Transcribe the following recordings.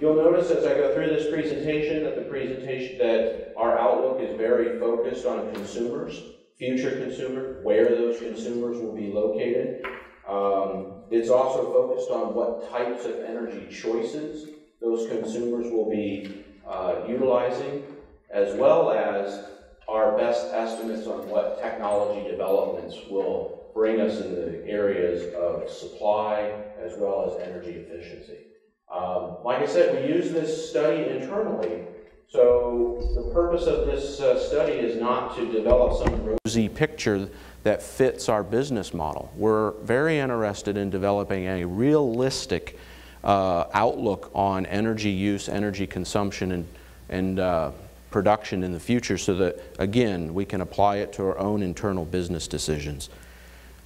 You'll notice as I go through this presentation that the presentation that our outlook is very focused on consumers, future consumer, where those consumers will be located. Um, it's also focused on what types of energy choices those consumers will be uh, utilizing, as well as our best estimates on what technology developments will bring us in the areas of supply as well as energy efficiency. Um, like I said, we use this study internally, so the purpose of this uh, study is not to develop some rosy picture that fits our business model. We're very interested in developing a realistic uh, outlook on energy use, energy consumption, and, and uh, production in the future so that, again, we can apply it to our own internal business decisions.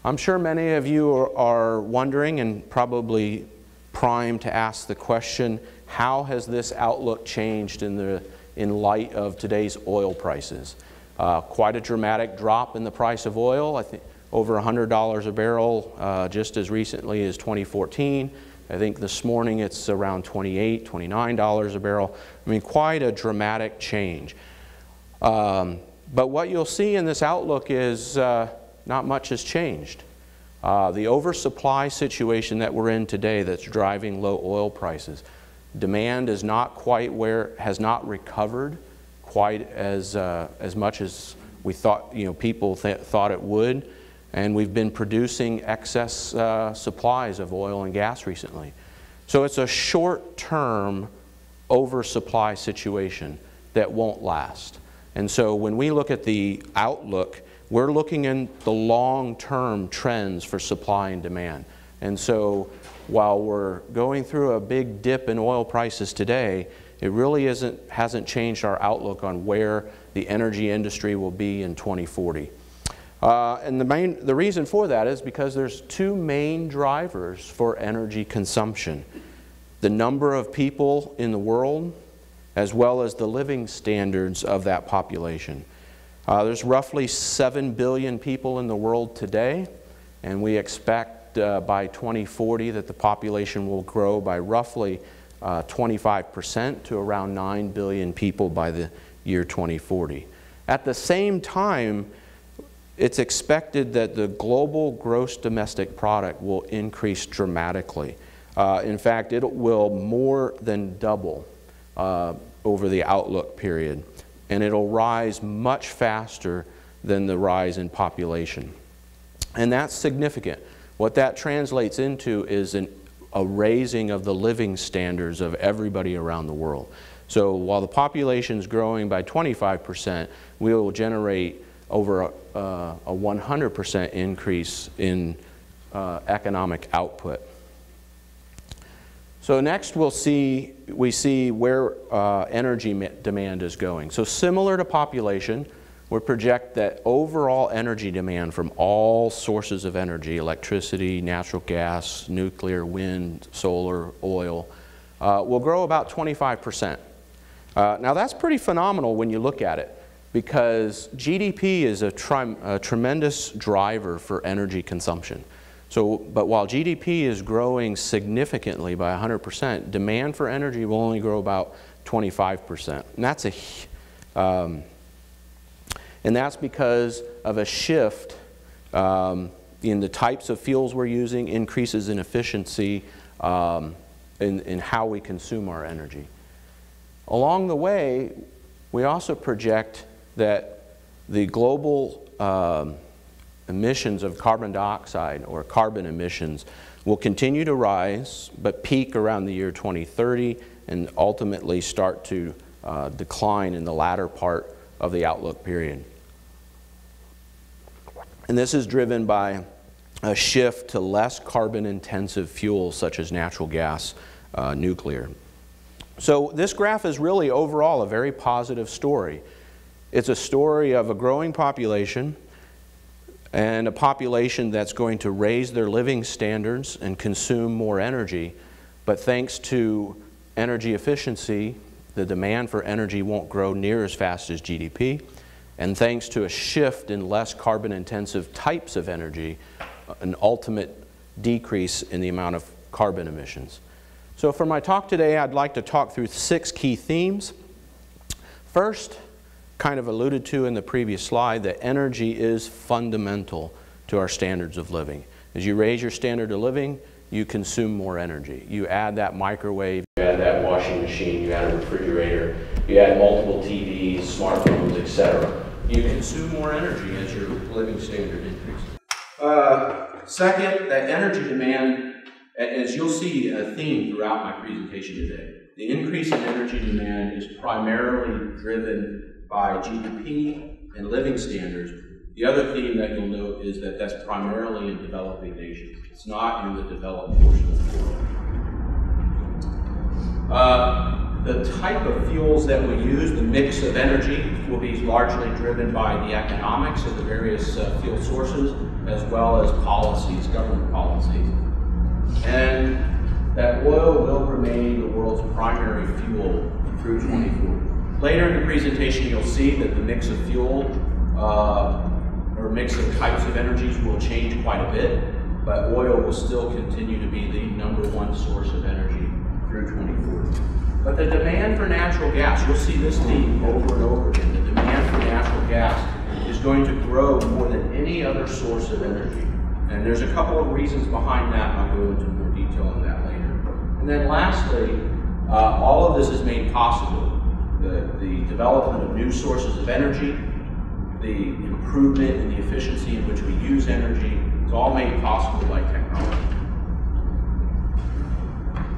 I'm sure many of you are, are wondering and probably primed to ask the question, how has this outlook changed in, the, in light of today's oil prices? Uh, quite a dramatic drop in the price of oil, I think over $100 a barrel uh, just as recently as 2014. I think this morning it's around $28, $29 a barrel. I mean, quite a dramatic change. Um, but what you'll see in this outlook is uh, not much has changed. Uh, the oversupply situation that we're in today that's driving low oil prices, demand is not quite where, has not recovered quite as, uh, as much as we thought, you know, people th thought it would and we've been producing excess uh, supplies of oil and gas recently. So it's a short-term oversupply situation that won't last. And so when we look at the outlook, we're looking in the long-term trends for supply and demand. And so while we're going through a big dip in oil prices today, it really isn't, hasn't changed our outlook on where the energy industry will be in 2040. Uh, and the, main, the reason for that is because there's two main drivers for energy consumption. The number of people in the world, as well as the living standards of that population. Uh, there's roughly 7 billion people in the world today, and we expect uh, by 2040 that the population will grow by roughly 25% uh, to around 9 billion people by the year 2040. At the same time, it's expected that the global gross domestic product will increase dramatically. Uh, in fact, it will more than double uh, over the outlook period, and it'll rise much faster than the rise in population. And that's significant. What that translates into is an, a raising of the living standards of everybody around the world. So while the population is growing by 25%, we will generate over a, uh, 100% increase in uh, economic output. So next we'll see, we see where uh, energy demand is going. So similar to population, we project that overall energy demand from all sources of energy, electricity, natural gas, nuclear, wind, solar, oil, uh, will grow about 25%. Uh, now that's pretty phenomenal when you look at it because GDP is a, a, tremendous driver for energy consumption. So, but while GDP is growing significantly by 100%, demand for energy will only grow about 25%. And that's, a, um, and that's because of a shift um, in the types of fuels we're using, increases in efficiency um, in, in how we consume our energy. Along the way, we also project that the global um, emissions of carbon dioxide or carbon emissions will continue to rise but peak around the year 2030 and ultimately start to uh, decline in the latter part of the outlook period. And this is driven by a shift to less carbon intensive fuels such as natural gas, uh, nuclear. So this graph is really overall a very positive story. It's a story of a growing population and a population that's going to raise their living standards and consume more energy. But thanks to energy efficiency, the demand for energy won't grow near as fast as GDP. And thanks to a shift in less carbon intensive types of energy, an ultimate decrease in the amount of carbon emissions. So, for my talk today, I'd like to talk through six key themes. First, kind of alluded to in the previous slide, that energy is fundamental to our standards of living. As you raise your standard of living, you consume more energy. You add that microwave, you add that washing machine, you add a refrigerator, you add multiple TVs, smartphones, etc. You consume more energy as your living standard increases. Uh, second, that energy demand, as you'll see a theme throughout my presentation today, the increase in energy demand is primarily driven by GDP and living standards. The other theme that you'll note is that that's primarily in developing nations. It's not in the developed portion of the world. Uh, the type of fuels that we use, the mix of energy, will be largely driven by the economics of the various uh, fuel sources, as well as policies, government policies. And that oil will remain the world's primary fuel through 2040. Later in the presentation, you'll see that the mix of fuel uh, or mix of types of energies will change quite a bit, but oil will still continue to be the number one source of energy through 2040. But the demand for natural gas, you'll see this theme over and over again, the demand for natural gas is going to grow more than any other source of energy. And there's a couple of reasons behind that, and I'll go into more detail on that later. And then lastly, uh, all of this is made possible. The, the development of new sources of energy, the improvement in the efficiency in which we use energy, is all made possible by technology.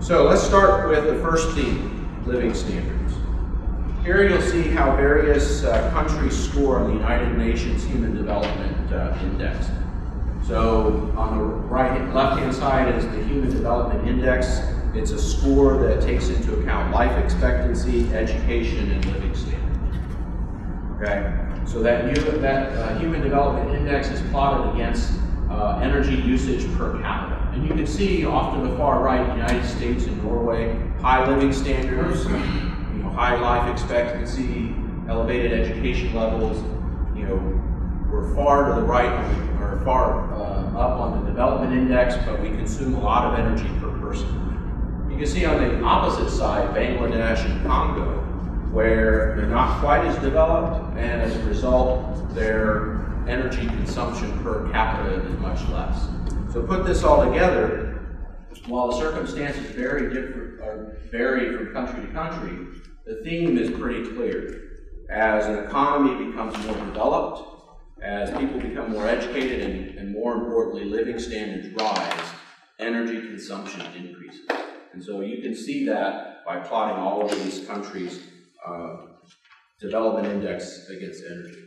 So let's start with the first theme, living standards. Here you'll see how various uh, countries score on the United Nations Human Development uh, Index. So on the right, left-hand side is the Human Development Index. It's a score that takes into account life expectancy, education, and living standards. Okay, so that, that uh, Human Development Index is plotted against uh, energy usage per capita. And you can see off to the far right, United States and Norway, high living standards, you know, high life expectancy, elevated education levels. You know, we're far to the right, or far uh, up on the development index, but we consume a lot of energy. You can see on the opposite side, Bangladesh and Congo, where they're not quite as developed, and as a result, their energy consumption per capita is much less. So put this all together, while the circumstances vary different or vary from country to country, the theme is pretty clear. As an economy becomes more developed, as people become more educated and, and more importantly, living standards rise, energy consumption increases. And so you can see that by plotting all of these countries' uh, development index against energy.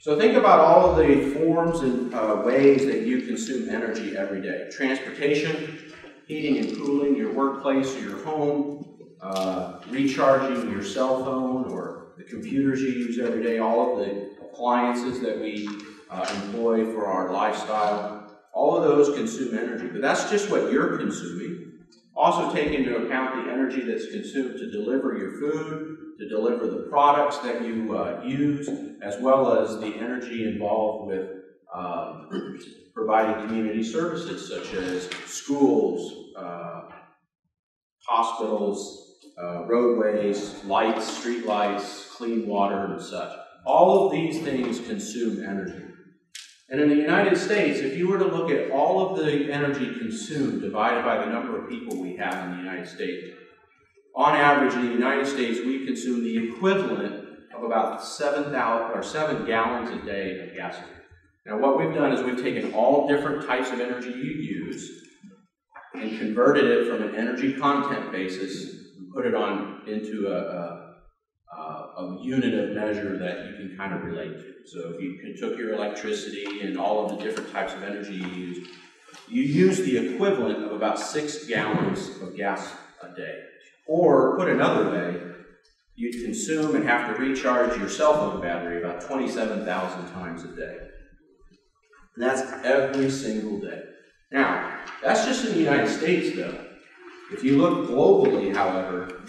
So think about all of the forms and uh, ways that you consume energy every day. Transportation, heating and cooling your workplace or your home, uh, recharging your cell phone or the computers you use every day, all of the appliances that we uh, employ for our lifestyle, all of those consume energy. But that's just what you're consuming. Also take into account the energy that's consumed to deliver your food, to deliver the products that you uh, use, as well as the energy involved with um, providing community services such as schools, uh, hospitals, uh, roadways, lights, street lights, clean water, and such. All of these things consume energy. And in the United States, if you were to look at all of the energy consumed divided by the number of people we have in the United States, on average in the United States, we consume the equivalent of about 7, or 7 gallons a day of gasoline. Now, what we've done is we've taken all different types of energy you use and converted it from an energy content basis and put it on into a, a a unit of measure that you can kind of relate to. So if you took your electricity and all of the different types of energy you use, you use the equivalent of about six gallons of gas a day. Or put another way, you'd consume and have to recharge your cell phone battery about 27,000 times a day. And that's every single day. Now, that's just in the United States, though. If you look globally, however,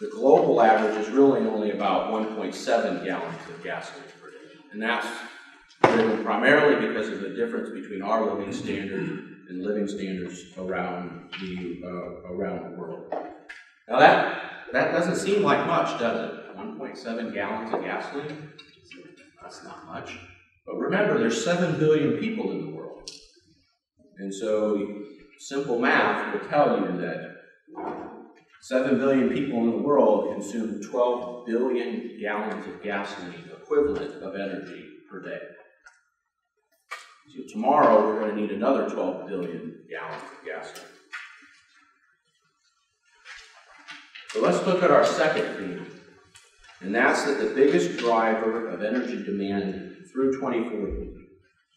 The global average is really only about 1.7 gallons of gasoline per day. And that's driven primarily because of the difference between our living standard and living standards around the, uh, around the world. Now that, that doesn't seem like much, does it? 1.7 gallons of gasoline? That's not much. But remember, there's 7 billion people in the world. And so simple math will tell you that 7 billion people in the world consume 12 billion gallons of gasoline, equivalent of energy per day. So tomorrow we're going to need another 12 billion gallons of gasoline. So let's look at our second theme, and that's that the biggest driver of energy demand through 2040,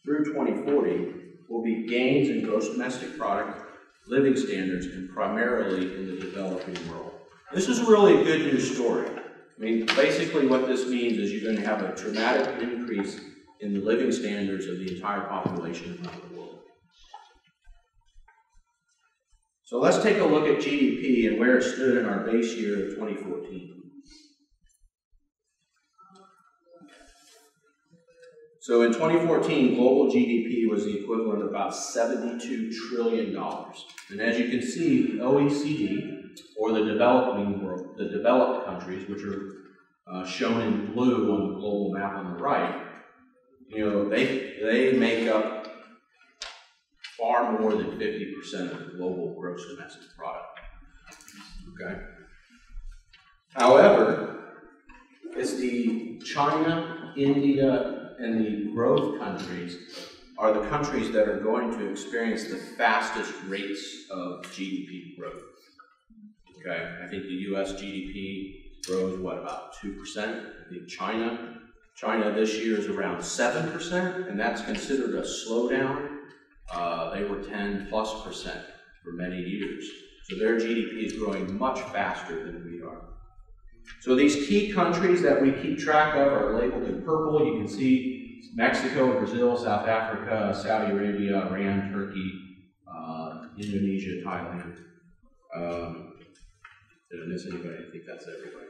through 2040 will be gains in gross domestic product, living standards, and primarily in the developing world. This is really a good news story. I mean, basically what this means is you're going to have a dramatic increase in the living standards of the entire population around the world. So let's take a look at GDP and where it stood in our base year of 2014. So in 2014, global GDP was the equivalent of about $72 trillion. And as you can see, OECD, or the developing world, the developed countries, which are uh, shown in blue on the global map on the right, you know, they, they make up far more than 50% of the global gross domestic product. Okay? However, it's the China, India, and the growth countries are the countries that are going to experience the fastest rates of GDP growth. Okay, I think the US GDP grows, what, about 2%? I think China, China this year is around 7%, and that's considered a slowdown. Uh, they were 10 plus percent for many years. So their GDP is growing much faster than we are. So these key countries that we keep track of are labeled in purple. You can see Mexico, Brazil, South Africa, Saudi Arabia, Iran, Turkey, uh, Indonesia, Thailand. Um, did I miss anybody? I think that's everybody.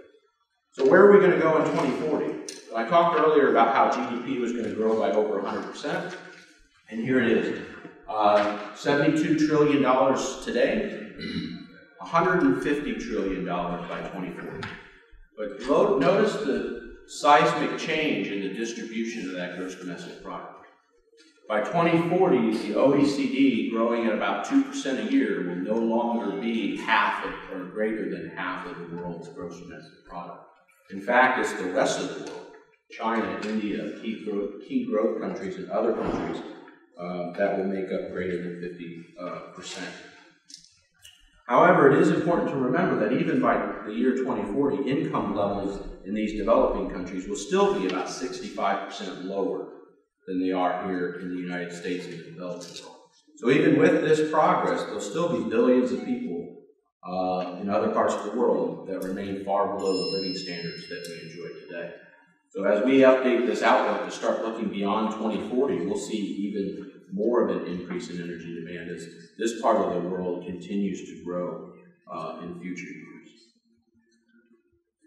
So where are we going to go in 2040? I talked earlier about how GDP was going to grow by over 100%, and here it is. Uh, $72 trillion today, $150 trillion by 2040. But notice the seismic change in the distribution of that gross domestic product. By 2040, the OECD, growing at about 2% a year, will no longer be half of, or greater than half of the world's gross domestic product. In fact, it's the rest of the world, China, India, key growth, key growth countries, and other countries uh, that will make up greater than 50%. Uh, However, it is important to remember that even by the year 2040, income levels in these developing countries will still be about 65% lower than they are here in the United States and the developing world. So even with this progress, there'll still be billions of people uh, in other parts of the world that remain far below the living standards that we enjoy today. So as we update this outlook to start looking beyond 2040, we'll see even more of an increase in energy demand as this part of the world continues to grow uh, in future years.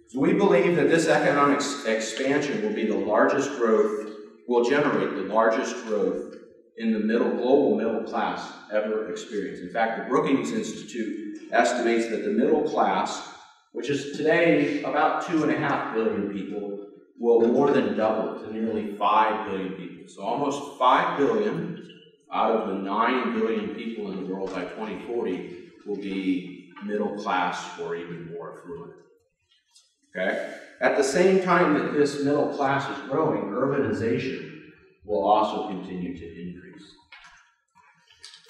So we believe that this economic expansion will be the largest growth, will generate the largest growth in the middle, global middle class ever experienced. In fact, the Brookings Institute estimates that the middle class, which is today about two and a half billion people, will more than double to nearly five billion people. So almost five billion out of the 9 billion people in the world by 2040 will be middle class or even more affluent. Okay? At the same time that this middle class is growing, urbanization will also continue to increase.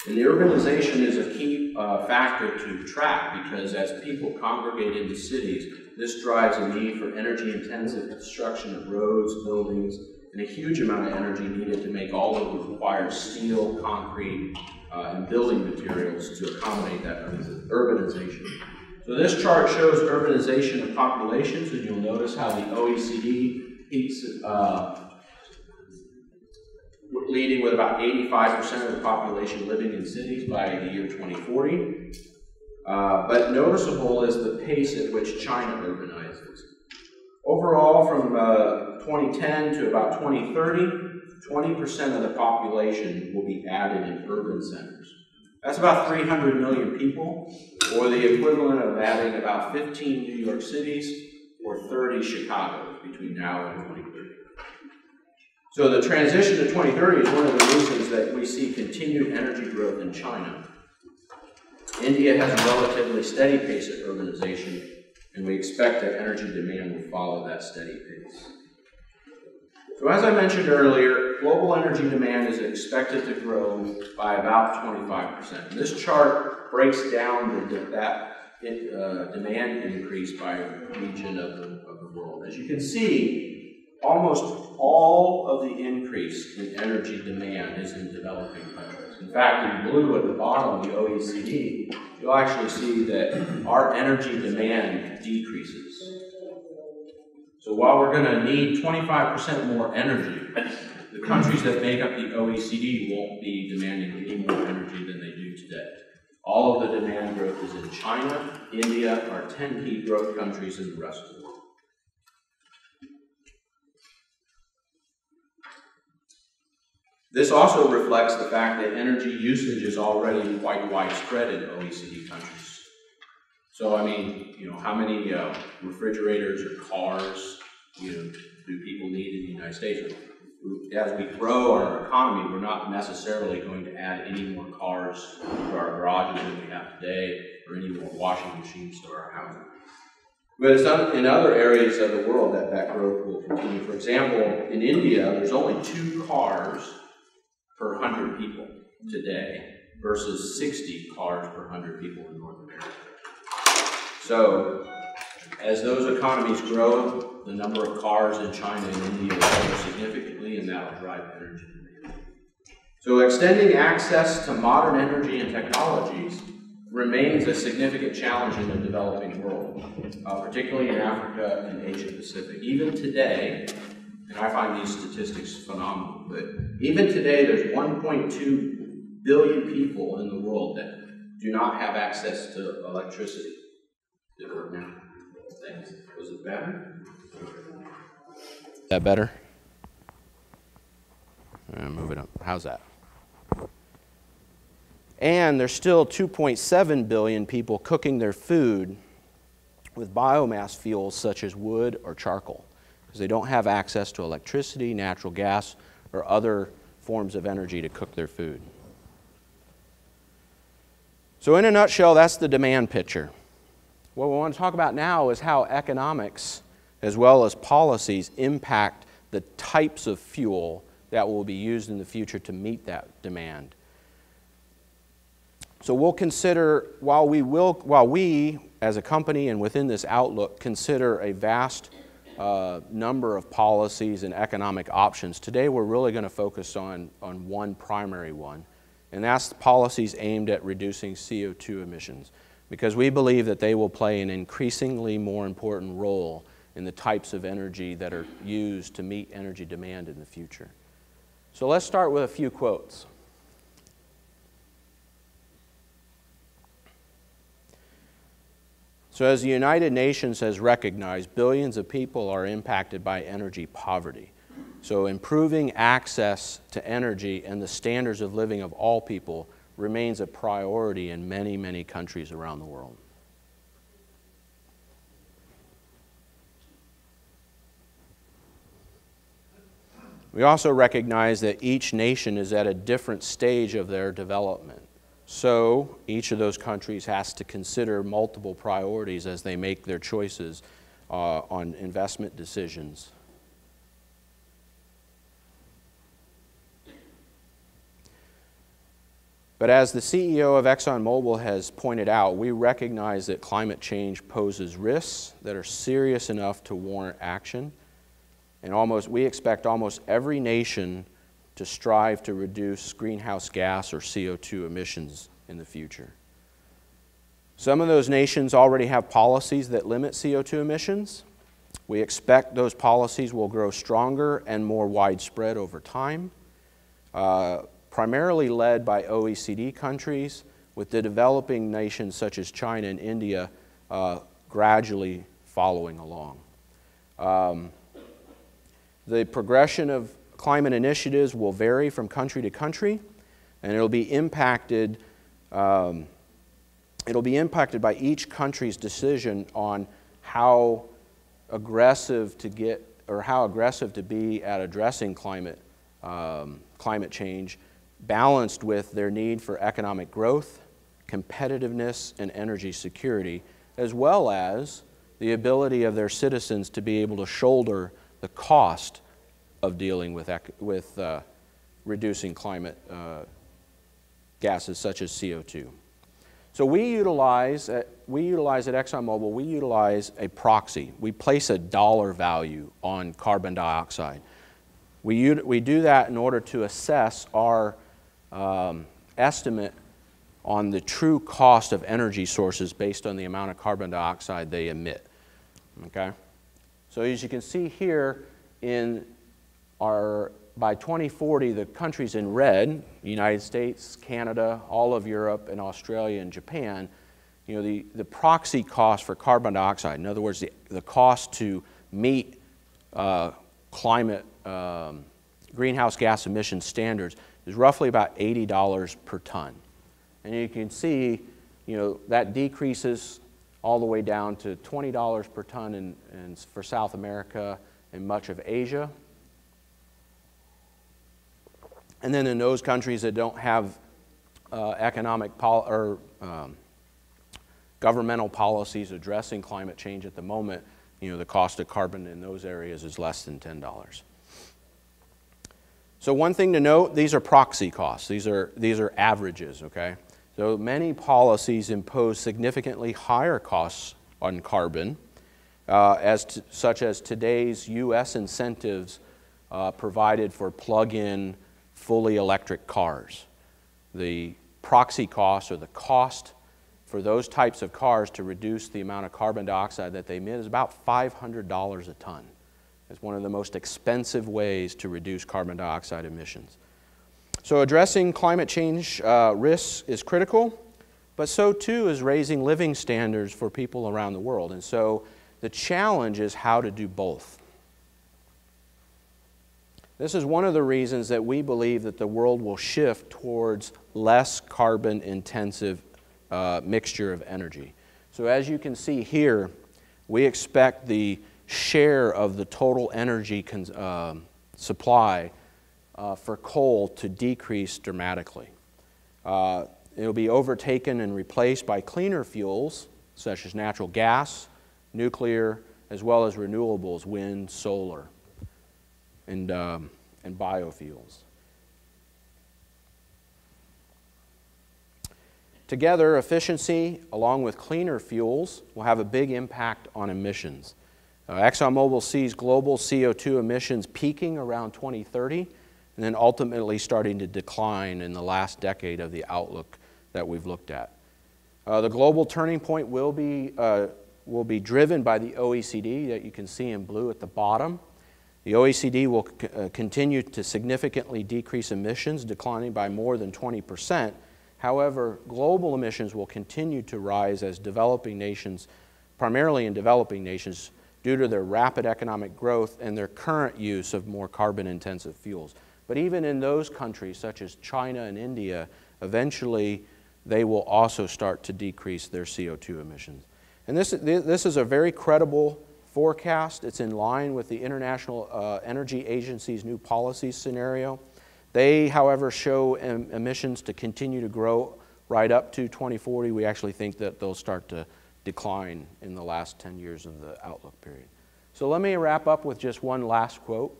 And the urbanization is a key uh, factor to track because as people congregate into cities, this drives a need for energy intensive construction of roads, buildings, and a huge amount of energy needed to make all of the required steel, concrete, uh, and building materials to accommodate that urbanization. So this chart shows urbanization of populations, and you'll notice how the OECD peaks uh, leading with about 85% of the population living in cities by the year 2040. Uh, but noticeable is the pace at which China urbanizes. Overall, from uh, 2010 to about 2030, 20% of the population will be added in urban centers. That's about 300 million people, or the equivalent of adding about 15 New York cities or 30 Chicago between now and 2030. So the transition to 2030 is one of the reasons that we see continued energy growth in China. India has a relatively steady pace of urbanization, and we expect that energy demand will follow that steady pace. So as I mentioned earlier, global energy demand is expected to grow by about 25%. This chart breaks down the, that uh, demand increase by region of the, of the world. As you can see, almost all of the increase in energy demand is in developing countries. In fact, in blue at the bottom, the OECD, you'll actually see that our energy demand decreases. So while we're going to need 25% more energy, the countries that make up the OECD won't be demanding any more energy than they do today. All of the demand growth is in China, India, our 10 key growth countries, and the rest of the world. This also reflects the fact that energy usage is already quite widespread in OECD countries. So, I mean, you know, how many uh, refrigerators or cars, you know, do people need in the United States? as we grow our economy, we're not necessarily going to add any more cars to our garages than we have today, or any more washing machines to our houses. But in other areas of the world that that growth will continue. For example, in India, there's only two cars per 100 people today versus 60 cars per 100 people in North America. So, as those economies grow, the number of cars in China and India will significantly, and that will drive energy demand. So, extending access to modern energy and technologies remains a significant challenge in the developing world, uh, particularly in Africa and Asia Pacific. Even today, and I find these statistics phenomenal, but even today, there's 1.2 billion people in the world that do not have access to electricity. Did it work now? Thanks. Was it better? That better? Uh, move it up. How's that? And there's still 2.7 billion people cooking their food with biomass fuels such as wood or charcoal because they don't have access to electricity, natural gas, or other forms of energy to cook their food. So, in a nutshell, that's the demand picture. What we want to talk about now is how economics as well as policies impact the types of fuel that will be used in the future to meet that demand. So we'll consider, while we will, while we as a company and within this outlook consider a vast uh, number of policies and economic options, today we're really going to focus on, on one primary one, and that's policies aimed at reducing CO2 emissions, because we believe that they will play an increasingly more important role in the types of energy that are used to meet energy demand in the future. So let's start with a few quotes. So, as the United Nations has recognized, billions of people are impacted by energy poverty. So, improving access to energy and the standards of living of all people remains a priority in many, many countries around the world. We also recognize that each nation is at a different stage of their development. So each of those countries has to consider multiple priorities as they make their choices uh, on investment decisions. But as the CEO of ExxonMobil has pointed out, we recognize that climate change poses risks that are serious enough to warrant action. And almost, we expect almost every nation to strive to reduce greenhouse gas or CO2 emissions in the future. Some of those nations already have policies that limit CO2 emissions. We expect those policies will grow stronger and more widespread over time, uh, primarily led by OECD countries, with the developing nations such as China and India uh, gradually following along. Um, the progression of climate initiatives will vary from country to country, and it will be impacted um, it'll be impacted by each country's decision on how aggressive to get or how aggressive to be at addressing climate, um, climate change, balanced with their need for economic growth, competitiveness, and energy security, as well as the ability of their citizens to be able to shoulder the cost of dealing with, with uh, reducing climate uh, gases such as CO2. So we utilize, at, we utilize at ExxonMobil, we utilize a proxy. We place a dollar value on carbon dioxide. We, we do that in order to assess our um, estimate on the true cost of energy sources based on the amount of carbon dioxide they emit. Okay? So as you can see here in our by 2040 the countries in red, United States, Canada, all of Europe and Australia and Japan, you know, the, the proxy cost for carbon dioxide, in other words, the, the cost to meet uh, climate um, greenhouse gas emission standards is roughly about $80 per ton. And you can see, you know, that decreases all the way down to $20 per ton in, in, for South America and much of Asia. And then in those countries that don't have uh, economic or um, governmental policies addressing climate change at the moment, you know, the cost of carbon in those areas is less than $10. So one thing to note, these are proxy costs. These are, these are averages, okay? So many policies impose significantly higher costs on carbon, uh, as such as today's U.S. incentives uh, provided for plug-in fully electric cars. The proxy cost or the cost for those types of cars to reduce the amount of carbon dioxide that they emit is about $500 a ton. It's one of the most expensive ways to reduce carbon dioxide emissions. So addressing climate change uh, risks is critical, but so too is raising living standards for people around the world. And so the challenge is how to do both. This is one of the reasons that we believe that the world will shift towards less carbon intensive uh, mixture of energy. So as you can see here, we expect the share of the total energy uh, supply uh, for coal to decrease dramatically. Uh, it will be overtaken and replaced by cleaner fuels such as natural gas, nuclear, as well as renewables, wind, solar, and, um, and biofuels. Together, efficiency along with cleaner fuels will have a big impact on emissions. Uh, ExxonMobil sees global CO2 emissions peaking around 2030 and then ultimately starting to decline in the last decade of the outlook that we've looked at. Uh, the global turning point will be, uh, will be driven by the OECD that you can see in blue at the bottom. The OECD will uh, continue to significantly decrease emissions, declining by more than 20%. However, global emissions will continue to rise as developing nations, primarily in developing nations, due to their rapid economic growth and their current use of more carbon intensive fuels. But even in those countries, such as China and India, eventually they will also start to decrease their CO2 emissions. And this, this is a very credible forecast. It's in line with the International uh, Energy Agency's new policy scenario. They, however, show em emissions to continue to grow right up to 2040. We actually think that they'll start to decline in the last 10 years of the outlook period. So let me wrap up with just one last quote.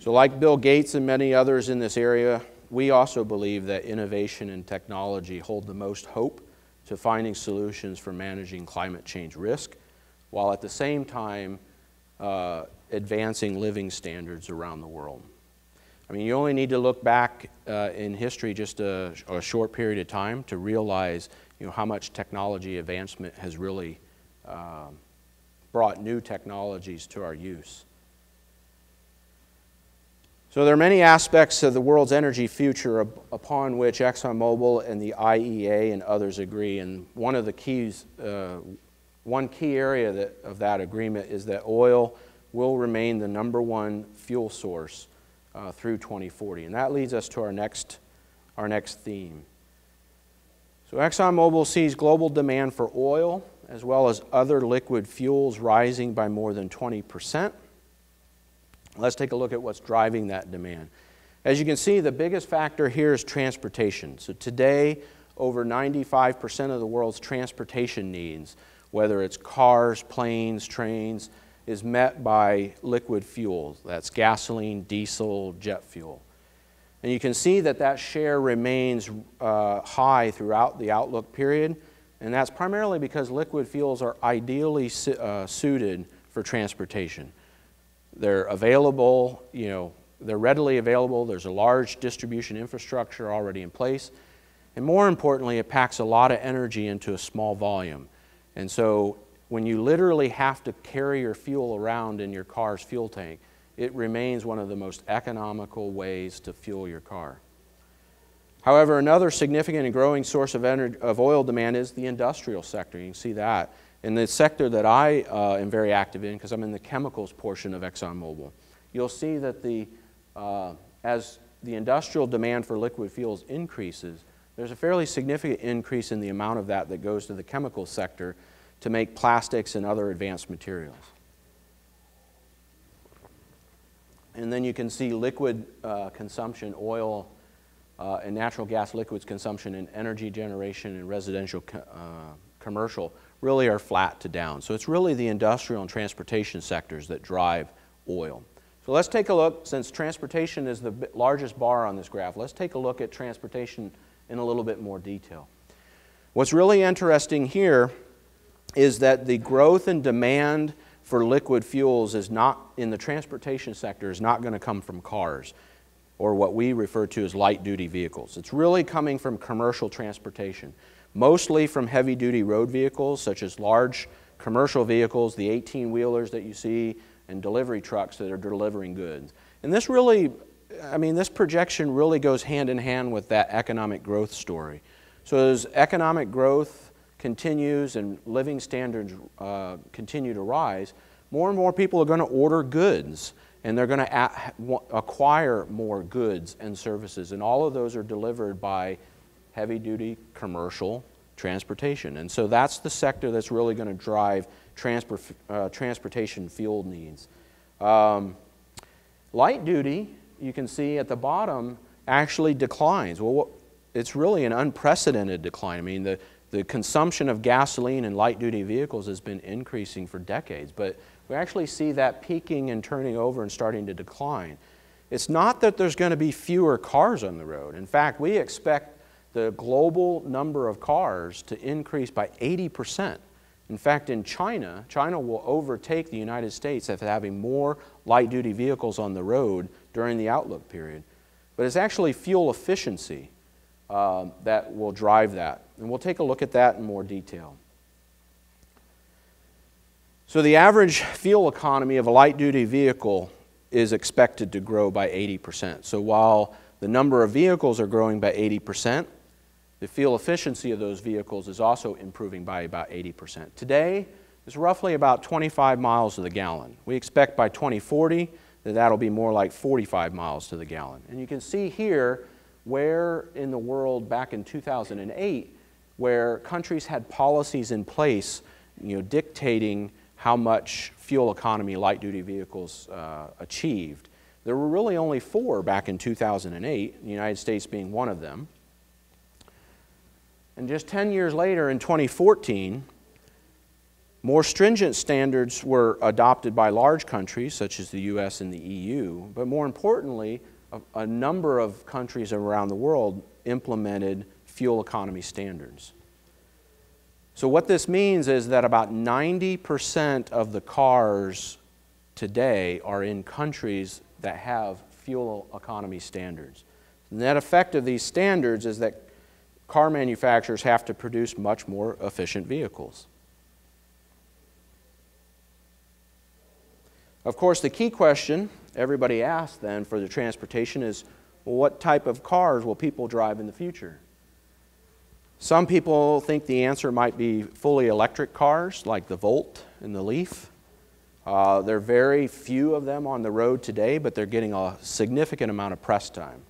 So, like Bill Gates and many others in this area, we also believe that innovation and technology hold the most hope to finding solutions for managing climate change risk, while at the same time uh, advancing living standards around the world. I mean, you only need to look back uh, in history just a, a, short period of time to realize you know, how much technology advancement has really uh, brought new technologies to our use. So there are many aspects of the world's energy future upon which ExxonMobil and the IEA and others agree. And one of the keys, uh, one key area that, of that agreement is that oil will remain the number one fuel source uh, through 2040. And that leads us to our next, our next theme. So ExxonMobil sees global demand for oil as well as other liquid fuels rising by more than 20%. Let's take a look at what's driving that demand. As you can see, the biggest factor here is transportation. So today, over 95% of the world's transportation needs, whether it's cars, planes, trains, is met by liquid fuels. That's gasoline, diesel, jet fuel. And you can see that that share remains uh, high throughout the outlook period, and that's primarily because liquid fuels are ideally uh, suited for transportation. They're available, you know, they're readily available. There's a large distribution infrastructure already in place. And more importantly, it packs a lot of energy into a small volume. And so when you literally have to carry your fuel around in your car's fuel tank, it remains one of the most economical ways to fuel your car. However, another significant and growing source of, energy, of oil demand is the industrial sector. You can see that. In the sector that I uh, am very active in, because I'm in the chemicals portion of ExxonMobil, you'll see that the, uh, as the industrial demand for liquid fuels increases, there's a fairly significant increase in the amount of that that goes to the chemical sector to make plastics and other advanced materials. And then you can see liquid uh, consumption, oil uh, and natural gas liquids consumption in energy generation and residential co uh, commercial really are flat to down. So it's really the industrial and transportation sectors that drive oil. So let's take a look, since transportation is the largest bar on this graph, let's take a look at transportation in a little bit more detail. What's really interesting here is that the growth in demand for liquid fuels is not, in the transportation sector, is not going to come from cars or what we refer to as light duty vehicles. It's really coming from commercial transportation, mostly from heavy duty road vehicles such as large commercial vehicles, the 18 wheelers that you see, and delivery trucks that are delivering goods. And this really, I mean, this projection really goes hand in hand with that economic growth story. So as economic growth continues and living standards uh, continue to rise, more and more people are going to order goods and they're going to acquire more goods and services. And all of those are delivered by heavy duty commercial transportation. And so that's the sector that's really going to drive transport, uh, transportation fuel needs. Um, light duty, you can see at the bottom, actually declines. Well, it's really an unprecedented decline. I mean, the, the consumption of gasoline in light duty vehicles has been increasing for decades, but we actually see that peaking and turning over and starting to decline. It's not that there's going to be fewer cars on the road. In fact, we expect the global number of cars to increase by 80%. In fact, in China, China will overtake the United States of having more light duty vehicles on the road during the outlook period. But it's actually fuel efficiency um, that will drive that. And we'll take a look at that in more detail. So, the average fuel economy of a light duty vehicle is expected to grow by 80%. So, while the number of vehicles are growing by 80%, the fuel efficiency of those vehicles is also improving by about 80%. Today, it's roughly about 25 miles to the gallon. We expect by 2040 that that'll be more like 45 miles to the gallon. And you can see here where in the world back in 2008 where countries had policies in place you know, dictating how much fuel economy light duty vehicles uh, achieved. There were really only four back in 2008, the United States being one of them. And just 10 years later, in 2014, more stringent standards were adopted by large countries such as the US and the EU, but more importantly, a, a number of countries around the world implemented fuel economy standards. So, what this means is that about 90% of the cars today are in countries that have fuel economy standards. The net effect of these standards is that car manufacturers have to produce much more efficient vehicles. Of course, the key question everybody asks then for the transportation is well, what type of cars will people drive in the future? Some people think the answer might be fully electric cars like the Volt and the Leaf. Uh, there are very few of them on the road today, but they're getting a significant amount of press time.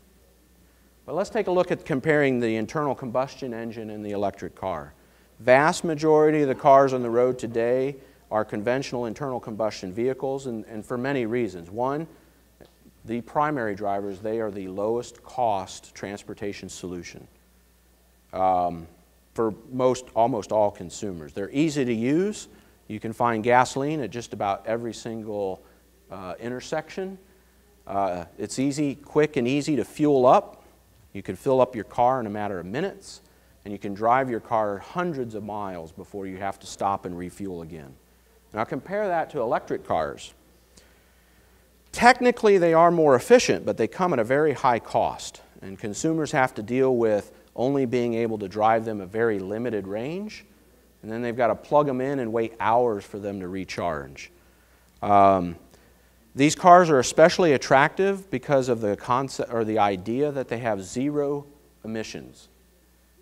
But let's take a look at comparing the internal combustion engine and the electric car. Vast majority of the cars on the road today are conventional internal combustion vehicles, and, and for many reasons. One, the primary drivers, they are the lowest cost transportation solution um, for most, almost all consumers. They're easy to use. You can find gasoline at just about every single uh, intersection. Uh, it's easy, quick, and easy to fuel up. You can fill up your car in a matter of minutes, and you can drive your car hundreds of miles before you have to stop and refuel again. Now compare that to electric cars. Technically, they are more efficient, but they come at a very high cost, and consumers have to deal with only being able to drive them a very limited range, and then they've got to plug them in and wait hours for them to recharge. Um, these cars are especially attractive because of the concept or the idea that they have zero emissions.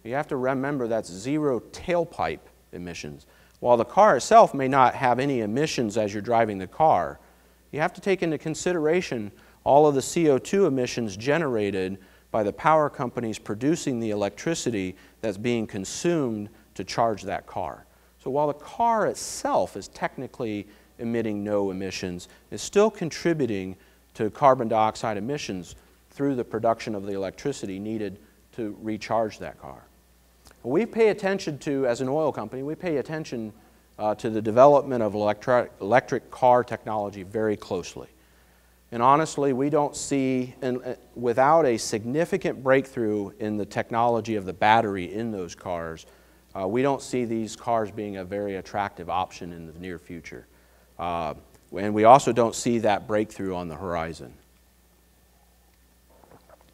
You have to remember that's zero tailpipe emissions. While the car itself may not have any emissions as you're driving the car, you have to take into consideration all of the CO2 emissions generated by the power companies producing the electricity that's being consumed to charge that car. So while the car itself is technically emitting no emissions is still contributing to carbon dioxide emissions through the production of the electricity needed to recharge that car. We pay attention to, as an oil company, we pay attention uh, to the development of electric, car technology very closely. And honestly, we don't see, and, uh, without a significant breakthrough in the technology of the battery in those cars, uh, we don't see these cars being a very attractive option in the near future. Uh, and we also don't see that breakthrough on the horizon.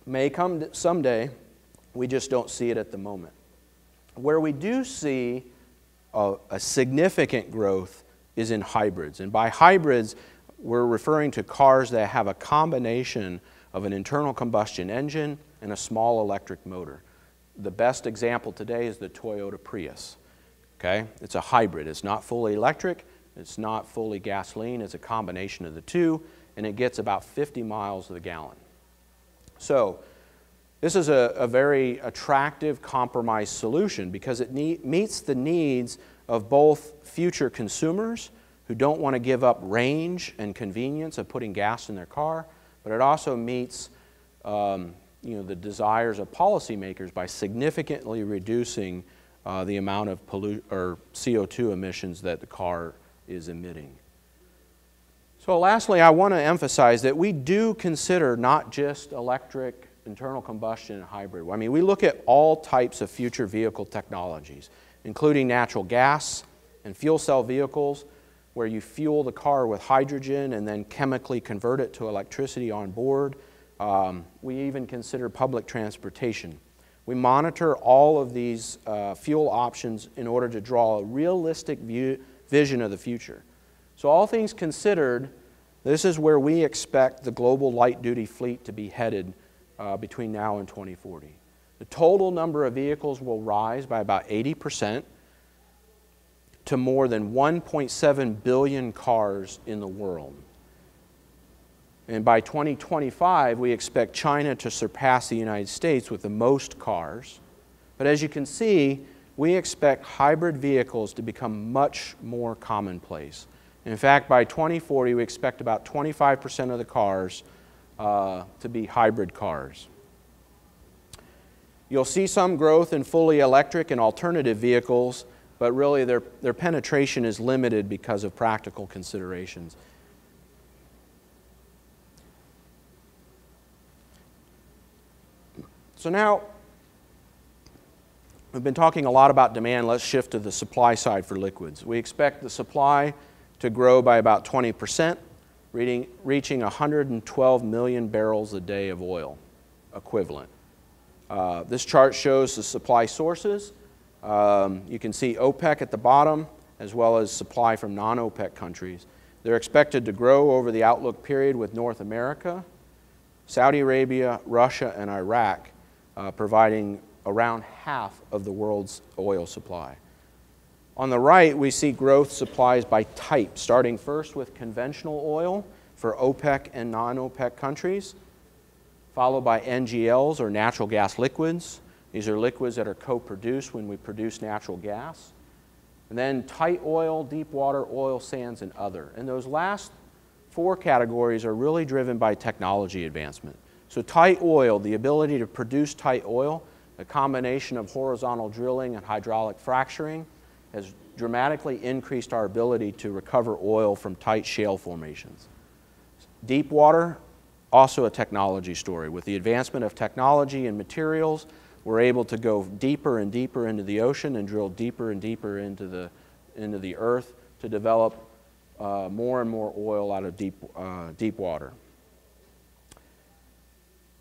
May come someday, we just don't see it at the moment. Where we do see a, a significant growth is in hybrids. And by hybrids, we're referring to cars that have a combination of an internal combustion engine and a small electric motor. The best example today is the Toyota Prius. Okay? It's a hybrid. It's not fully electric, it's not fully gasoline, it's a combination of the two, and it gets about 50 miles to the gallon. So, this is a, a very attractive compromise solution because it meets the needs of both future consumers who don't want to give up range and convenience of putting gas in their car, but it also meets um, you know, the desires of policymakers by significantly reducing uh, the amount of pollu- or CO2 emissions that the car is emitting. So, lastly, I want to emphasize that we do consider not just electric, internal combustion, and hybrid. I mean, we look at all types of future vehicle technologies, including natural gas and fuel cell vehicles, where you fuel the car with hydrogen and then chemically convert it to electricity on board. Um, we even consider public transportation. We monitor all of these uh, fuel options in order to draw a realistic view vision of the future. So, all things considered, this is where we expect the global light duty fleet to be headed uh, between now and 2040. The total number of vehicles will rise by about 80% to more than 1.7 billion cars in the world. And by 2025, we expect China to surpass the United States with the most cars. But as you can see, we expect hybrid vehicles to become much more commonplace. In fact, by 2040, we expect about 25% of the cars uh, to be hybrid cars. You'll see some growth in fully electric and alternative vehicles, but really their, their penetration is limited because of practical considerations. So now, We've been talking a lot about demand. Let's shift to the supply side for liquids. We expect the supply to grow by about 20%, reaching, reaching 112 million barrels a day of oil equivalent. Uh, this chart shows the supply sources. Um, you can see OPEC at the bottom, as well as supply from non OPEC countries. They're expected to grow over the outlook period with North America, Saudi Arabia, Russia, and Iraq uh, providing around half of the world's oil supply. On the right, we see growth supplies by type, starting first with conventional oil for OPEC and non OPEC countries, followed by NGLs or natural gas liquids. These are liquids that are co produced when we produce natural gas. And then tight oil, deep water, oil sands, and other. And those last four categories are really driven by technology advancement. So, tight oil, the ability to produce tight oil, a combination of horizontal drilling and hydraulic fracturing has dramatically increased our ability to recover oil from tight shale formations. Deep water, also a technology story. With the advancement of technology and materials, we're able to go deeper and deeper into the ocean and drill deeper and deeper into the, into the earth to develop uh, more and more oil out of deep, uh, deep water.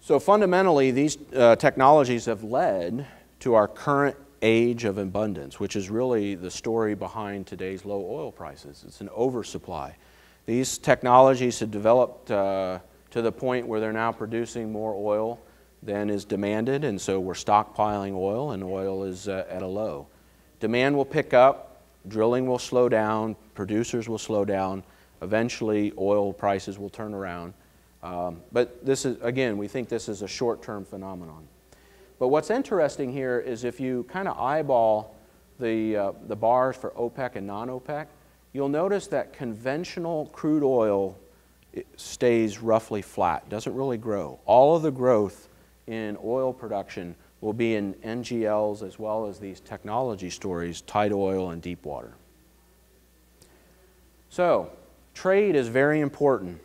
So fundamentally, these uh, technologies have led to our current age of abundance, which is really the story behind today's low oil prices. It's an oversupply. These technologies have developed uh, to the point where they're now producing more oil than is demanded, and so we're stockpiling oil, and oil is uh, at a low. Demand will pick up, drilling will slow down, producers will slow down, eventually oil prices will turn around. Um, but this is, again, we think this is a short term phenomenon. But what's interesting here is if you kind of eyeball the, uh, the bars for OPEC and non OPEC, you'll notice that conventional crude oil stays roughly flat, doesn't really grow. All of the growth in oil production will be in NGLs as well as these technology stories, tight oil and deep water. So, trade is very important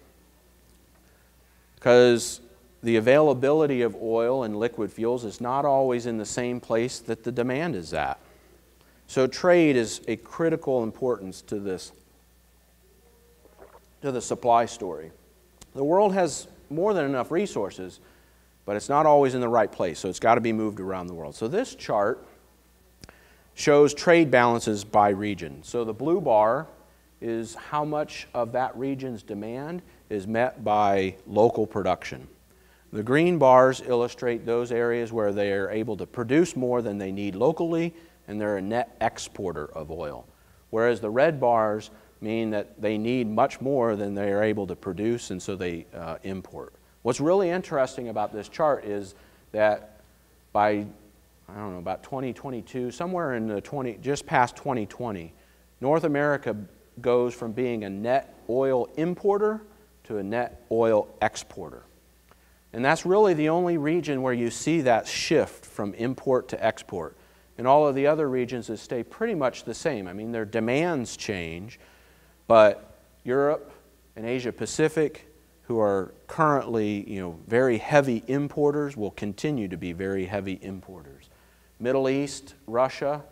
because the availability of oil and liquid fuels is not always in the same place that the demand is at. So trade is a critical importance to this to the supply story. The world has more than enough resources, but it's not always in the right place, so it's got to be moved around the world. So this chart shows trade balances by region. So the blue bar is how much of that region's demand is met by local production. The green bars illustrate those areas where they are able to produce more than they need locally and they're a net exporter of oil. Whereas the red bars mean that they need much more than they are able to produce and so they uh, import. What's really interesting about this chart is that by, I don't know, about 2022, somewhere in the 20, just past 2020, North America goes from being a net oil importer to a net oil exporter. And that's really the only region where you see that shift from import to export. In all of the other regions, it stay pretty much the same. I mean, their demands change, but Europe and Asia Pacific, who are currently you know, very heavy importers, will continue to be very heavy importers. Middle East, Russia,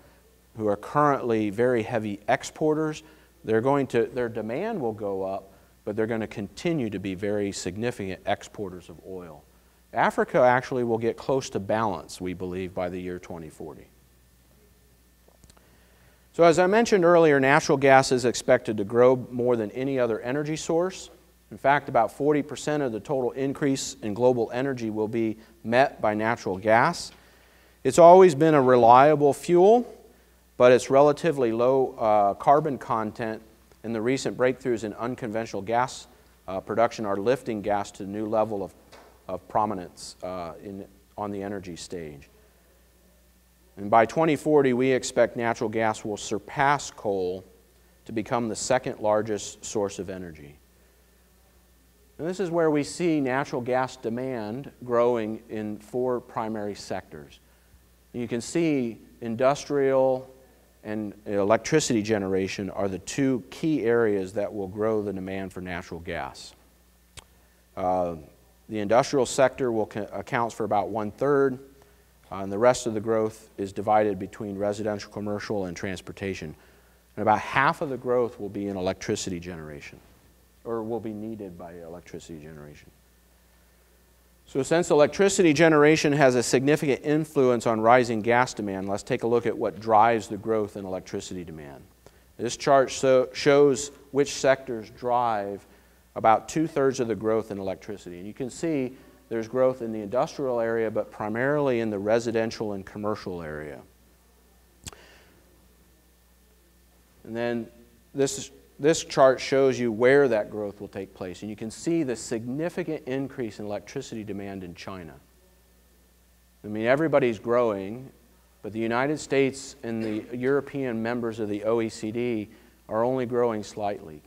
who are currently very heavy exporters, they're going to, their demand will go up, but they're going to continue to be very significant exporters of oil. Africa actually will get close to balance, we believe, by the year 2040. So, as I mentioned earlier, natural gas is expected to grow more than any other energy source. In fact, about 40% of the total increase in global energy will be met by natural gas. It's always been a reliable fuel, but its relatively low uh, carbon content and the recent breakthroughs in unconventional gas uh, production are lifting gas to a new level of, of prominence uh, in, on the energy stage. And by 2040, we expect natural gas will surpass coal to become the second largest source of energy. And this is where we see natural gas demand growing in four primary sectors. You can see industrial, and electricity generation are the two key areas that will grow the demand for natural gas. Uh, the industrial sector will accounts for about one third, uh, and the rest of the growth is divided between residential, commercial, and transportation. And about half of the growth will be in electricity generation, or will be needed by electricity generation. So, since electricity generation has a significant influence on rising gas demand, let's take a look at what drives the growth in electricity demand. This chart so, shows which sectors drive about two thirds of the growth in electricity. And you can see there's growth in the industrial area, but primarily in the residential and commercial area. And then this, this chart shows you where that growth will take place. And you can see the significant increase in electricity demand in China. I mean, everybody's growing, but the United States and the European members of the OECD are only growing slightly.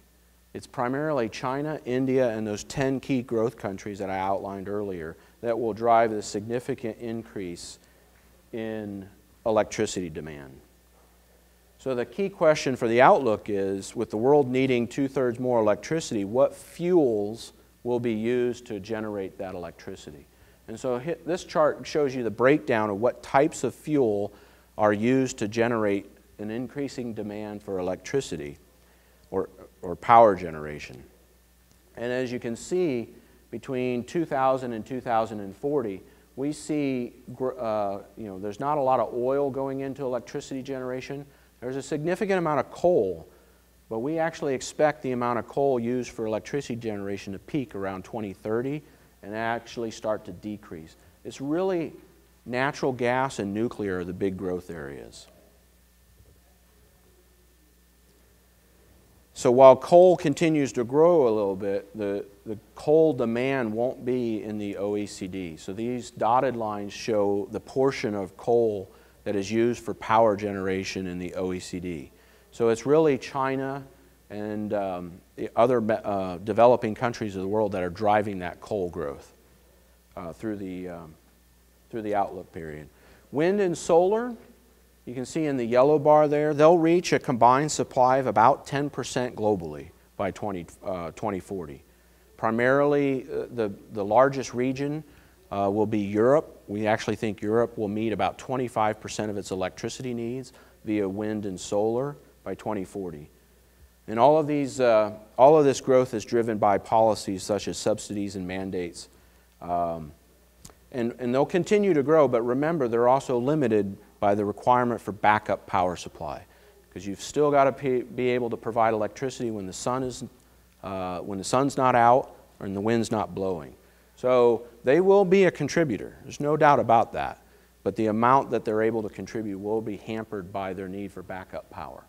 It's primarily China, India, and those 10 key growth countries that I outlined earlier that will drive the significant increase in electricity demand. So, the key question for the outlook is with the world needing two thirds more electricity, what fuels will be used to generate that electricity? And so, this chart shows you the breakdown of what types of fuel are used to generate an increasing demand for electricity or, or power generation. And as you can see, between 2000 and 2040, we see uh, you know, there's not a lot of oil going into electricity generation. There's a significant amount of coal, but we actually expect the amount of coal used for electricity generation to peak around 2030 and actually start to decrease. It's really natural gas and nuclear are the big growth areas. So while coal continues to grow a little bit, the, the coal demand won't be in the OECD. So these dotted lines show the portion of coal that is used for power generation in the OECD. So it's really China and um, the other uh, developing countries of the world that are driving that coal growth uh, through, the, um, through the outlook period. Wind and solar, you can see in the yellow bar there, they'll reach a combined supply of about 10% globally by 20, uh, 2040. Primarily, uh, the, the largest region uh, will be Europe. We actually think Europe will meet about 25% of its electricity needs via wind and solar by 2040. And all of, these, uh, all of this growth is driven by policies such as subsidies and mandates. Um, and, and they'll continue to grow, but remember, they're also limited by the requirement for backup power supply. Because you've still got to be able to provide electricity when the sun is, uh, when the sun's not out when the wind's not blowing. So they will be a contributor. There's no doubt about that. But the amount that they're able to contribute will be hampered by their need for backup power.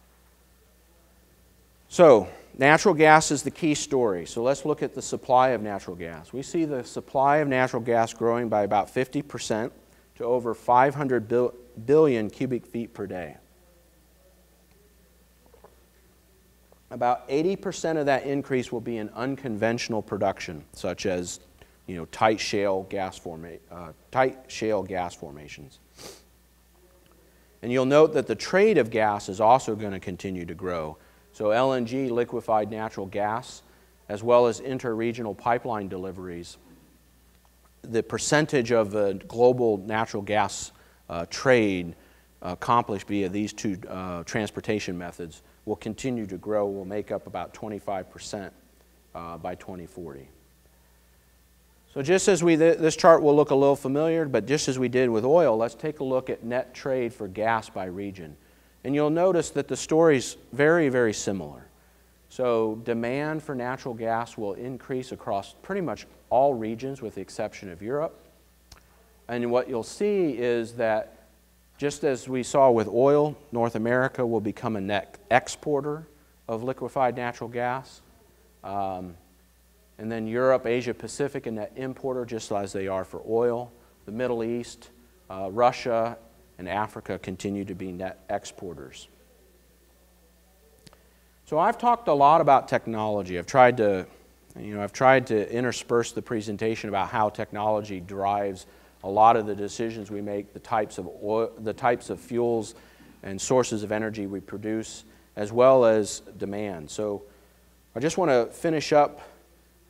So, natural gas is the key story. So, let's look at the supply of natural gas. We see the supply of natural gas growing by about 50% to over 500 billion cubic feet per day. About 80% of that increase will be in unconventional production, such as you know, tight shale gas forma- uh, tight shale gas formations. And you'll note that the trade of gas is also going to continue to grow. So LNG, liquefied natural gas, as well as interregional pipeline deliveries, the percentage of the global natural gas uh, trade accomplished via these two uh, transportation methods will continue to grow, will make up about 25% uh, by 2040. So just as we, this chart will look a little familiar, but just as we did with oil, let's take a look at net trade for gas by region. And you'll notice that the story's very, very similar. So demand for natural gas will increase across pretty much all regions with the exception of Europe. And what you'll see is that just as we saw with oil, North America will become a net exporter of liquefied natural gas. Um, and then Europe, Asia Pacific, a net importer, just as they are for oil. The Middle East, uh, Russia, and Africa continue to be net exporters. So I've talked a lot about technology. I've tried to, you know, I've tried to intersperse the presentation about how technology drives a lot of the decisions we make, the types of oil, the types of fuels and sources of energy we produce, as well as demand. So I just want to finish up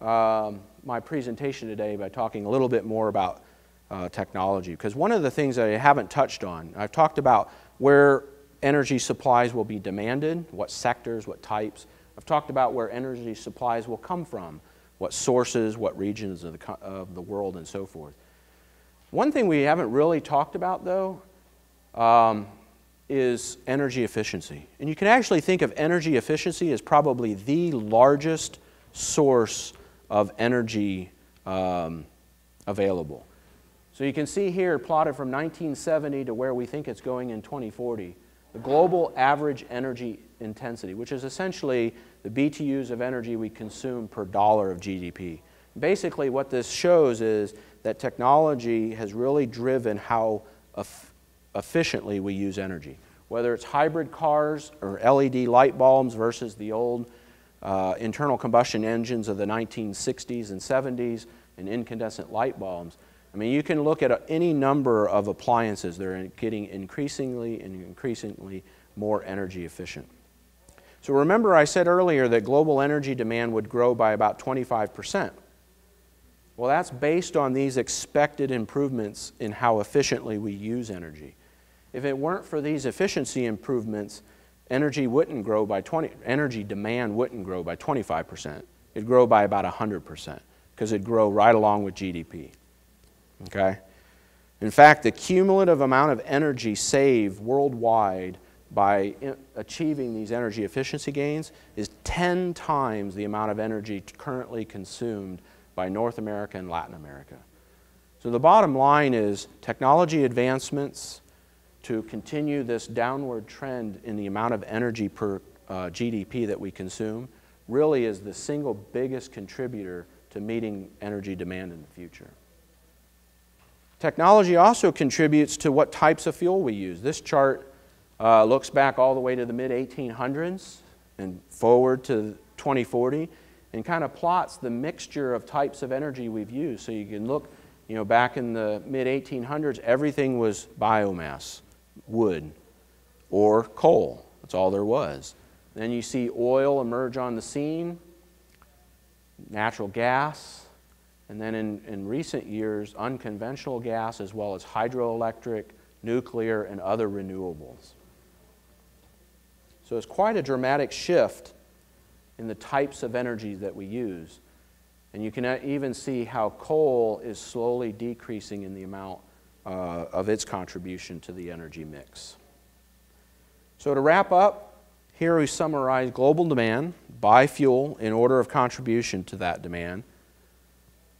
um, my presentation today by talking a little bit more about uh, technology. Because one of the things that I haven't touched on, I've talked about where energy supplies will be demanded, what sectors, what types. I've talked about where energy supplies will come from, what sources, what regions of the, of the world, and so forth. One thing we haven't really talked about, though, um, is energy efficiency. And you can actually think of energy efficiency as probably the largest source of energy um, available. So you can see here, plotted from 1970 to where we think it's going in 2040, the global average energy intensity, which is essentially the BTUs of energy we consume per dollar of GDP. Basically, what this shows is that technology has really driven how efficiently we use energy. Whether it's hybrid cars or LED light bulbs versus the old uh, internal combustion engines of the 1960s and 70s and incandescent light bulbs. I mean, you can look at any number of appliances that are getting increasingly and increasingly more energy efficient. So remember I said earlier that global energy demand would grow by about 25%. Well, that's based on these expected improvements in how efficiently we use energy. If it weren't for these efficiency improvements, energy wouldn't grow by 20, energy demand wouldn't grow by 25%. It'd grow by about 100% because it'd grow right along with GDP. Okay? In fact, the cumulative amount of energy saved worldwide by eh, achieving these energy efficiency gains is 10 times the amount of energy currently consumed by North America and Latin America. So the bottom line is technology advancements to continue this downward trend in the amount of energy per uh, GDP that we consume really is the single biggest contributor to meeting energy demand in the future. Technology also contributes to what types of fuel we use. This chart uh, looks back all the way to the mid 1800s and forward to 2040 and kind of plots the mixture of types of energy we've used. So you can look, you know, back in the mid 1800s, everything was biomass, wood, or coal. That's all there was. Then you see oil emerge on the scene, natural gas, and then in, in recent years, unconventional gas as well as hydroelectric, nuclear, and other renewables. So it's quite a dramatic shift in the types of energy that we use. And you can even see how coal is slowly decreasing in the amount uh, of its contribution to the energy mix. So to wrap up, here we summarize global demand by fuel in order of contribution to that demand.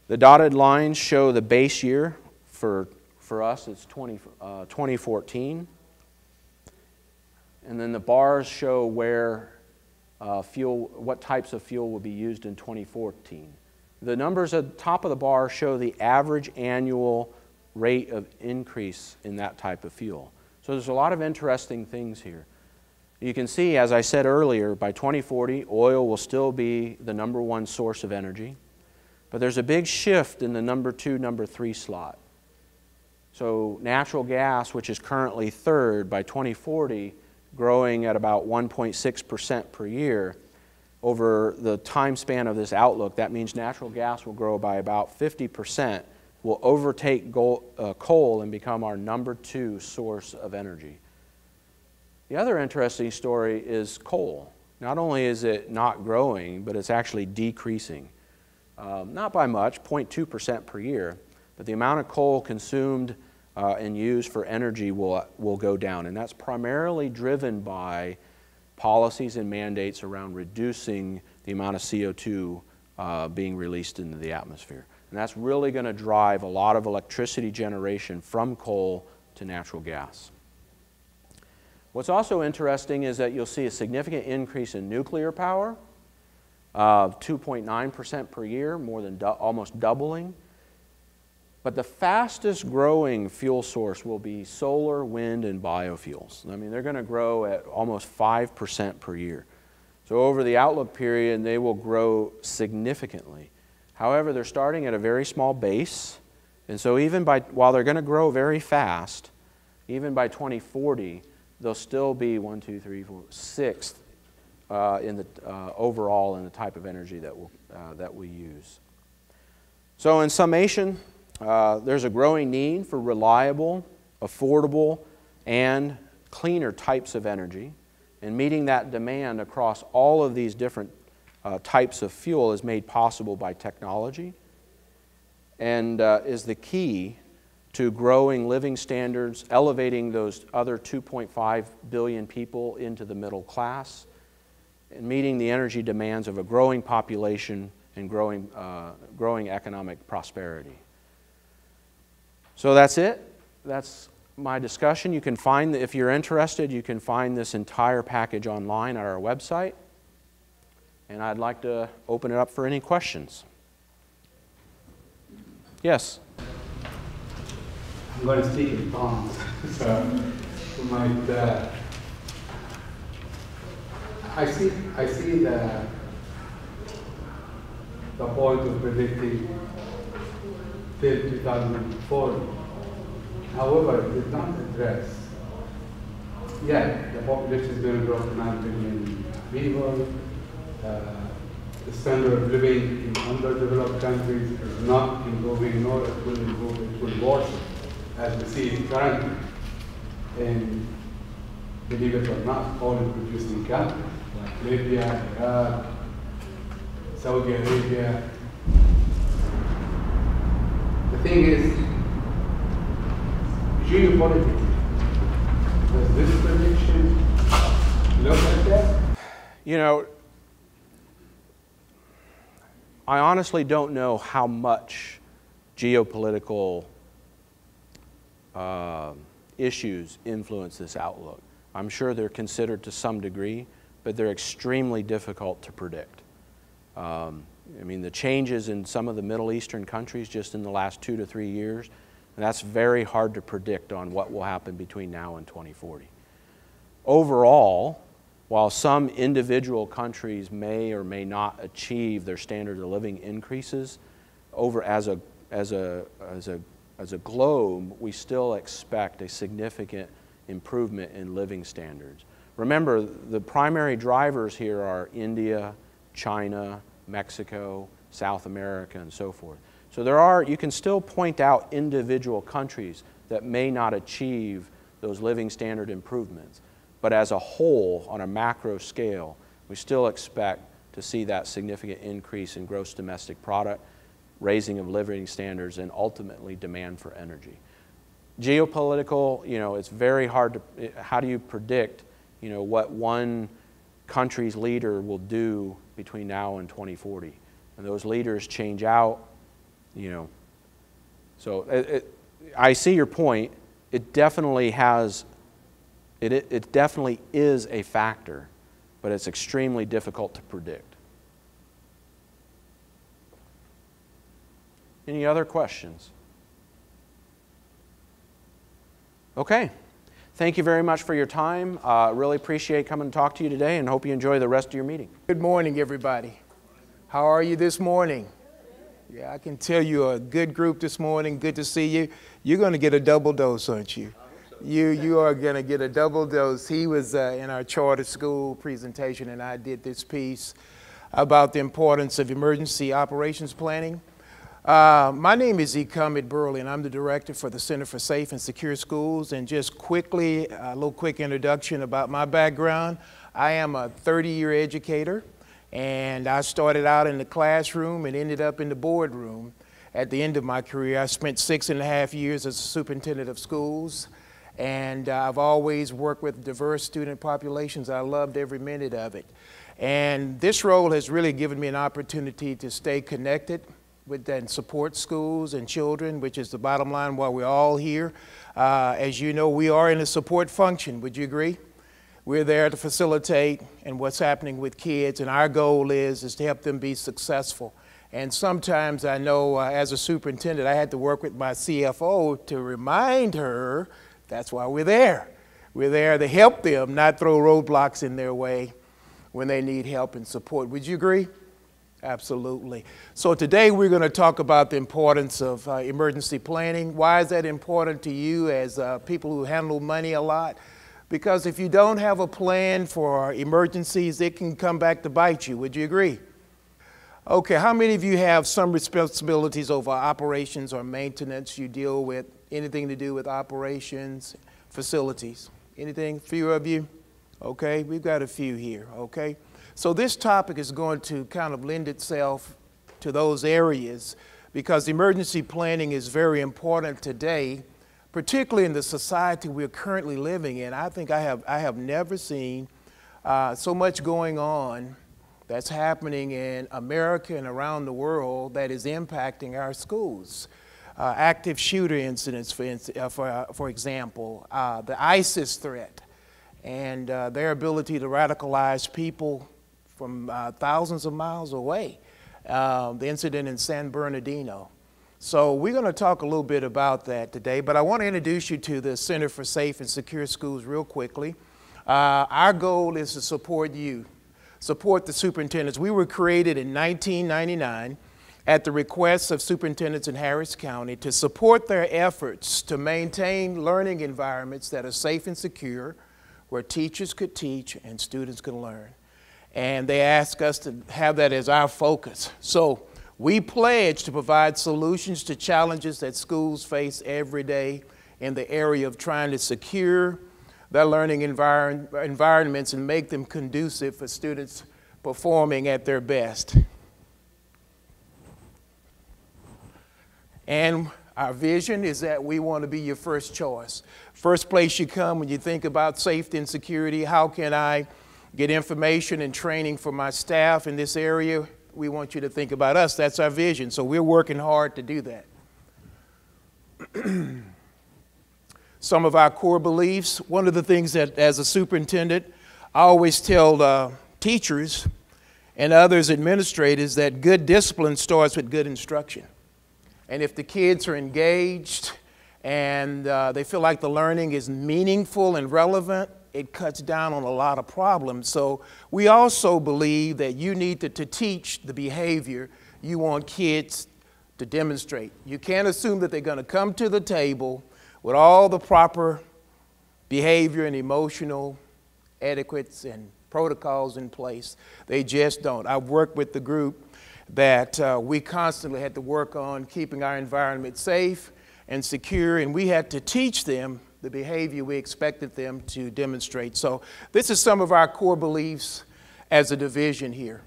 The dotted lines show the base year. For, for us, it's 20, uh, 2014. And then the bars show where uh, fuel, what types of fuel will be used in 2014. The numbers at the top of the bar show the average annual rate of increase in that type of fuel. So there's a lot of interesting things here. You can see, as I said earlier, by 2040, oil will still be the number one source of energy. But there's a big shift in the number two, number three slot. So natural gas, which is currently third, by 2040, growing at about 1.6% per year, over the time span of this outlook, that means natural gas will grow by about 50%, will overtake uh, coal and become our number two source of energy. The other interesting story is coal. Not only is it not growing, but it's actually decreasing um, not by much, 0.2% per year, but the amount of coal consumed uh, and used for energy will, will go down. And that's primarily driven by policies and mandates around reducing the amount of CO2 uh, being released into the atmosphere. And that's really going to drive a lot of electricity generation from coal to natural gas. What's also interesting is that you'll see a significant increase in nuclear power of 2.9% per year, more than almost doubling. But the fastest growing fuel source will be solar, wind, and biofuels. I mean, they're going to grow at almost 5% per year. So over the outlook period, they will grow significantly. However, they're starting at a very small base. And so even by, while they're going to grow very fast, even by 2040, they'll still be one, two, three, four, sixth uh, in the, uh, overall in the type of energy that, we'll, uh, that we use. So in summation, uh, there's a growing need for reliable, affordable, and cleaner types of energy. And meeting that demand across all of these different uh, types of fuel is made possible by technology and uh, is the key to growing living standards, elevating those other 2.5 billion people into the middle class, and meeting the energy demands of a growing population and growing, uh, growing economic prosperity. So that's it. That's my discussion. You can find, if you're interested, you can find this entire package online at our website. And I'd like to open it up for any questions. Yes? I'm going to speak in tongues, so you might. Uh, I see. I see the the point of predicting till 2040. However, it did not address. Yeah, the population is going to grow to 9 billion people. Uh, the standard of living in underdeveloped countries is not improving, nor it will improve, it will worsen as we see it currently. And believe it or not, oil producing countries like Libya, Iraq, Saudi Arabia. The thing is, geopolitically, does this prediction look like that? You know, I honestly don't know how much geopolitical uh, issues influence this outlook. I'm sure they're considered to some degree, but they're extremely difficult to predict. Um, I mean, the changes in some of the Middle Eastern countries just in the last two to three years, that's very hard to predict on what will happen between now and 2040. Overall, while some individual countries may or may not achieve their standard of living increases, over as a, as a, as a, as a globe, we still expect a significant improvement in living standards. Remember, the primary drivers here are India, China, Mexico, South America, and so forth. So there are, you can still point out individual countries that may not achieve those living standard improvements. But as a whole, on a macro scale, we still expect to see that significant increase in gross domestic product, raising of living standards, and ultimately demand for energy. Geopolitical, you know, it's very hard to, how do you predict, you know, what one country's leader will do between now and 2040? And those leaders change out, you know. So it, it, I see your point. It definitely has it, it, it definitely is a factor, but it's extremely difficult to predict. Any other questions? Okay. Thank you very much for your time. Uh, really appreciate coming to talk to you today and hope you enjoy the rest of your meeting. Good morning, everybody. How are you this morning? Yeah, I can tell you're a good group this morning. Good to see you. You're going to get a double dose, aren't you? You you are going to get a double dose. He was uh, in our charter school presentation, and I did this piece about the importance of emergency operations planning. Uh, my name is E. Ekamit Burley, and I'm the director for the Center for Safe and Secure Schools. And just quickly, a little quick introduction about my background. I am a 30-year educator, and I started out in the classroom and ended up in the boardroom. At the end of my career, I spent six and a half years as a superintendent of schools. And uh, I've always worked with diverse student populations. I loved every minute of it. And this role has really given me an opportunity to stay connected with and support schools and children, which is the bottom line while we're all here. Uh, as you know, we are in a support function. Would you agree? We're there to facilitate and what's happening with kids, and our goal is, is to help them be successful. And sometimes I know uh, as a superintendent, I had to work with my CFO to remind her that's why we're there. We're there to help them, not throw roadblocks in their way when they need help and support. Would you agree? Absolutely. So today we're going to talk about the importance of uh, emergency planning. Why is that important to you as uh, people who handle money a lot? Because if you don't have a plan for emergencies, it can come back to bite you. Would you agree? Okay, how many of you have some responsibilities over operations or maintenance you deal with anything to do with operations, facilities? Anything? Few of you? Okay, we've got a few here, okay? So this topic is going to kind of lend itself to those areas because emergency planning is very important today, particularly in the society we're currently living in. I think I have, I have never seen uh, so much going on that's happening in America and around the world that is impacting our schools. uh, active shooter incidents, for, uh, for, uh, for example, uh, the ISIS threat, and uh, their ability to radicalize people from uh, thousands of miles away, the incident in San Bernardino. So we're going to talk a little bit about that today, but I want to introduce you to the Center for Safe and Secure Schools real quickly. our goal is to support you, support the superintendents. We were created in 1999 at the request of superintendents in Harris County to support their efforts to maintain learning environments that are safe and secure, where teachers could teach and students could learn. And they asked us to have that as our focus. So we pledge to provide solutions to challenges that schools face every day in the area of trying to secure their learning envir environments and make them conducive for students performing at their best. And our vision is that we want to be your first choice. First place you come when you think about safety and security. How can I get information and training for my staff in this area? We want you to think about us. That's our vision. So we're working hard to do that. Some of our core beliefs. One of the things that, as a superintendent, I always tell uh, teachers and others administrators that good discipline starts with good instruction. And if the kids are engaged and uh, they feel like the learning is meaningful and relevant, it cuts down on a lot of problems. So we also believe that you need to, to teach the behavior you want kids to demonstrate. You can't assume that they're going to come to the table with all the proper behavior and emotional etiquettes and protocols in place. They just don't. I've worked with the group that uh, we constantly had to work on keeping our environment safe and secure, and we had to teach them the behavior we expected them to demonstrate. So, this is some of our core beliefs as a division here.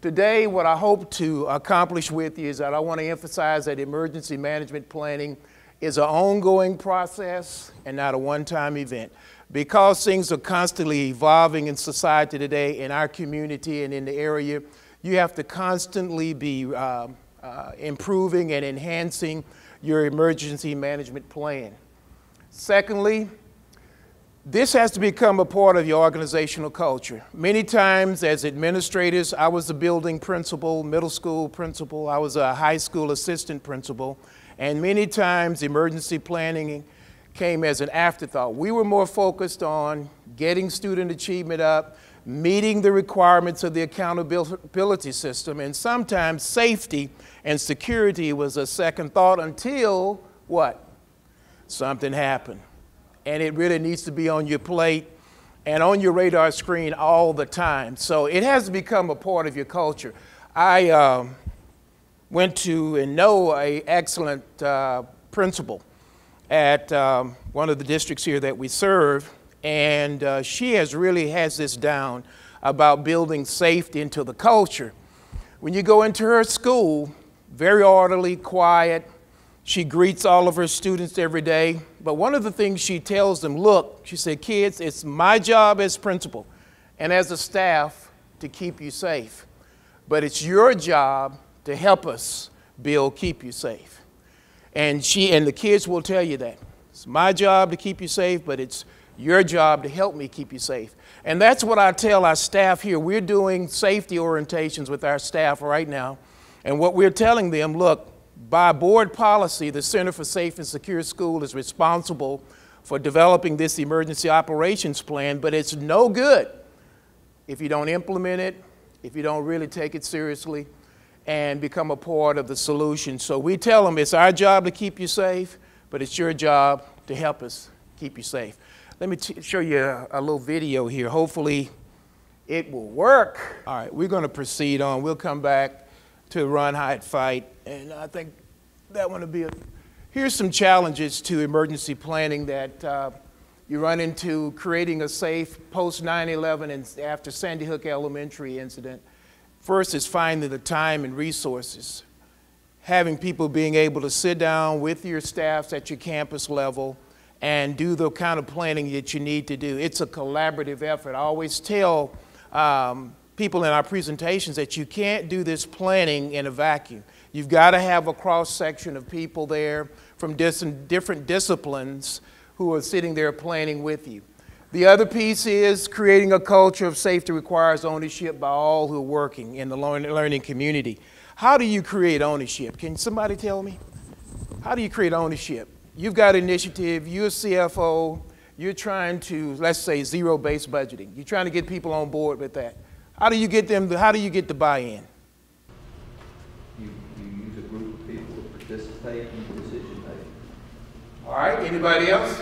Today, what I hope to accomplish with you is that I want to emphasize that emergency management planning is an ongoing process and not a one time event. Because things are constantly evolving in society today, in our community, and in the area, you have to constantly be uh, uh, improving and enhancing your emergency management plan. Secondly, this has to become a part of your organizational culture. Many times, as administrators, I was a building principal, middle school principal, I was a high school assistant principal, and many times emergency planning came as an afterthought. We were more focused on getting student achievement up, meeting the requirements of the accountability system, and sometimes safety and security was a second thought until what? Something happened. And it really needs to be on your plate and on your radar screen all the time. So it has to become a part of your culture. I um, went to and know a excellent uh, principal at um, one of the districts here that we serve, and uh, she has really has this down about building safety into the culture. When you go into her school, very orderly, quiet, she greets all of her students every day. But one of the things she tells them, look, she said, kids, it's my job as principal and as a staff to keep you safe. But it's your job to help us build Keep You Safe. And she and the kids will tell you that. It's my job to keep you safe, but it's your job to help me keep you safe. And that's what I tell our staff here. We're doing safety orientations with our staff right now. And what we're telling them look, by board policy, the Center for Safe and Secure School is responsible for developing this emergency operations plan, but it's no good if you don't implement it, if you don't really take it seriously and become a part of the solution. So we tell them it's our job to keep you safe, but it's your job to help us keep you safe. Let me show you a, a, little video here. Hopefully it will work. All right, we're going to proceed on. We'll come back to run, hide, fight, and I think that one will be a, here's some challenges to emergency planning that uh, you run into creating a safe post 9-11 and after Sandy Hook Elementary incident. First is finding the time and resources. Having people being able to sit down with your staffs at your campus level and do the kind of planning that you need to do. It's a collaborative effort. I always tell um, people in our presentations that you can't do this planning in a vacuum. You've got to have a cross section of people there from dis- different disciplines who are sitting there planning with you. The other piece is creating a culture of safety requires ownership by all who are working in the learning community. How do you create ownership? Can somebody tell me? How do you create ownership? You've got initiative, you're a CFO, you're trying to, let's say, zero-based budgeting. You're trying to get people on board with that. How do you get them, to, how do you get the buy-in? You, you use a group of people to participate in the decision making. All right, anybody else?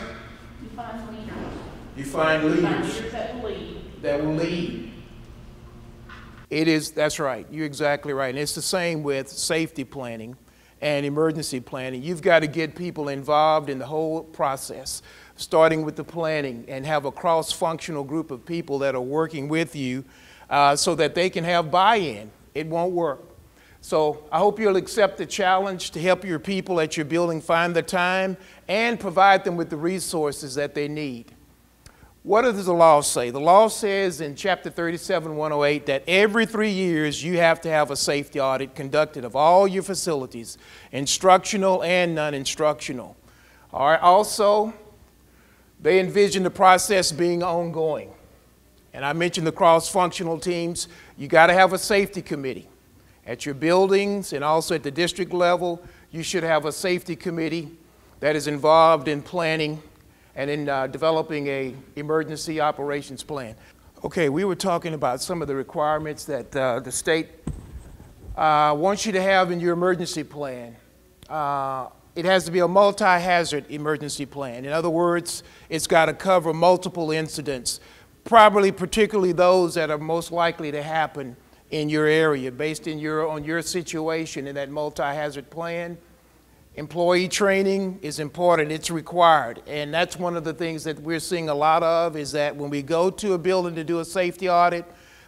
You find leaders. Find leaders leaders that will lead. that will lead. It is, that's right, you're exactly right. And it's the same with safety planning and emergency planning. You've got to get people involved in the whole process, starting with the planning and have a cross-functional group of people that are working with you uh, so that they can have buy-in. It won't work. So I hope you'll accept the challenge to help your people at your building find the time and provide them with the resources that they need. What does the law say? The law says in chapter 37, 108, that every three years you have to have a safety audit conducted of all your facilities, instructional and non instructional. All right, also, they envision the process being ongoing. And I mentioned the cross functional teams. You got to have a safety committee. At your buildings and also at the district level, you should have a safety committee that is involved in planning and in uh, developing a emergency operations plan. Okay, we were talking about some of the requirements that uh, the state uh, wants you to have in your emergency plan. Uh, it has to be a multi-hazard emergency plan. In other words, it's got to cover multiple incidents, probably particularly those that are most likely to happen in your area based in your, on your situation in that multi-hazard plan. Employee training is important, it's required. And that's one of the things that we're seeing a lot of is that when we go to a building to do a safety audit,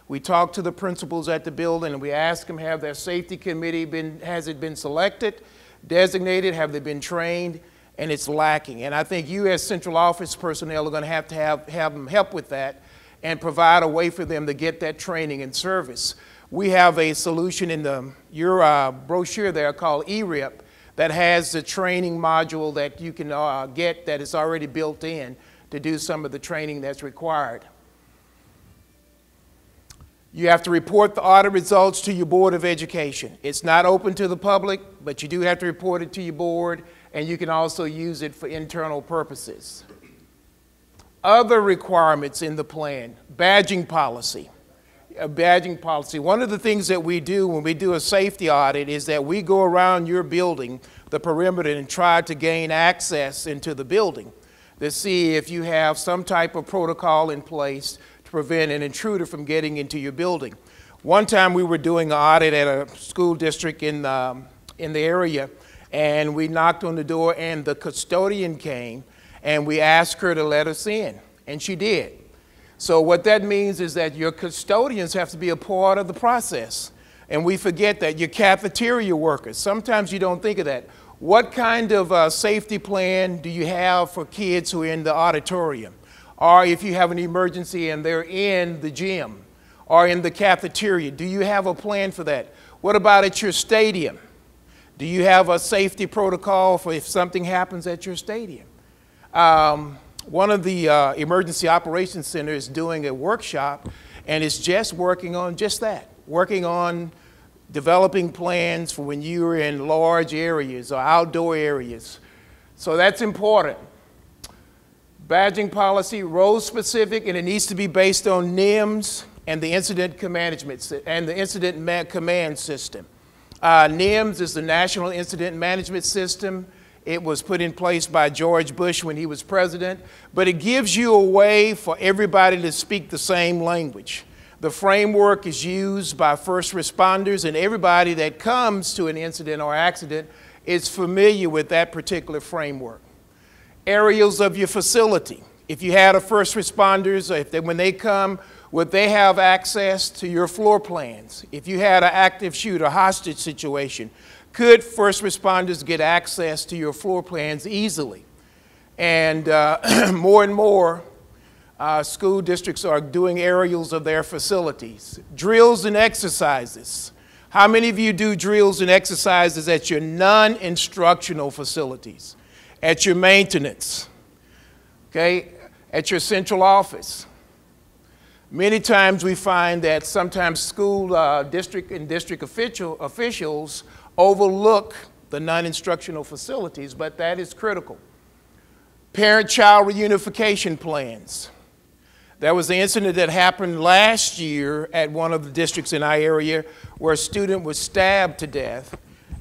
we talk to the principals at the building and we ask them, have their safety committee been, has it been selected, designated, have they been trained? And it's lacking. And I think you as central office personnel are gonna have to have, have them help with that and provide a way for them to get that training and service. We have a solution in the, your uh, brochure there called ERIP that has the training module that you can uh, get that is already built in to do some of the training that's required. You have to report the audit results to your Board of Education. It's not open to the public, but you do have to report it to your board, and you can also use it for internal purposes. Other requirements in the plan, badging policy a badging policy. One of the things that we do when we do a safety audit is that we go around your building, the perimeter, and try to gain access into the building to see if you have some type of protocol in place to prevent an intruder from getting into your building. One time we were doing an audit at a school district in, um, in the area, and we knocked on the door, and the custodian came, and we asked her to let us in, and she did. So what that means is that your custodians have to be a part of the process. And we forget that your cafeteria workers, sometimes you don't think of that. What kind of uh, safety plan do you have for kids who are in the auditorium? Or if you have an emergency and they're in the gym or in the cafeteria, do you have a plan for that? What about at your stadium? Do you have a safety protocol for if something happens at your stadium? Um, one of the uh, emergency operations centers doing a workshop and it's just working on just that, working on developing plans for when you're in large areas or outdoor areas. So that's important. Badging policy, role specific, and it needs to be based on NIMS and the incident management and the incident command system. Uh, NIMS is the National Incident Management System. It was put in place by George Bush when he was president, but it gives you a way for everybody to speak the same language. The framework is used by first responders, and everybody that comes to an incident or accident is familiar with that particular framework. Areas of your facility. If you had a first responders, if they, when they come, would they have access to your floor plans? If you had an active shooter, hostage situation, could first responders get access to your floor plans easily? And uh, more and more, uh, school districts are doing aerials of their facilities. Drills and exercises. How many of you do drills and exercises at your non instructional facilities, at your maintenance, okay, at your central office? Many times we find that sometimes school uh, district and district official, officials overlook the non instructional facilities, but that is critical. Parent child reunification plans. There was an incident that happened last year at one of the districts in our area where a student was stabbed to death.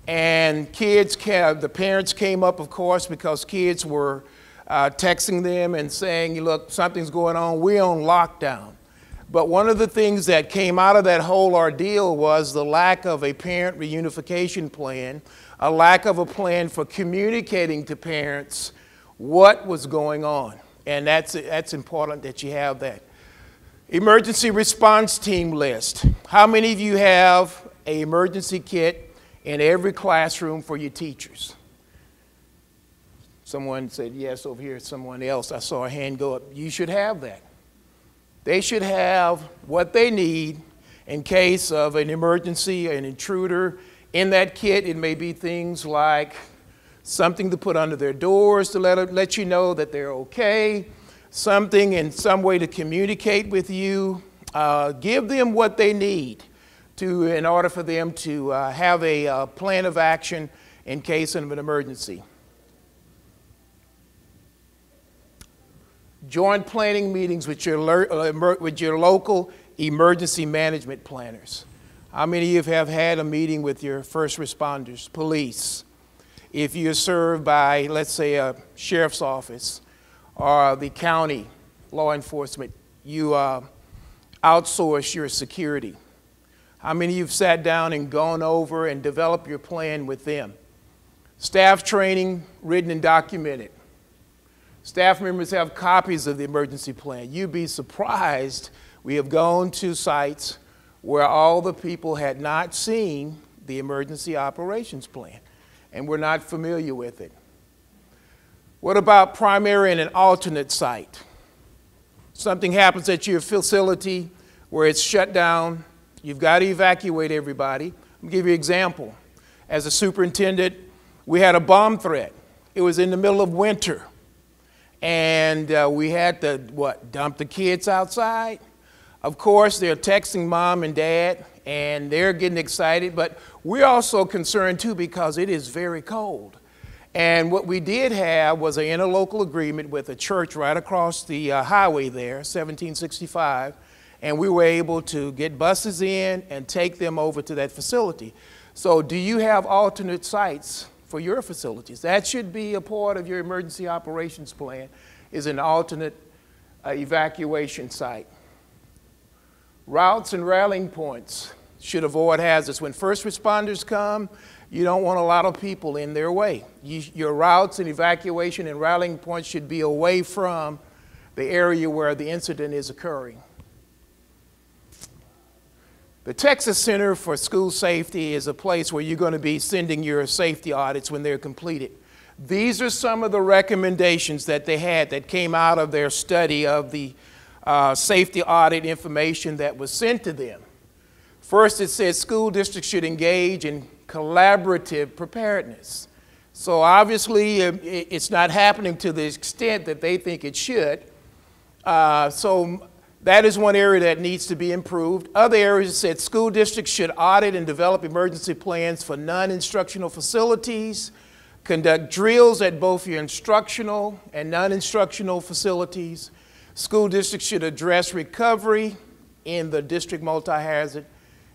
And kids, the parents came up, of course, because kids were uh, texting them and saying, look, something's going on, we're on lockdown. But one of the things that came out of that whole ordeal was the lack of a parent reunification plan, a lack of a plan for communicating to parents what was going on. And that's, that's important that you have that. Emergency response team list. How many of you have an emergency kit in every classroom for your teachers? Someone said yes over here, someone else. I saw a hand go up. You should have that. They should have what they need in case of an emergency, an intruder. In that kit, it may be things like something to put under their doors to let, let you know that they're okay, something in some way to communicate with you. Uh, give them what they need to, in order for them to uh, have a uh, plan of action in case of an emergency. Joint planning meetings with your, uh, with your local emergency management planners. How many of you have had a meeting with your first responders, police, if you're served by, let's say, a sheriff's office or the county law enforcement, you uh, outsource your security. How many of you have sat down and gone over and developed your plan with them? Staff training, written and documented. Staff members have copies of the emergency plan. You'd be surprised. We have gone to sites where all the people had not seen the emergency operations plan and we're not familiar with it. What about primary and an alternate site? Something happens at your facility where it's shut down, you've got to evacuate everybody. I'll give you an example. As a superintendent, we had a bomb threat. It was in the middle of winter. And uh, we had to, what, dump the kids outside? Of course, they're texting mom and dad, and they're getting excited, but we're also concerned too because it is very cold. And what we did have was an interlocal agreement with a church right across the uh, highway there, 1765, and we were able to get buses in and take them over to that facility. So, do you have alternate sites for your facilities? That should be a part of your emergency operations plan, is an alternate uh, evacuation site. Routes and rallying points should avoid hazards. When first responders come, you don't want a lot of people in their way. You, your routes and evacuation and rallying points should be away from the area where the incident is occurring. The Texas Center for School Safety is a place where you're going to be sending your safety audits when they're completed. These are some of the recommendations that they had that came out of their study of the uh, safety audit information that was sent to them. First, it says school districts should engage in collaborative preparedness. So obviously, um, it's not happening to the extent that they think it should. Uh, so that is one area that needs to be improved. Other areas said school districts should audit and develop emergency plans for non-instructional facilities, conduct drills at both your instructional and non-instructional facilities, School districts should address recovery in the district multi-hazard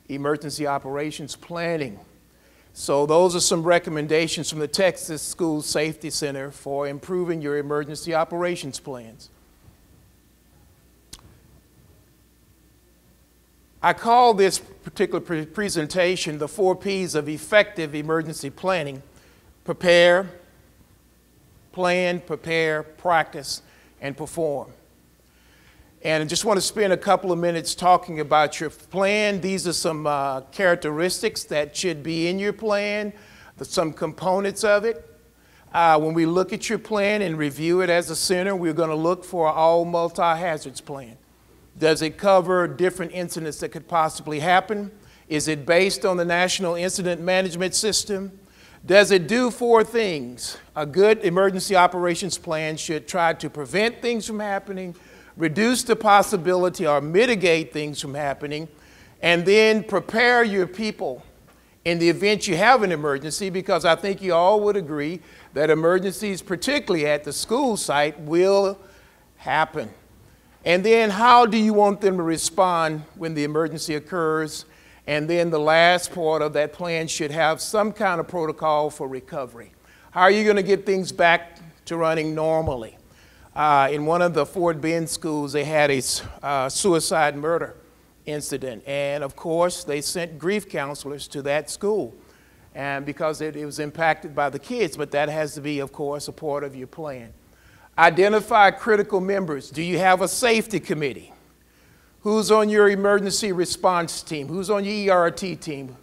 emergency operations planning. So those are some recommendations from the Texas School Safety Center for improving your emergency operations plans. I call this particular pre presentation the four P's of effective emergency planning. Prepare, plan, prepare, practice, and perform. And I just want to spend a couple of minutes talking about your plan. These are some uh, characteristics that should be in your plan, some components of it. Uh, when we look at your plan and review it as a center, we're going to look for all multi-hazards plan. Does it cover different incidents that could possibly happen? Is it based on the National Incident Management System? Does it do four things? A good emergency operations plan should try to prevent things from happening, reduce the possibility or mitigate things from happening, and then prepare your people in the event you have an emergency, because I think you all would agree that emergencies, particularly at the school site, will happen. And then how do you want them to respond when the emergency occurs? And then the last part of that plan should have some kind of protocol for recovery. How are you going to get things back to running normally? Uh, in one of the Fort Bend schools, they had a uh, suicide murder incident. And of course, they sent grief counselors to that school and because it, it was impacted by the kids, but that has to be, of course, a part of your plan. Identify critical members. Do you have a safety committee? Who's on your emergency response team? Who's on your ERT team?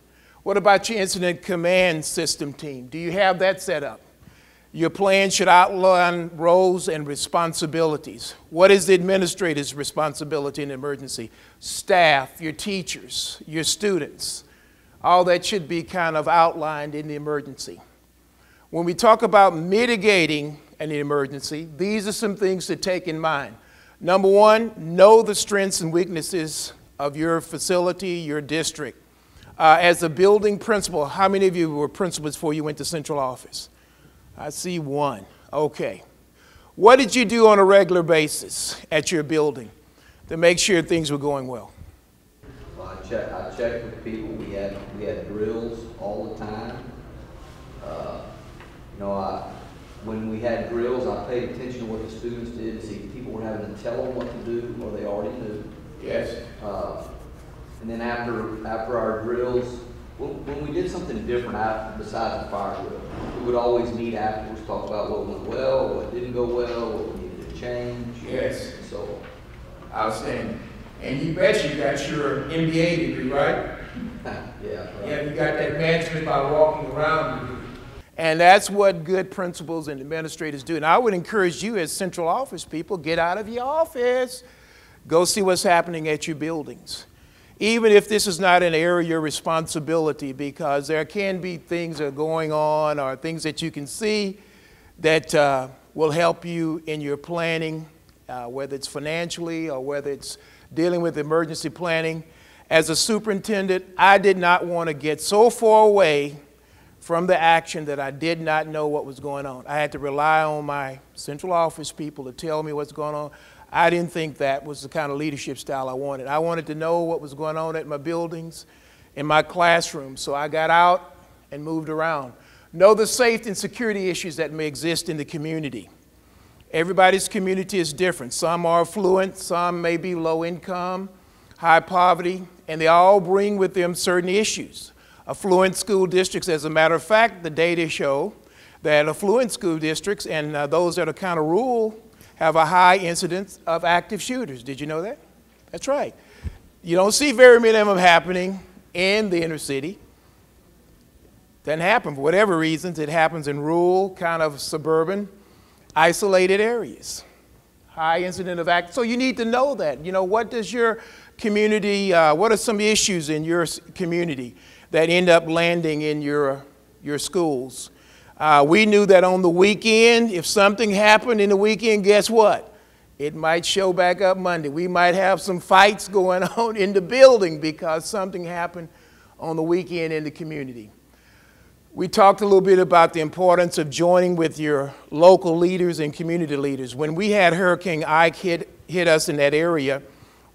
What about your incident command system team? Do you have that set up? Your plan should outline roles and responsibilities. What is the administrator's responsibility in emergency? Staff, your teachers, your students. All that should be kind of outlined in the emergency. When we talk about mitigating an emergency, these are some things to take in mind. Number one, know the strengths and weaknesses of your facility, your district. Uh, as a building principal, how many of you were principals before you went to central office? I see one. Okay. What did you do on a regular basis at your building to make sure things were going well? Well, I checked, I checked with people, we had, we had drills all the time. Uh, You know, I, when we had drills, I paid attention to what the students did, to see if people were having to tell them what to do, or they already knew. Yes. Uh, And then after, after our drills, when, when we did something different out, besides the fire drill, we would always meet afterwards, talk about what went well, what didn't go well, what we needed to change. Yes. And so, Outstanding. And you bet you got your MBA degree, right? yeah. Yeah, you got that management by walking around. And that's what good principals and administrators do. And I would encourage you as central office people, get out of your office. Go see what's happening at your buildings. Even if this is not an area of your responsibility, because there can be things that are going on or things that you can see that uh, will help you in your planning, uh, whether it's financially or whether it's dealing with emergency planning. As a superintendent, I did not want to get so far away from the action that I did not know what was going on. I had to rely on my central office people to tell me what's going on. I didn't think that was the kind of leadership style I wanted. I wanted to know what was going on at my buildings, in my classroom, so I got out and moved around. Know the safety and security issues that may exist in the community. Everybody's community is different. Some are affluent, some may be low income, high poverty, and they all bring with them certain issues. Affluent school districts, as a matter of fact, the data show that affluent school districts and uh, those that are kind of rural have a high incidence of active shooters. Did you know that? That's right. You don't see very many of them happening in the inner city. Doesn't happen for whatever reasons. It happens in rural, kind of suburban, isolated areas. High incident of act. So you need to know that. You know, what does your community, uh, what are some issues in your community that end up landing in your, your schools? Uh, we knew that on the weekend, if something happened in the weekend, guess what? It might show back up Monday. We might have some fights going on in the building because something happened on the weekend in the community. We talked a little bit about the importance of joining with your local leaders and community leaders. When we had Hurricane Ike hit, hit us in that area,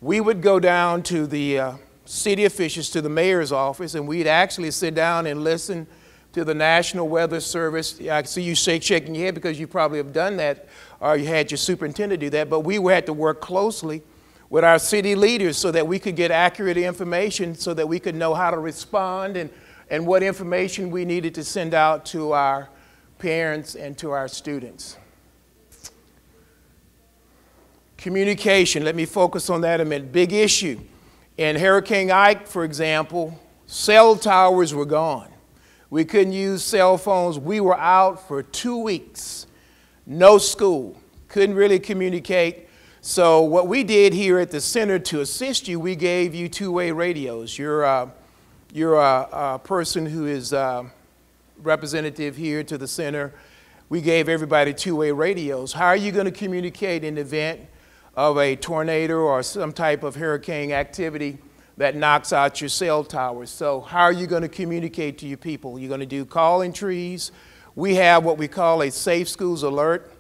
we would go down to the uh, city officials, to the mayor's office, and we'd actually sit down and listen to the National Weather Service. I see you shake, shaking your head because you probably have done that or you had your superintendent do that, but we had to work closely with our city leaders so that we could get accurate information so that we could know how to respond and, and what information we needed to send out to our parents and to our students. Communication, let me focus on that a minute. Big issue. In Hurricane Ike, for example, cell towers were gone. We couldn't use cell phones. We were out for two weeks, no school, couldn't really communicate. So, what we did here at the center to assist you, we gave you two way radios. Your uh, you're a, a person who is uh, representative here to the center. We gave everybody two-way radios. How are you going to communicate in the event of a tornado or some type of hurricane activity that knocks out your cell towers? So how are you going to communicate to your people? You're going to do calling trees. We have what we call a Safe Schools Alert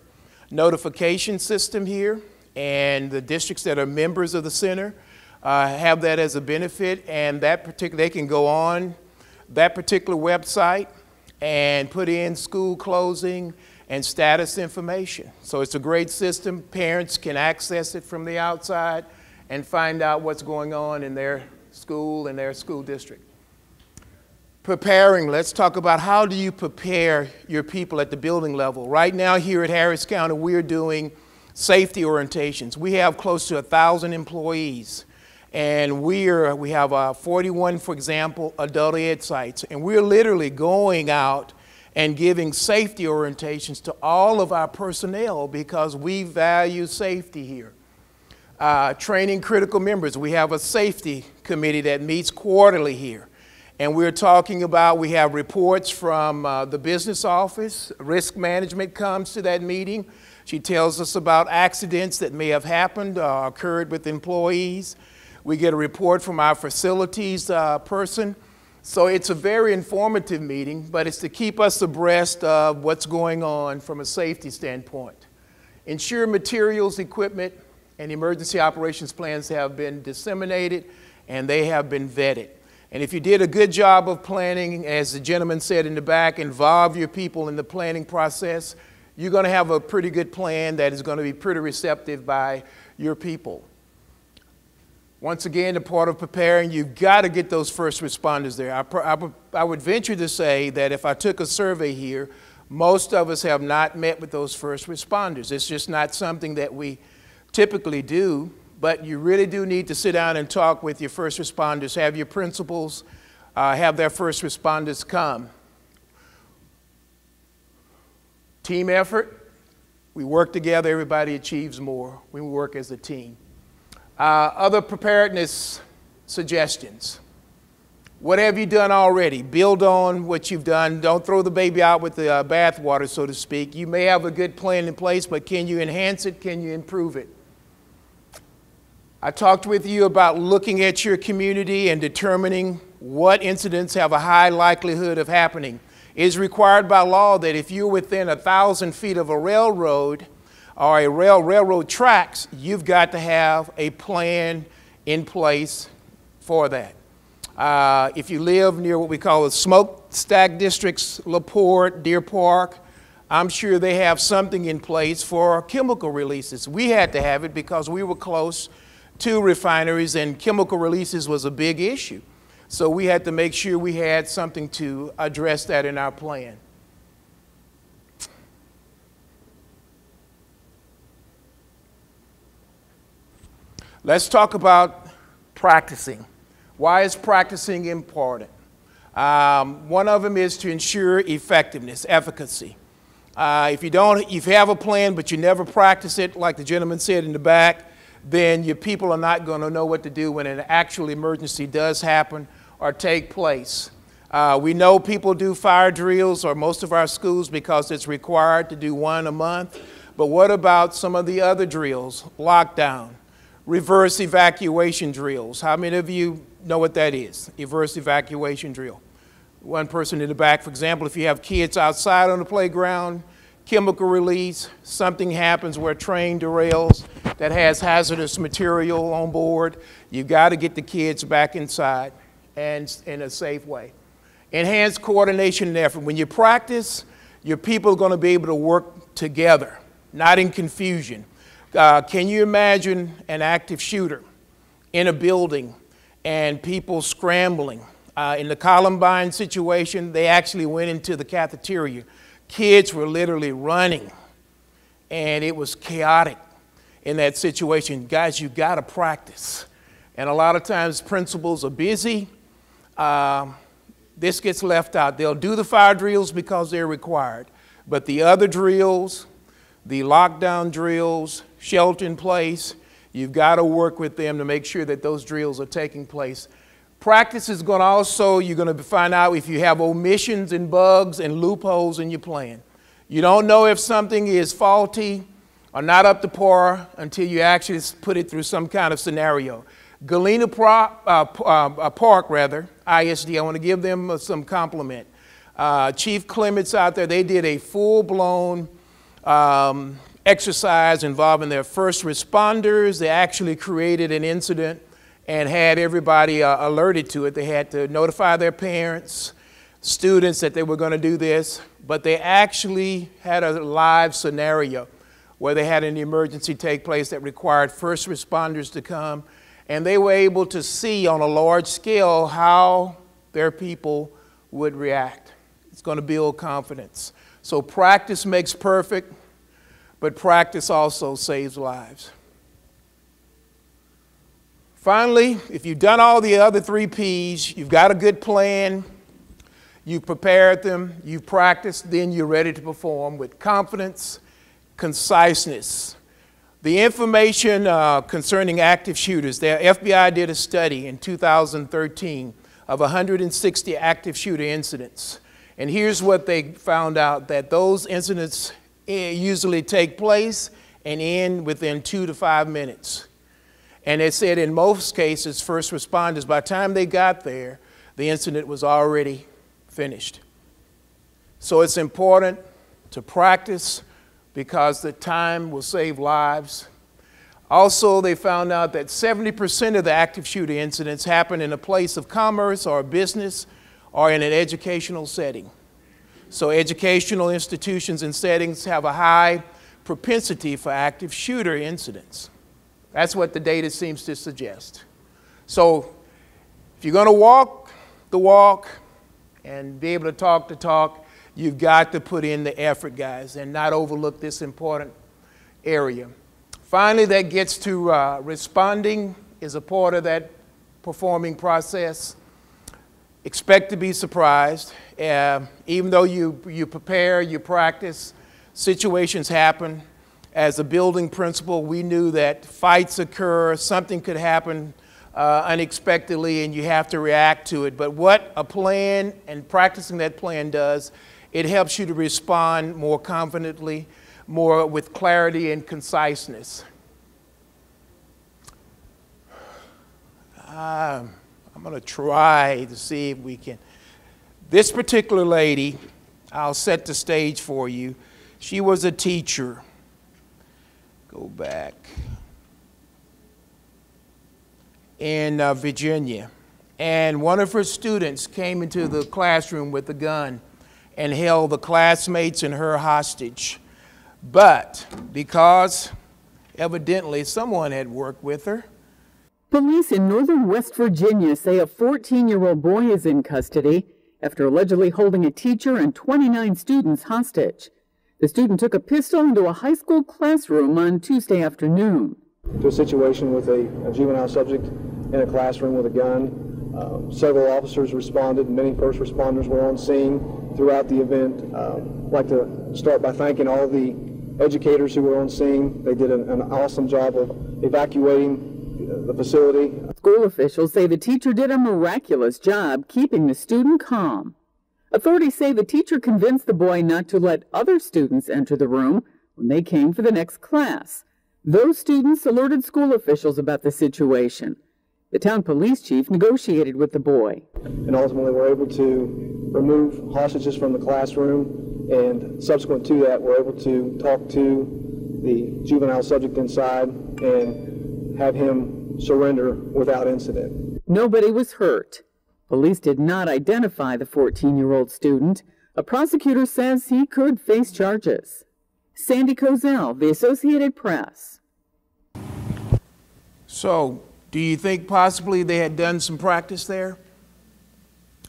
notification system here, and the districts that are members of the center uh, have that as a benefit, and that particular, they can go on that particular website and put in school closing and status information. So it's a great system. Parents can access it from the outside and find out what's going on in their school and their school district. Preparing, let's talk about how do you prepare your people at the building level. Right now here at Harris County, we're doing safety orientations. We have close to a 1,000 employees. And we're, we have uh, 41, for example, adult ed sites. And we're literally going out and giving safety orientations to all of our personnel because we value safety here. Uh, training critical members. We have a safety committee that meets quarterly here. And we're talking about, we have reports from uh, the business office. Risk management comes to that meeting. She tells us about accidents that may have happened, uh, occurred with employees. We get a report from our facilities uh, person. So it's a very informative meeting, but it's to keep us abreast of what's going on from a safety standpoint. Ensure materials, equipment, and emergency operations plans have been disseminated and they have been vetted. And if you did a good job of planning, as the gentleman said in the back, involve your people in the planning process, you're going to have a pretty good plan that is going to be pretty receptive by your people. Once again, the part of preparing, you've got to get those first responders there. I, I, would venture to say that if I took a survey here, most of us have not met with those first responders. It's just not something that we typically do, but you really do need to sit down and talk with your first responders, have your principals, uh, have their first responders come. Team effort, we work together, everybody achieves more when we work as a team. Uh, other preparedness suggestions. What have you done already? Build on what you've done. Don't throw the baby out with the uh, bathwater, so to speak. You may have a good plan in place, but can you enhance it? Can you improve it? I talked with you about looking at your community and determining what incidents have a high likelihood of happening. It is required by law that if you're within a thousand feet of a railroad, or a rail, railroad tracks, you've got to have a plan in place for that. Uh, if you live near what we call the smokestack districts, La Porte, Deer Park, I'm sure they have something in place for chemical releases. We had to have it because we were close to refineries and chemical releases was a big issue. So we had to make sure we had something to address that in our plan. Let's talk about practicing. Why is practicing important? Um, one of them is to ensure effectiveness, efficacy. Uh, if you don't, if you have a plan but you never practice it, like the gentleman said in the back, then your people are not going to know what to do when an actual emergency does happen or take place. Uh, we know people do fire drills or most of our schools because it's required to do one a month. But what about some of the other drills? Lockdown, reverse evacuation drills. How many of you know what that is? Reverse evacuation drill. One person in the back, for example, if you have kids outside on the playground, chemical release, something happens where a train derails that has hazardous material on board, you've got to get the kids back inside and in a safe way. Enhanced coordination and effort. When you practice, your people are going to be able to work together, not in confusion. Uh, can you imagine an active shooter in a building and people scrambling? Uh, in the Columbine situation, they actually went into the cafeteria. Kids were literally running, and it was chaotic in that situation. Guys, you got to practice. And a lot of times, principals are busy. Uh, this gets left out. They'll do the fire drills because they're required, but the other drills, the lockdown drills, shelter in place. You've got to work with them to make sure that those drills are taking place Practice is going to also, you're going to find out if you have omissions and bugs and loopholes in your plan. You don't know if something is faulty or not up to par until you actually put it through some kind of scenario. Galena Pro, uh, uh, Park, rather, ISD, I want to give them uh, some compliment. Uh, Chief Clements out there, they did a full-blown um, exercise involving their first responders. They actually created an incident and had everybody uh, alerted to it. They had to notify their parents, students that they were going to do this, but they actually had a live scenario where they had an emergency take place that required first responders to come, and they were able to see on a large scale how their people would react. It's going to build confidence. So practice makes perfect, but practice also saves lives. Finally, if you've done all the other three P's, you've got a good plan, you've prepared them, you've practiced, then you're ready to perform with confidence, conciseness. The information uh, concerning active shooters, the FBI did a study in 2013 of 160 active shooter incidents. And here's what they found out that those incidents usually take place and end within two to five minutes. And they said in most cases, first responders, by the time they got there, the incident was already finished. So it's important to practice because the time will save lives. Also, they found out that 70% of the active shooter incidents happen in a place of commerce or business or in an educational setting. So, educational institutions and settings have a high propensity for active shooter incidents. That's what the data seems to suggest. So if you're going to walk the walk and be able to talk the talk, you've got to put in the effort, guys, and not overlook this important area. Finally, that gets to uh, responding is a part of that performing process. Expect to be surprised. Uh, even though you, you prepare, you practice, situations happen as a building principal, we knew that fights occur, something could happen uh, unexpectedly, and you have to react to it. But what a plan and practicing that plan does, it helps you to respond more confidently, more with clarity and conciseness. Uh, I'm going to try to see if we can. This particular lady, I'll set the stage for you. She was a teacher go back. In uh, Virginia. And one of her students came into the classroom with a gun and held the classmates and her hostage. But because evidently someone had worked with her, Police in northern West Virginia say a 14 year old boy is in custody after allegedly holding a teacher and 29 students hostage. The student took a pistol into a high school classroom on Tuesday afternoon. To a situation with a, a juvenile subject in a classroom with a gun. Uh, several officers responded. Many first responders were on scene throughout the event. Uh, I'd like to start by thanking all the educators who were on scene. They did an, an awesome job of evacuating the facility. School officials say the teacher did a miraculous job keeping the student calm. Authorities say the teacher convinced the boy not to let other students enter the room when they came for the next class. Those students alerted school officials about the situation. The town police chief negotiated with the boy. And ultimately were able to remove hostages from the classroom and subsequent to that were able to talk to the juvenile subject inside and have him surrender without incident. Nobody was hurt. Police did not identify the 14 year old student. A prosecutor says he could face charges. Sandy Kozel, The Associated Press. So, do you think possibly they had done some practice there?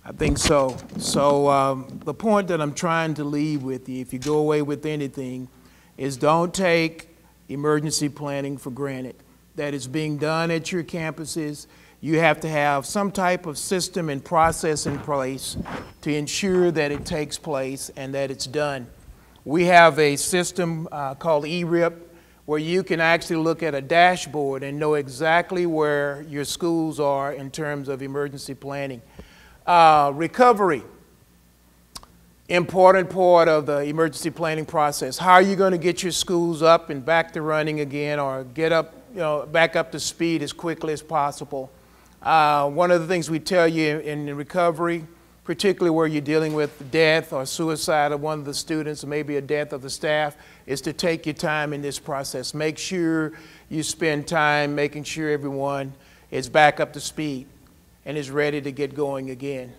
I think so. So, um, the point that I'm trying to leave with you, if you go away with anything, is don't take emergency planning for granted. That is being done at your campuses you have to have some type of system and process in place to ensure that it takes place and that it's done. We have a system uh, called ERIP, where you can actually look at a dashboard and know exactly where your schools are in terms of emergency planning. Uh, recovery, important part of the emergency planning process. How are you going to get your schools up and back to running again or get up, you know, back up to speed as quickly as possible? Uh, one of the things we tell you in, in recovery, particularly where you're dealing with death or suicide of one of the students, or maybe a death of the staff, is to take your time in this process. Make sure you spend time making sure everyone is back up to speed and is ready to get going again.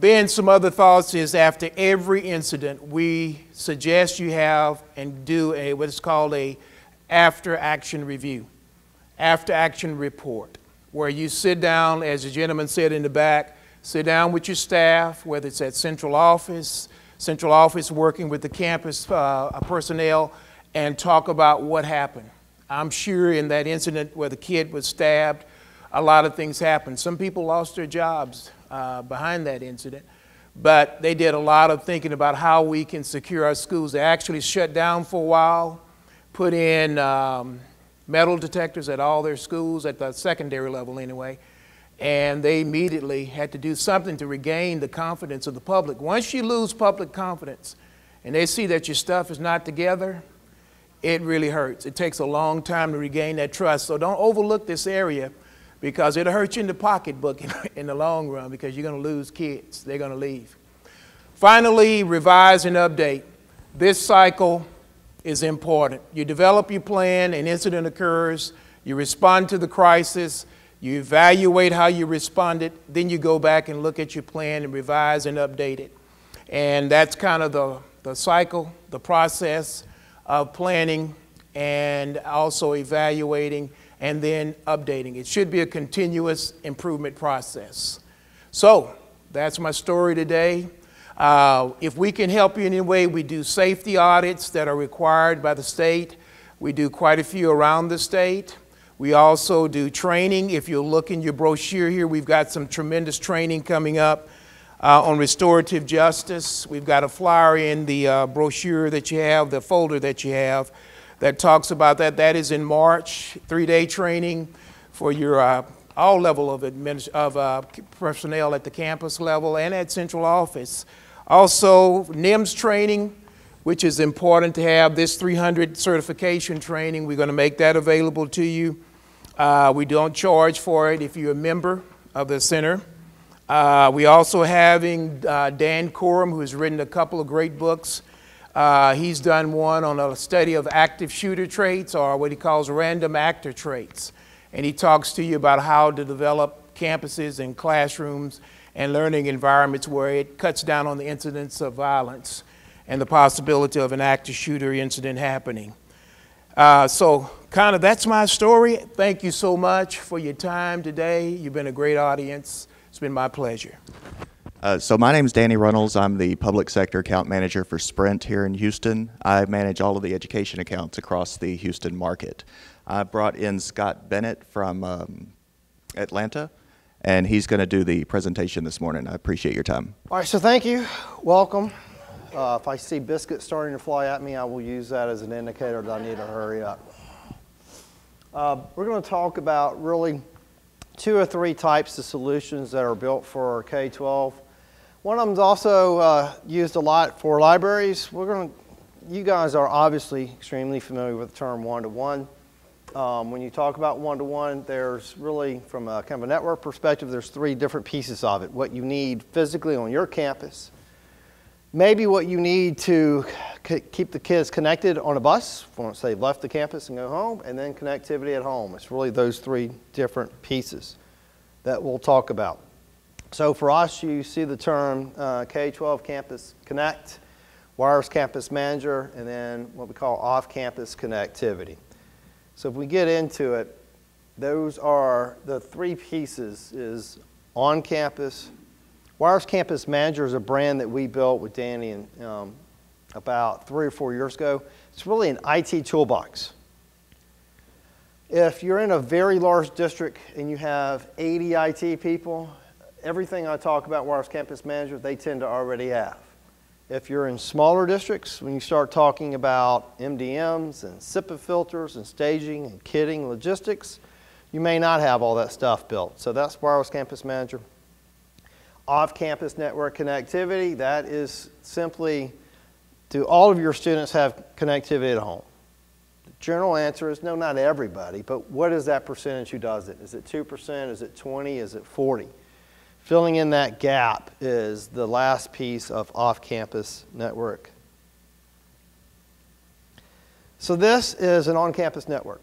Then some other thoughts is after every incident, we suggest you have and do a what's called a after action review, after action report, where you sit down, as the gentleman said in the back, sit down with your staff, whether it's at central office, central office working with the campus uh, personnel, and talk about what happened. I'm sure in that incident where the kid was stabbed, a lot of things happened. Some people lost their jobs uh, behind that incident. But they did a lot of thinking about how we can secure our schools. They actually shut down for a while, put in um, metal detectors at all their schools, at the secondary level anyway, and they immediately had to do something to regain the confidence of the public. Once you lose public confidence and they see that your stuff is not together, it really hurts. It takes a long time to regain that trust. So don't overlook this area because it'll hurt you in the pocketbook in, the long run because you're going to lose kids. They're going to leave. Finally, revise and update. This cycle is important. You develop your plan, an incident occurs, you respond to the crisis, you evaluate how you responded, then you go back and look at your plan and revise and update it. And that's kind of the, the cycle, the process of planning and also evaluating and then updating. It should be a continuous improvement process. So that's my story today. Uh, if we can help you in any way, we do safety audits that are required by the state. We do quite a few around the state. We also do training. If you look in your brochure here, we've got some tremendous training coming up uh, on restorative justice. We've got a flyer in the uh, brochure that you have, the folder that you have that talks about that. That is in March, three-day training for your uh, all level of, of uh, personnel at the campus level and at central office. Also, NIMS training, which is important to have this 300 certification training. We're going to make that available to you. Uh, we don't charge for it if you're a member of the center. Uh, we also having uh, Dan Korem, who has written a couple of great books uh, he's done one on a study of active shooter traits or what he calls random actor traits. And he talks to you about how to develop campuses and classrooms and learning environments where it cuts down on the incidence of violence and the possibility of an active shooter incident happening. Uh, so, kind of that's my story. Thank you so much for your time today. You've been a great audience. It's been my pleasure. Uh, so my name is Danny Runnels. I'm the public sector account manager for Sprint here in Houston. I manage all of the education accounts across the Houston market. I brought in Scott Bennett from um, Atlanta, and he's going to do the presentation this morning. I appreciate your time. All right, so thank you. Welcome. Uh, if I see biscuits starting to fly at me, I will use that as an indicator that I need to hurry up. Uh, we're going to talk about really two or three types of solutions that are built for our K-12 one of them's also uh, used a lot for libraries. We're going to, you guys are obviously extremely familiar with the term one-to-one. Um, when you talk about one-to-one, there's really, from a kind of a network perspective, there's three different pieces of it. What you need physically on your campus, maybe what you need to keep the kids connected on a bus once they've left the campus and go home, and then connectivity at home. It's really those three different pieces that we'll talk about. So for us, you see the term uh, K-12 Campus Connect, Wireless Campus Manager, and then what we call off-campus connectivity. So if we get into it, those are the three pieces is on campus. Wireless Campus Manager is a brand that we built with Danny and, um, about three or four years ago. It's really an IT toolbox. If you're in a very large district and you have 80 IT people, everything I talk about Wireless Campus Manager, they tend to already have. If you're in smaller districts, when you start talking about MDMs and CIPA filters and staging and kitting, logistics, you may not have all that stuff built. So that's Wireless Campus Manager. Off-campus network connectivity, that is simply, do all of your students have connectivity at home? The general answer is no, not everybody, but what is that percentage who does it? Is it 2%? Is it 20? Is it 40? Filling in that gap is the last piece of off-campus network. So this is an on-campus network.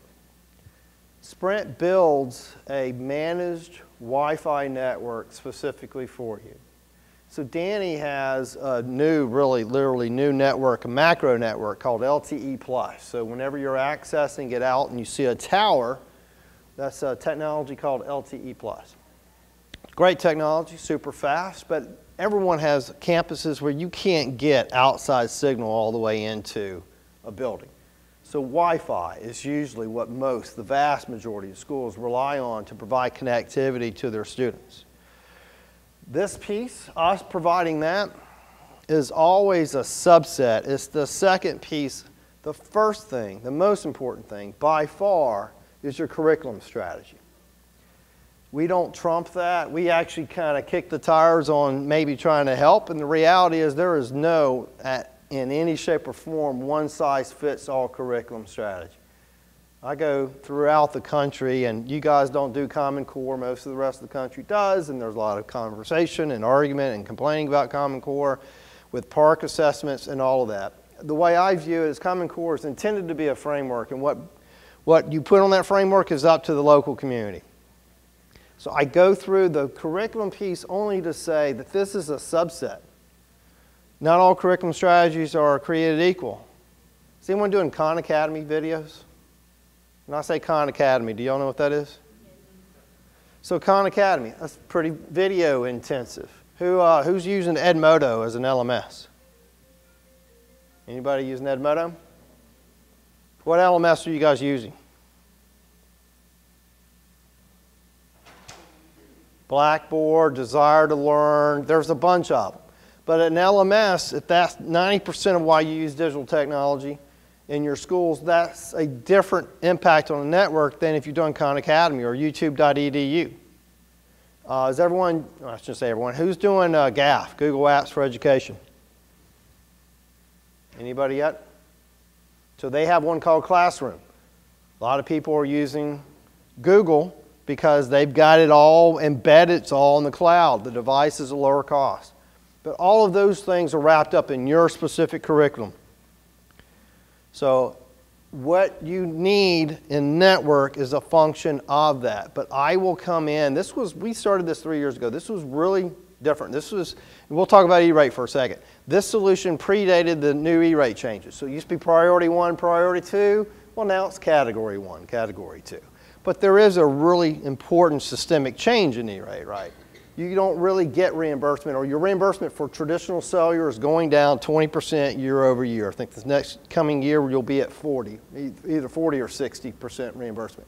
Sprint builds a managed Wi-Fi network specifically for you. So Danny has a new, really, literally new network, a macro network called LTE Plus. So whenever you're accessing it out and you see a tower, that's a technology called LTE Plus. Great technology, super fast, but everyone has campuses where you can't get outside signal all the way into a building. So Wi-Fi is usually what most, the vast majority of schools rely on to provide connectivity to their students. This piece, us providing that, is always a subset. It's the second piece. The first thing, the most important thing, by far, is your curriculum strategy. We don't trump that. We actually kind of kick the tires on maybe trying to help, and the reality is there is no, at in any shape or form, one size fits all curriculum strategy. I go throughout the country, and you guys don't do Common Core, most of the rest of the country does, and there's a lot of conversation and argument and complaining about Common Core with PARCC assessments and all of that. The way I view it is Common Core is intended to be a framework, and what, what you put on that framework is up to the local community. So I go through the curriculum piece only to say that this is a subset. Not all curriculum strategies are created equal. Is anyone doing Khan Academy videos? When I say Khan Academy, do y'all know what that is? So Khan Academy, that's pretty video intensive. Who, uh, who's using Edmodo as an LMS? Anybody using Edmodo? What LMS are you guys using? Blackboard, Desire to Learn, there's a bunch of them. But an LMS, if that's 90% of why you use digital technology in your schools, that's a different impact on the network than if you're doing Khan Academy or YouTube.edu. Uh, is everyone, I shouldn't say everyone, who's doing uh, GAF, Google Apps for Education? Anybody yet? So they have one called Classroom. A lot of people are using Google because they've got it all embedded, it's all in the cloud. The device is a lower cost. But all of those things are wrapped up in your specific curriculum. So what you need in network is a function of that. But I will come in. This was, we started this three years ago. This was really different. This was, we'll talk about E-rate for a second. This solution predated the new E-rate changes. So it used to be priority one, priority two. Well, now it's category one, category two. But there is a really important systemic change in E-rate, right? you don't really get reimbursement, or your reimbursement for traditional cellular is going down 20% year over year. I think this next coming year you'll be at 40, either 40 or 60% reimbursement.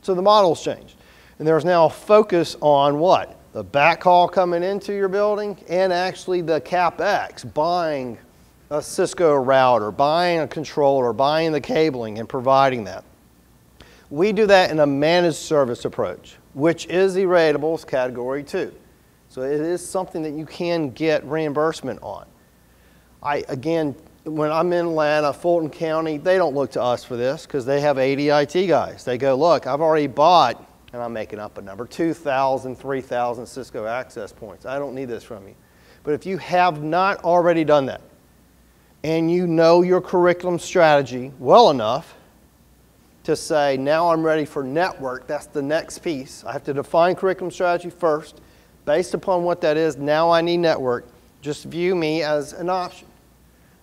So the model's changed. And there's now a focus on what? The backhaul coming into your building and actually the CapEx, buying a Cisco router, buying a controller, buying the cabling and providing that. We do that in a managed service approach which is E-ratables category two. So it is something that you can get reimbursement on. I, again, when I'm in Atlanta, Fulton County, they don't look to us for this because they have 80 IT guys. They go, look, I've already bought, and I'm making up a number, 2,000, 3,000 Cisco access points. I don't need this from you. But if you have not already done that, and you know your curriculum strategy well enough to say, now I'm ready for network. That's the next piece. I have to define curriculum strategy first. Based upon what that is, now I need network. Just view me as an option.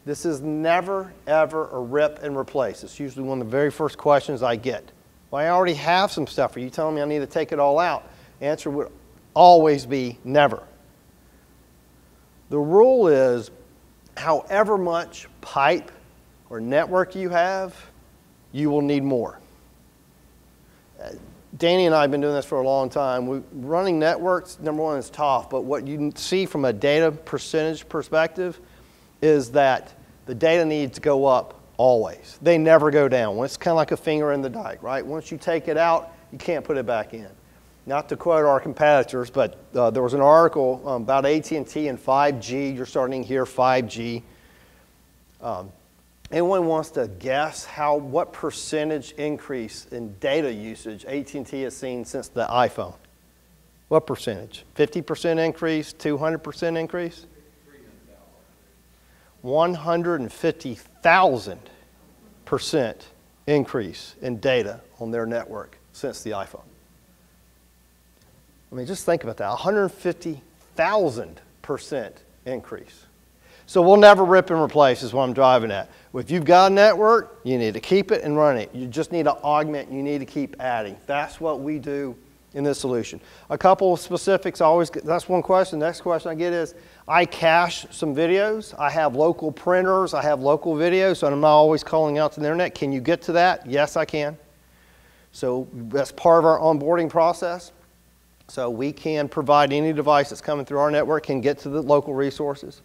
This is never, ever a rip and replace. It's usually one of the very first questions I get. Well, I already have some stuff. Are you telling me I need to take it all out? answer would always be never. The rule is however much pipe or network you have, you will need more. Danny and I have been doing this for a long time. We, running networks, number one, is tough, but what you see from a data percentage perspective is that the data needs to go up always. They never go down. It's kind of like a finger in the dike, right? Once you take it out, you can't put it back in. Not to quote our competitors, but uh, there was an article um, about AT&T and 5G. You're starting to hear 5G. Um, anyone wants to guess how what percentage increase in data usage AT&T has seen since the iPhone? What percentage? 50% increase, 200% increase? 150,000% increase in data on their network since the iPhone. I mean, just think about that 150,000% increase. So we'll never rip and replace, is what I'm driving at. If you've got a network, you need to keep it and run it. You just need to augment, you need to keep adding. That's what we do in this solution. A couple of specifics, I always get, that's one question. The next question I get is I cache some videos. I have local printers. I have local videos, so I'm not always calling out to the internet. Can you get to that? Yes, I can. So that's part of our onboarding process. So we can provide any device that's coming through our network can get to the local resources.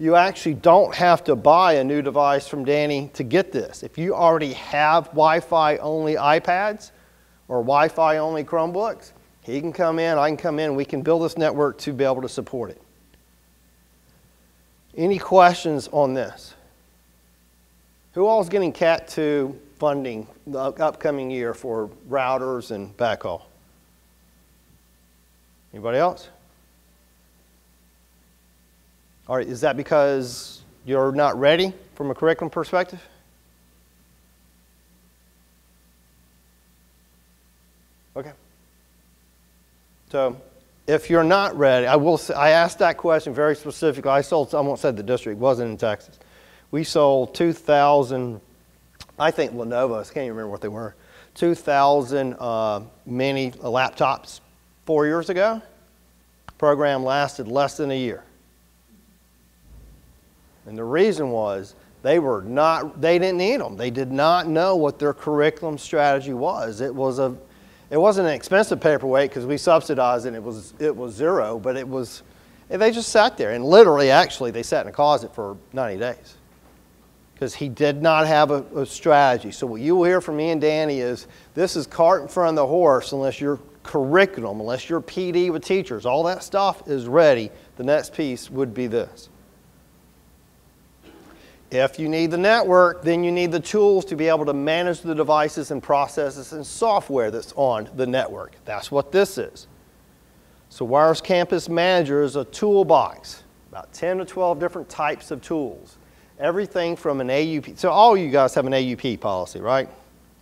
You actually don't have to buy a new device from Danny to get this. If you already have Wi-Fi only iPads or Wi-Fi only Chromebooks, he can come in, I can come in, we can build this network to be able to support it. Any questions on this? Who all is getting CAT 2 funding the upcoming year for routers and backhaul? Anybody else? All right, is that because you're not ready from a curriculum perspective? Okay. So if you're not ready, I will. Say, I asked that question very specifically. I sold. I won't say the district wasn't in Texas. We sold 2,000. I think Lenovo. I can't even remember what they were. 2,000 uh, mini laptops four years ago. Program lasted less than a year. And the reason was they were not, they didn't need them. They did not know what their curriculum strategy was. It was a, it wasn't an expensive paperweight because we subsidized it and it was, it was zero, but it was, they just sat there and literally, actually, they sat in a closet for 90 days because he did not have a, a, strategy. So what you will hear from me and Danny is this is cart in front of the horse unless your curriculum, unless your PD with teachers, all that stuff is ready. The next piece would be this. If you need the network, then you need the tools to be able to manage the devices and processes and software that's on the network. That's what this is. So Wireless Campus Manager is a toolbox, about 10 to 12 different types of tools. Everything from an AUP, so all you guys have an AUP policy, right?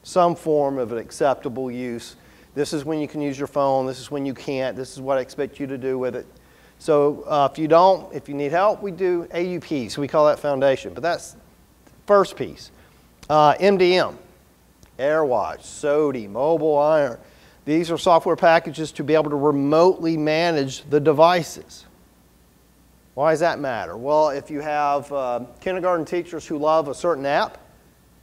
Some form of an acceptable use. This is when you can use your phone, this is when you can't, this is what I expect you to do with it. So uh, if you don't, if you need help, we do AUP, so we call that foundation. But that's first piece. Uh, MDM, AirWatch, SOTI, Mobile Iron. These are software packages to be able to remotely manage the devices. Why does that matter? Well, if you have uh, kindergarten teachers who love a certain app,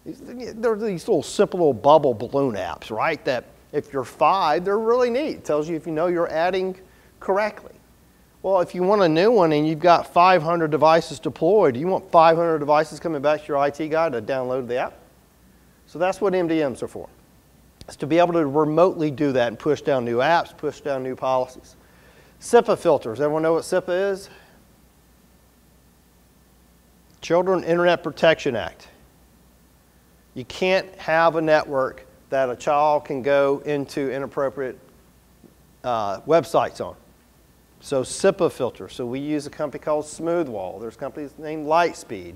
there are these little simple little bubble balloon apps, right? That if you're five, they're really neat. It tells you if you know you're adding correctly. Well, if you want a new one and you've got 500 devices deployed, you want 500 devices coming back to your IT guy to download the app? So that's what MDMs are for. It's to be able to remotely do that and push down new apps, push down new policies. CIPA filters. Everyone know what CIPA is? Children Internet Protection Act. You can't have a network that a child can go into inappropriate uh, websites on. So CIPA filter. So we use a company called Smoothwall. There's companies named Lightspeed,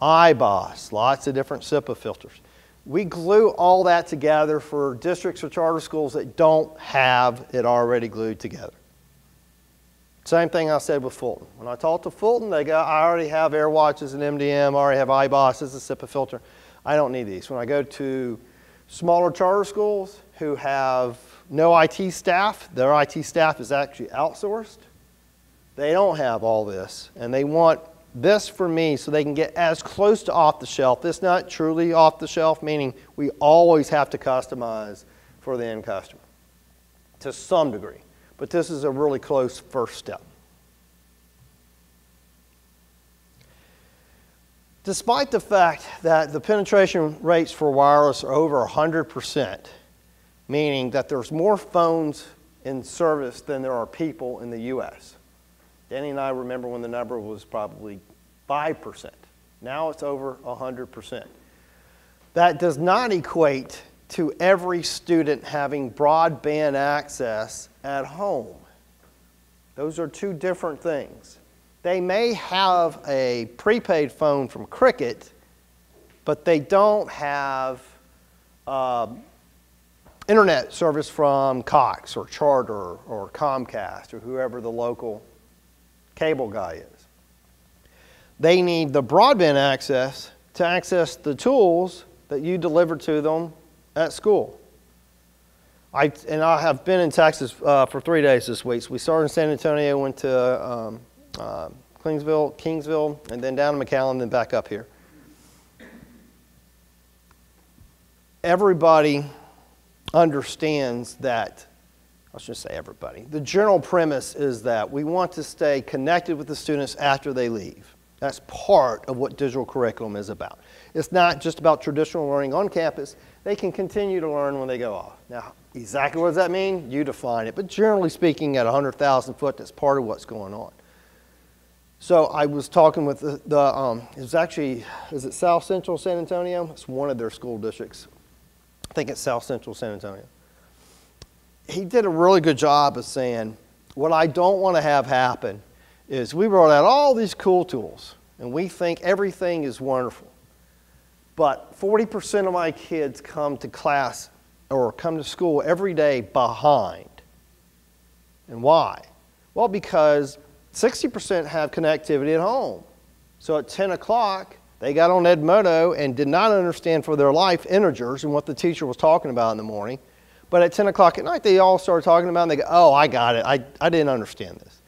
iBoss, lots of different CIPA filters. We glue all that together for districts or charter schools that don't have it already glued together. Same thing I said with Fulton. When I talked to Fulton, they go, I already have AirWatches and MDM, I already have iBoss as a CIPA filter. I don't need these. When I go to smaller charter schools who have no IT staff. Their IT staff is actually outsourced. They don't have all this, and they want this for me so they can get as close to off the shelf. This not truly off the shelf, meaning we always have to customize for the end customer to some degree. But this is a really close first step. Despite the fact that the penetration rates for wireless are over 100%, meaning that there's more phones in service than there are people in the US. Danny and I remember when the number was probably 5%. Now it's over 100%. That does not equate to every student having broadband access at home. Those are two different things. They may have a prepaid phone from Cricket, but they don't have uh, internet service from Cox or Charter or Comcast or whoever the local cable guy is. They need the broadband access to access the tools that you deliver to them at school. I, and I have been in Texas uh, for three days this week. So we started in San Antonio, went to um, uh, Kingsville, Kingsville, and then down to McAllen, then back up here. Everybody understands that, I should say everybody, the general premise is that we want to stay connected with the students after they leave. That's part of what digital curriculum is about. It's not just about traditional learning on campus. They can continue to learn when they go off. Now, exactly what does that mean? You define it. But generally speaking, at 100,000 foot, that's part of what's going on. So I was talking with the, the um, it was actually, is it South Central San Antonio? It's one of their school districts. I think it's South Central San Antonio. He did a really good job of saying, what I don't want to have happen is we brought out all these cool tools and we think everything is wonderful. But 40% of my kids come to class or come to school every day behind. And why? Well, because 60% have connectivity at home. So at 10 o'clock, they got on Edmodo and did not understand for their life integers and what the teacher was talking about in the morning. But at 10 o'clock at night, they all started talking about it and they go, oh, I got it. I, I didn't understand this.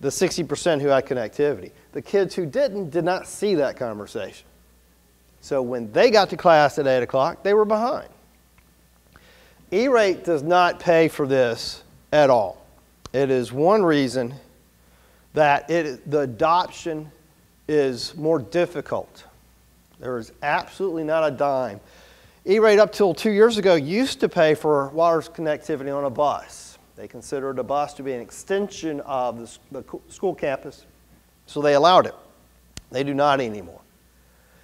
The 60% who had connectivity. The kids who didn't did not see that conversation. So when they got to class at 8 o'clock, they were behind. E-rate does not pay for this at all. It is one reason that it, the adoption is more difficult. There is absolutely not a dime. E-rate up till two years ago used to pay for wireless connectivity on a bus. They considered a bus to be an extension of the, the school campus, so they allowed it. They do not anymore.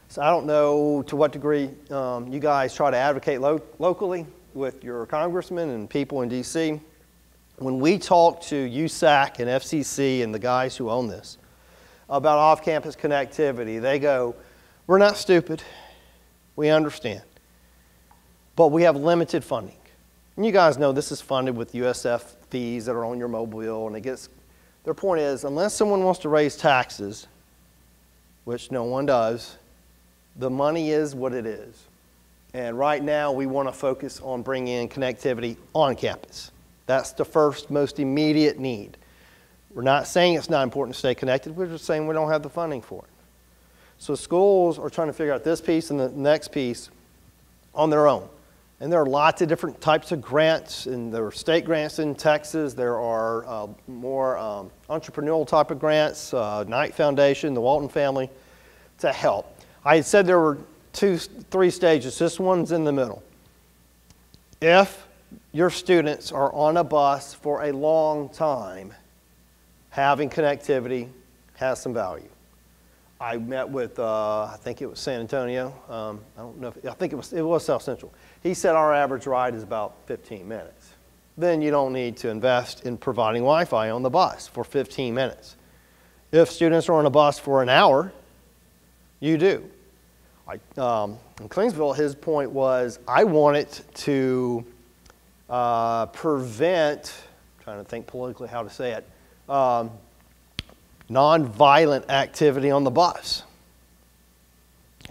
So I don't know to what degree um, you guys try to advocate lo locally with your congressmen and people in D.C. When we talk to USAC and FCC and the guys who own this about off-campus connectivity, they go, we're not stupid. We understand. But we have limited funding. And you guys know this is funded with USF fees that are on your mobile, and it gets, their point is, unless someone wants to raise taxes, which no one does, the money is what it is. And right now, we want to focus on bringing in connectivity on campus. That's the first, most immediate need. We're not saying it's not important to stay connected, we're just saying we don't have the funding for it. So schools are trying to figure out this piece and the next piece on their own. And there are lots of different types of grants, and there are state grants in Texas. There are uh, more um, entrepreneurial type of grants, uh, Knight Foundation, the Walton family, to help. I had said there were two, three stages. This one's in the middle. If your students are on a bus for a long time, having connectivity has some value. I met with, uh, I think it was San Antonio. Um, I don't know if, I think it was, it was South Central. He said our average ride is about 15 minutes. Then you don't need to invest in providing Wi-Fi on the bus for 15 minutes. If students are on a bus for an hour, you do. I, um, in Kingsville, his point was, I want it to uh, prevent, I'm trying to think politically how to say it, um, nonviolent activity on the bus.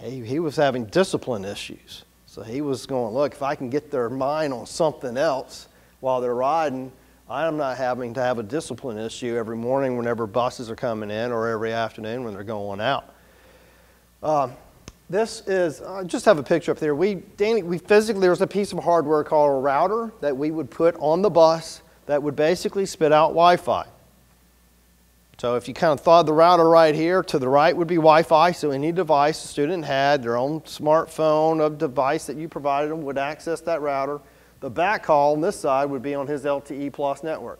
He, he was having discipline issues. So he was going, look, if I can get their mind on something else while they're riding, I'm not having to have a discipline issue every morning whenever buses are coming in or every afternoon when they're going out. Um, this is, I just have a picture up there. We, Danny, we physically, there's a piece of hardware called a router that we would put on the bus that would basically spit out Wi-Fi. So if you kind of thought the router right here, to the right would be Wi-Fi, so any device the student had, their own smartphone, a device that you provided them would access that router. The backhaul on this side would be on his LTE Plus network.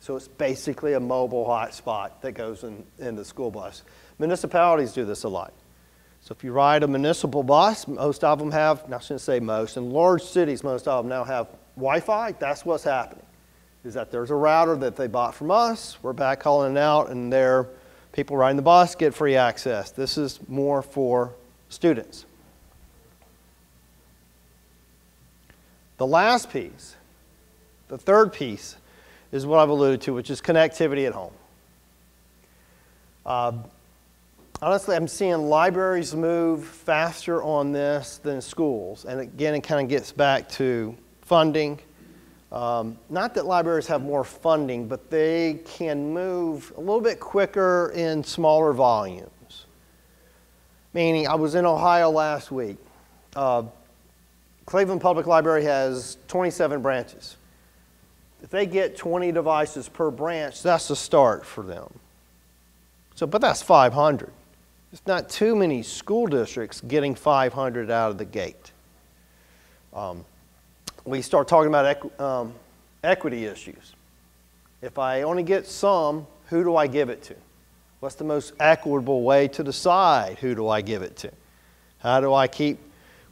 So it's basically a mobile hotspot that goes in, in the school bus. Municipalities do this a lot. So if you ride a municipal bus, most of them have, I shouldn't say most, in large cities, most of them now have Wi-Fi. That's what's happening, is that there's a router that they bought from us. We're backhauling it out, and their people riding the bus get free access. This is more for students. The last piece, the third piece, is what I've alluded to, which is connectivity at home. Uh, honestly, I'm seeing libraries move faster on this than schools. And again, it kind of gets back to funding. Um, not that libraries have more funding, but they can move a little bit quicker in smaller volumes. Meaning, I was in Ohio last week. Uh, Cleveland Public Library has 27 branches. If they get 20 devices per branch, that's a start for them. So, but that's 500. It's not too many school districts getting 500 out of the gate. Um, we start talking about um, equity issues. If I only get some, who do I give it to? What's the most equitable way to decide who do I give it to? How do I keep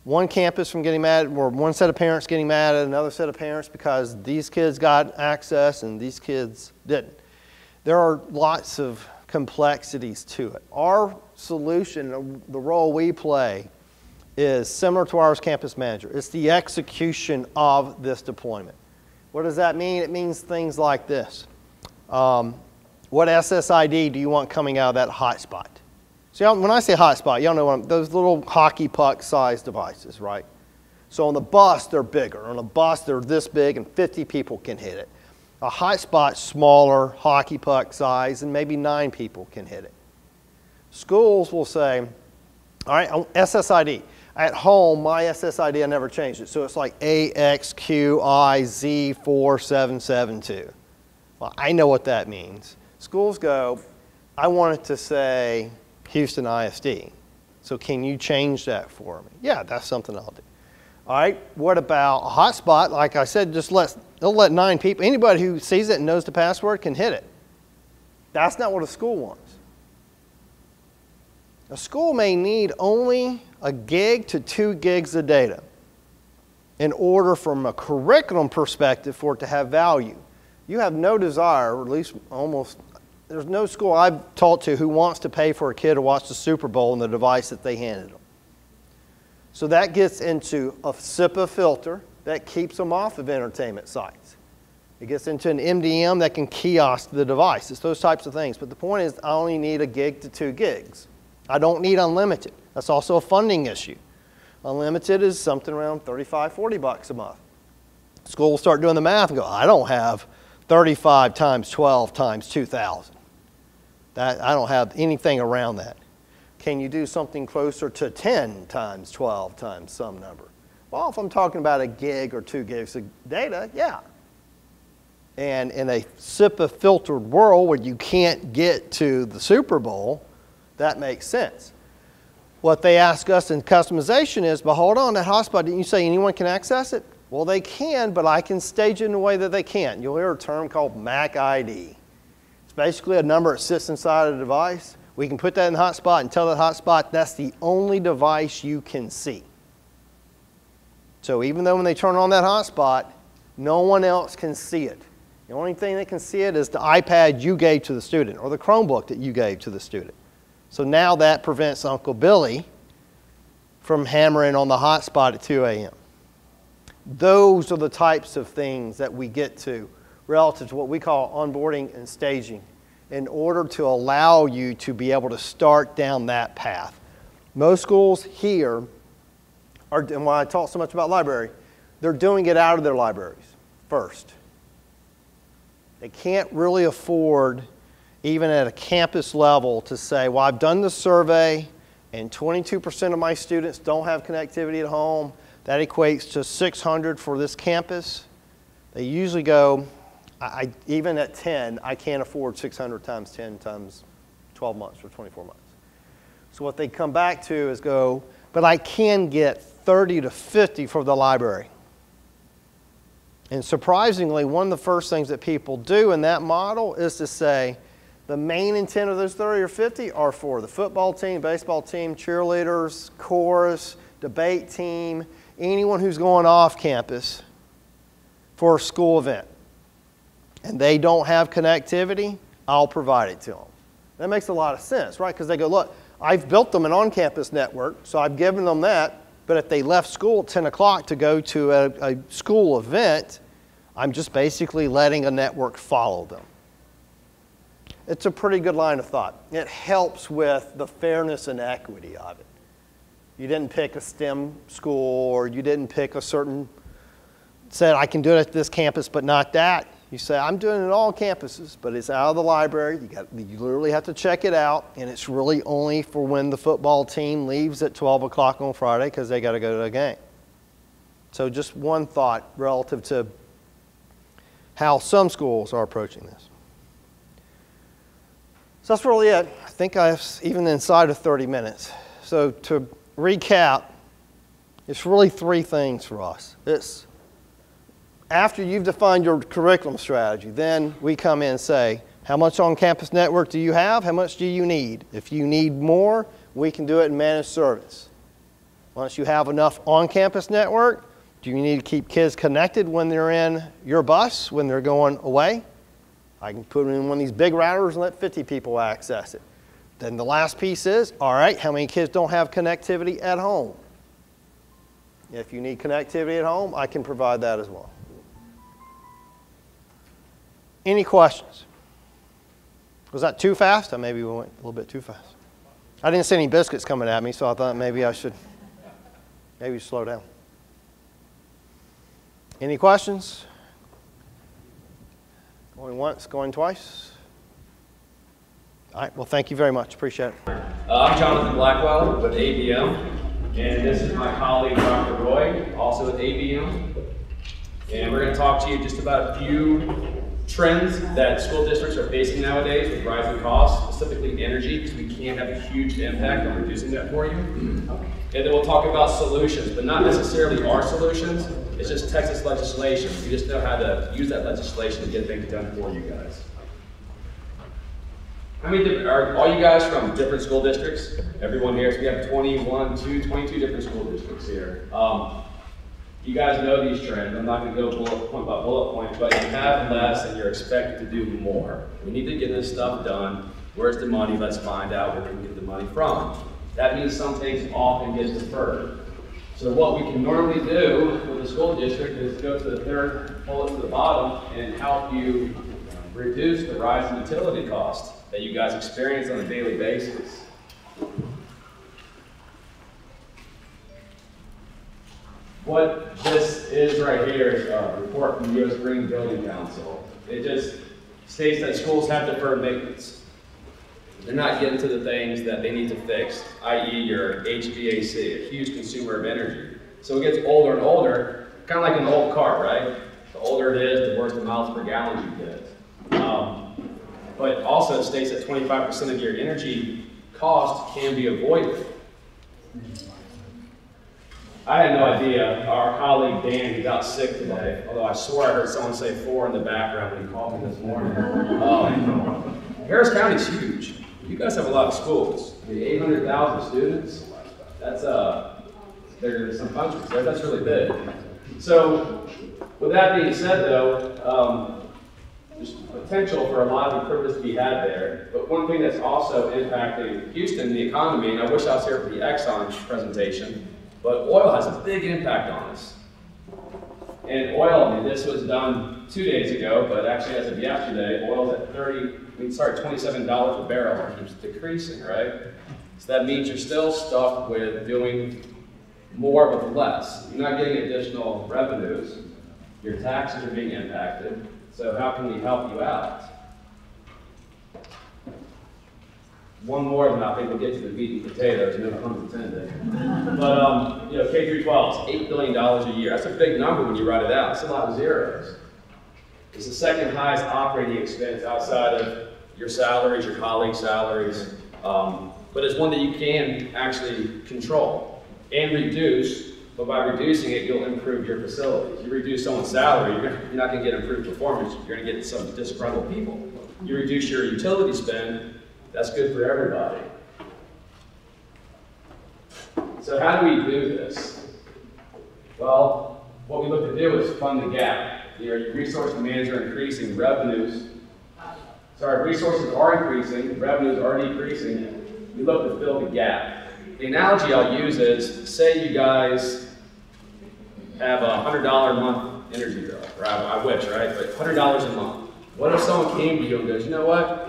one campus from getting mad, or one set of parents getting mad at another set of parents because these kids got access and these kids didn't. There are lots of complexities to it. Our solution, the role we play, is similar to ours campus manager. It's the execution of this deployment. What does that mean? It means things like this. Um, what SSID do you want coming out of that hotspot? See, when I say hotspot, y'all know what I'm, those little hockey puck sized devices, right? So on the bus, they're bigger. On the bus, they're this big and 50 people can hit it. A hotspot, smaller, hockey puck size, and maybe nine people can hit it. Schools will say, all right, SSID. At home, my SSID, I never changed it. So it's like AXQIZ4772. Well, I know what that means. Schools go, I want it to say Houston ISD. So can you change that for me? Yeah, that's something I'll do. All right, what about a hotspot? Like I said, just let, they'll let nine people, anybody who sees it and knows the password can hit it. That's not what a school wants. A school may need only a gig to two gigs of data in order from a curriculum perspective for it to have value. You have no desire, or at least almost there's no school I've taught to who wants to pay for a kid to watch the Super Bowl on the device that they handed them. So that gets into a CIPA filter that keeps them off of entertainment sites. It gets into an MDM that can kiosk the device. It's those types of things. But the point is, I only need a gig to two gigs. I don't need unlimited. That's also a funding issue. Unlimited is something around 35, 40 bucks a month. School will start doing the math and go, I don't have 35 times 12 times 2,000. That, I don't have anything around that. Can you do something closer to 10 times 12 times some number? Well, if I'm talking about a gig or two gigs of data, yeah. And in a CIPA filtered world where you can't get to the Super Bowl, that makes sense. What they ask us in customization is, but hold on, that hotspot, didn't you say anyone can access it? Well, they can, but I can stage it in a way that they can't. You'll hear a term called MAC ID It's basically a number that sits inside a device. We can put that in the hotspot and tell that hotspot that's the only device you can see. So even though when they turn on that hotspot, no one else can see it. The only thing that can see it is the iPad you gave to the student or the Chromebook that you gave to the student. So now that prevents Uncle Billy from hammering on the hotspot at 2 a.m. Those are the types of things that we get to relative to what we call onboarding and staging in order to allow you to be able to start down that path. Most schools here are, and why I talk so much about library, they're doing it out of their libraries first. They can't really afford, even at a campus level, to say, well, I've done the survey and 22% of my students don't have connectivity at home. That equates to 600 for this campus. They usually go, I, even at 10, I can't afford 600 times 10 times 12 months or 24 months. So what they come back to is go, but I can get 30 to 50 for the library. And surprisingly, one of the first things that people do in that model is to say, the main intent of those 30 or 50 are for the football team, baseball team, cheerleaders, chorus, debate team, anyone who's going off campus for a school event. And they don't have connectivity, I'll provide it to them. That makes a lot of sense, right? Because they go, look, I've built them an on campus network, so I've given them that. But if they left school at 10 o'clock to go to a, a school event, I'm just basically letting a network follow them. It's a pretty good line of thought. It helps with the fairness and equity of it. You didn't pick a STEM school or you didn't pick a certain, said, I can do it at this campus, but not that. You say, I'm doing it at all campuses, but it's out of the library. You, got, you literally have to check it out, and it's really only for when the football team leaves at 12 o'clock on Friday because they got to go to a game. So, just one thought relative to how some schools are approaching this. So, that's really it. I think I've even inside of 30 minutes. So, to recap, it's really three things for us. It's after you've defined your curriculum strategy, then we come in and say, how much on campus network do you have? How much do you need? If you need more, we can do it in managed service. Once you have enough on campus network, do you need to keep kids connected when they're in your bus, when they're going away? I can put them in one of these big routers and let 50 people access it. Then the last piece is all right, how many kids don't have connectivity at home? If you need connectivity at home, I can provide that as well. Any questions? Was that too fast? Or maybe we went a little bit too fast. I didn't see any biscuits coming at me, so I thought maybe I should maybe slow down. Any questions? Going once, going twice? All right, well, thank you very much. Appreciate it. Uh, I'm Jonathan Blackwell with ABM, and this is my colleague Dr. Roy, also with ABM. And we're going to talk to you just about a few trends that school districts are facing nowadays with rising costs, specifically energy, because we can have a huge impact on reducing that for you. And then we'll talk about solutions, but not necessarily our solutions. It's just Texas legislation. We just know how to use that legislation to get things done for you guys. How many different, are all you guys from different school districts? Everyone here, so we have 21, 2, 22 different school districts here. Um, you guys know these trends. I'm not going to go bullet point by bullet point, but you have less and you're expected to do more. We need to get this stuff done. Where's the money? Let's find out where we can get the money from. That means some things often get deferred. So what we can normally do with the school district is go to the third bullet to the bottom and help you reduce the rise in utility costs that you guys experience on a daily basis. What this is right here is a report from the U.S. Green Building Council. It just states that schools have deferred maintenance. They're not getting to the things that they need to fix, i.e. your HVAC, a huge consumer of energy. So it gets older and older, kind of like an old car, right? The older it is, the worse the miles per gallon you get. Um, but also it states that 25% of your energy cost can be avoided. I had no idea. Our colleague Dan, out sick today, although I swore I heard someone say four in the background when he called me this morning. Um, Harris County's huge. You guys have a lot of schools. The 800,000 students, that's, uh, there's some countries there, that's really big. So, with that being said though, um, there's potential for a lot of improvements to be had there. But one thing that's also impacting Houston, the economy, and I wish I was here for the Exxon presentation, but oil has a big impact on us. And oil, mean, this was done two days ago, but actually as of yesterday, oil's at 30, we started $27 a barrel, which is decreasing, right? So that means you're still stuck with doing more with less. You're not getting additional revenues. Your taxes are being impacted. So how can we help you out? One more, and I think we'll get to the meat and potatoes, no pun intended. But um, you know, K through 12 is eight billion dollars a year. That's a big number when you write it out. It's a lot of zeros. It's the second highest operating expense outside of your salaries, your colleagues' salaries. Um, but it's one that you can actually control and reduce. But by reducing it, you'll improve your facilities. You reduce someone's salary, you're, you're not going to get improved performance. You're going to get some disgruntled people. You reduce your utility spend, that's good for everybody. So how do we do this? Well, what we look to do is fund the gap. Your resource demands are increasing, revenues, sorry, resources are increasing, revenues are decreasing. We look to fill the gap. The analogy I'll use is, say you guys have a hundred dollar a month energy bill, or I, I wish, right? But hundred dollars a month. What if someone came to you and goes, you know what?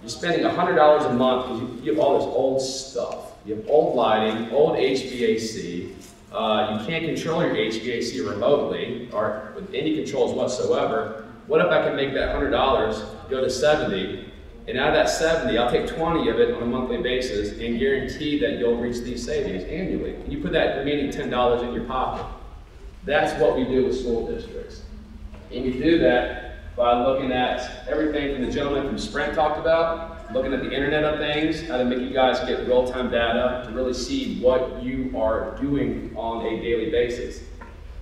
You're spending hundred dollars a month because you, you have all this old stuff. You have old lighting, old HVAC. Uh, you can't control your HVAC remotely or with any controls whatsoever. What if I can make that hundred dollars go to seventy, and out of that seventy, I'll take twenty of it on a monthly basis and guarantee that you'll reach these savings annually. And you put that remaining ten dollars in your pocket. That's what we do with school districts. And you do that by looking at everything from the gentleman from Sprint talked about, looking at the Internet of Things, how to make you guys get real-time data to really see what you are doing on a daily basis.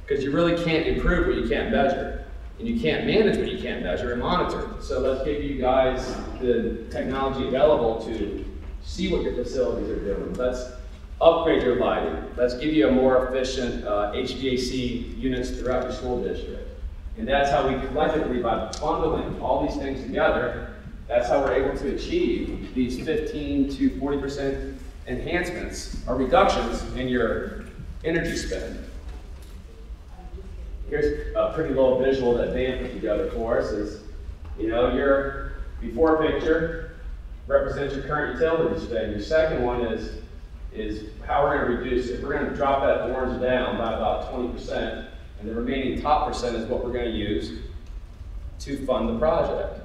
Because you really can't improve what you can't measure. And you can't manage what you can't measure and monitor. So let's give you guys the technology available to see what your facilities are doing. Let's upgrade your lighting. Let's give you a more efficient uh, HVAC units throughout your school district. And that's how we collectively, by bundling all these things together, that's how we're able to achieve these 15 to 40% enhancements or reductions in your energy spend. Here's a pretty little visual that Dan put together for us is, you know, your before picture represents your current utility spend. Your second one is is how we're to reduce it. We're going to drop that orange down by about 20%, and the remaining top percent is what we're going to use to fund the project.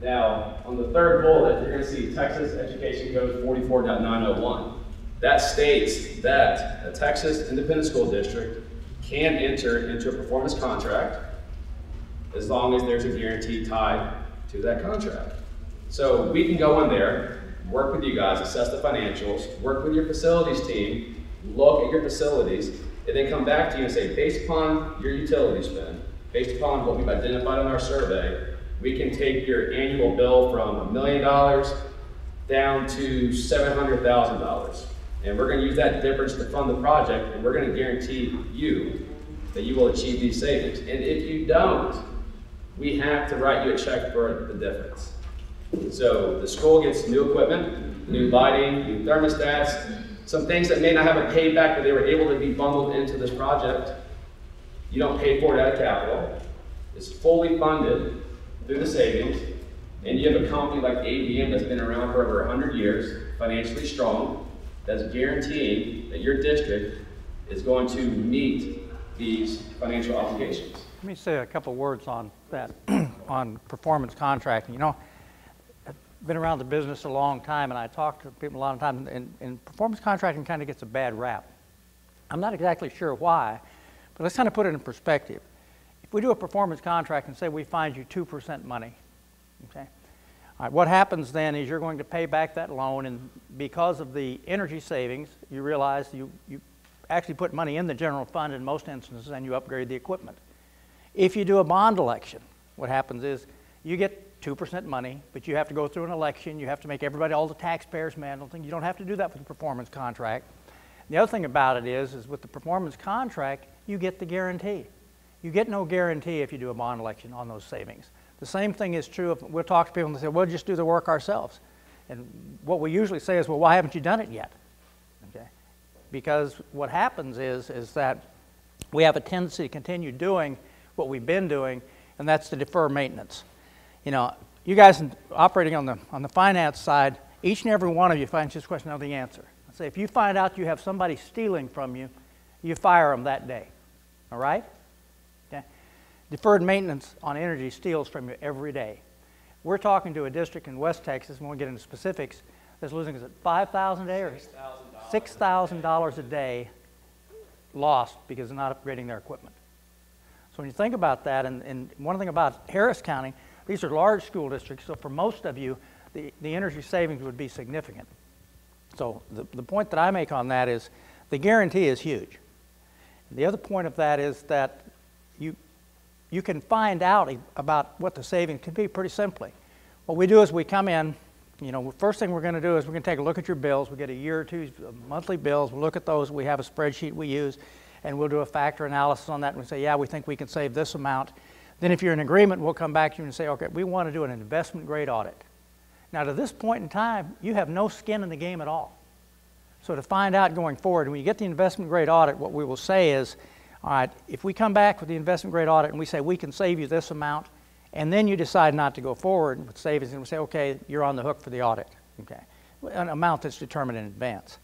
Now, on the third bullet, you're going to see Texas Education Code 44.901. That states that a Texas Independent School District can enter into a performance contract as long as there's a guarantee tied to that contract. So we can go in there, work with you guys, assess the financials, work with your facilities team, look at your facilities, and then come back to you and say, based upon your utility spend, based upon what we've identified on our survey, we can take your annual bill from a million dollars down to $700,000. And we're going to use that difference to fund the project, and we're going to guarantee you that you will achieve these savings. And if you don't, we have to write you a check for the difference. So the school gets new equipment, new lighting, new thermostats, some things that may not have a payback, but they were able to be bundled into this project. You don't pay for it out of capital. It's fully funded through the savings. And you have a company like ABM that's been around for over 100 years, financially strong, that's guaranteeing that your district is going to meet these financial obligations. Let me say a couple words on that, on performance contracting. You know, been around the business a long time, and I talk to people a lot of times, and, and performance contracting kind of gets a bad rap. I'm not exactly sure why, but let's kind of put it in perspective. If we do a performance contract and say we find you 2% money, okay? All right, what happens then is you're going to pay back that loan, and because of the energy savings, you realize you, you actually put money in the general fund in most instances and you upgrade the equipment. If you do a bond election, what happens is you get 2% money, but you have to go through an election. You have to make everybody, all the taxpayers mad. You don't have to do that with a performance contract. The other thing about it is, is with the performance contract, you get the guarantee. You get no guarantee if you do a bond election on those savings. The same thing is true if we'll talk to people and they say, we'll just do the work ourselves. And what we usually say is, well, why haven't you done it yet? Okay? Because what happens is, is that we have a tendency to continue doing what we've been doing, and that's to defer maintenance. You know, you guys operating on the, on the finance side, each and every one of you finds this question know the answer. I say, if you find out you have somebody stealing from you, you fire them that day. All right? Okay? Deferred maintenance on energy steals from you every day. We're talking to a district in West Texas, when we get into specifics, that's losing is it 5,000 a day or $6,000 a day lost because they're not upgrading their equipment. So when you think about that, and, and one thing about Harris County, these are large school districts, so for most of you, the, the energy savings would be significant. So the, the point that I make on that is the guarantee is huge. The other point of that is that you, you can find out about what the savings can be pretty simply. What we do is we come in, you know, first thing we're going to do is we're going to take a look at your bills. We get a year or two uh, monthly bills. We'll look at those. We have a spreadsheet we use, and we'll do a factor analysis on that. And we say, yeah, we think we can save this amount. Then, if you're in agreement, we'll come back to you and say, okay, we want to do an investment grade audit. Now, to this point in time, you have no skin in the game at all. So, to find out going forward, when you get the investment grade audit, what we will say is, all right, if we come back with the investment grade audit and we say we can save you this amount, and then you decide not to go forward with savings, and we say, okay, you're on the hook for the audit, okay, an amount that's determined in advance.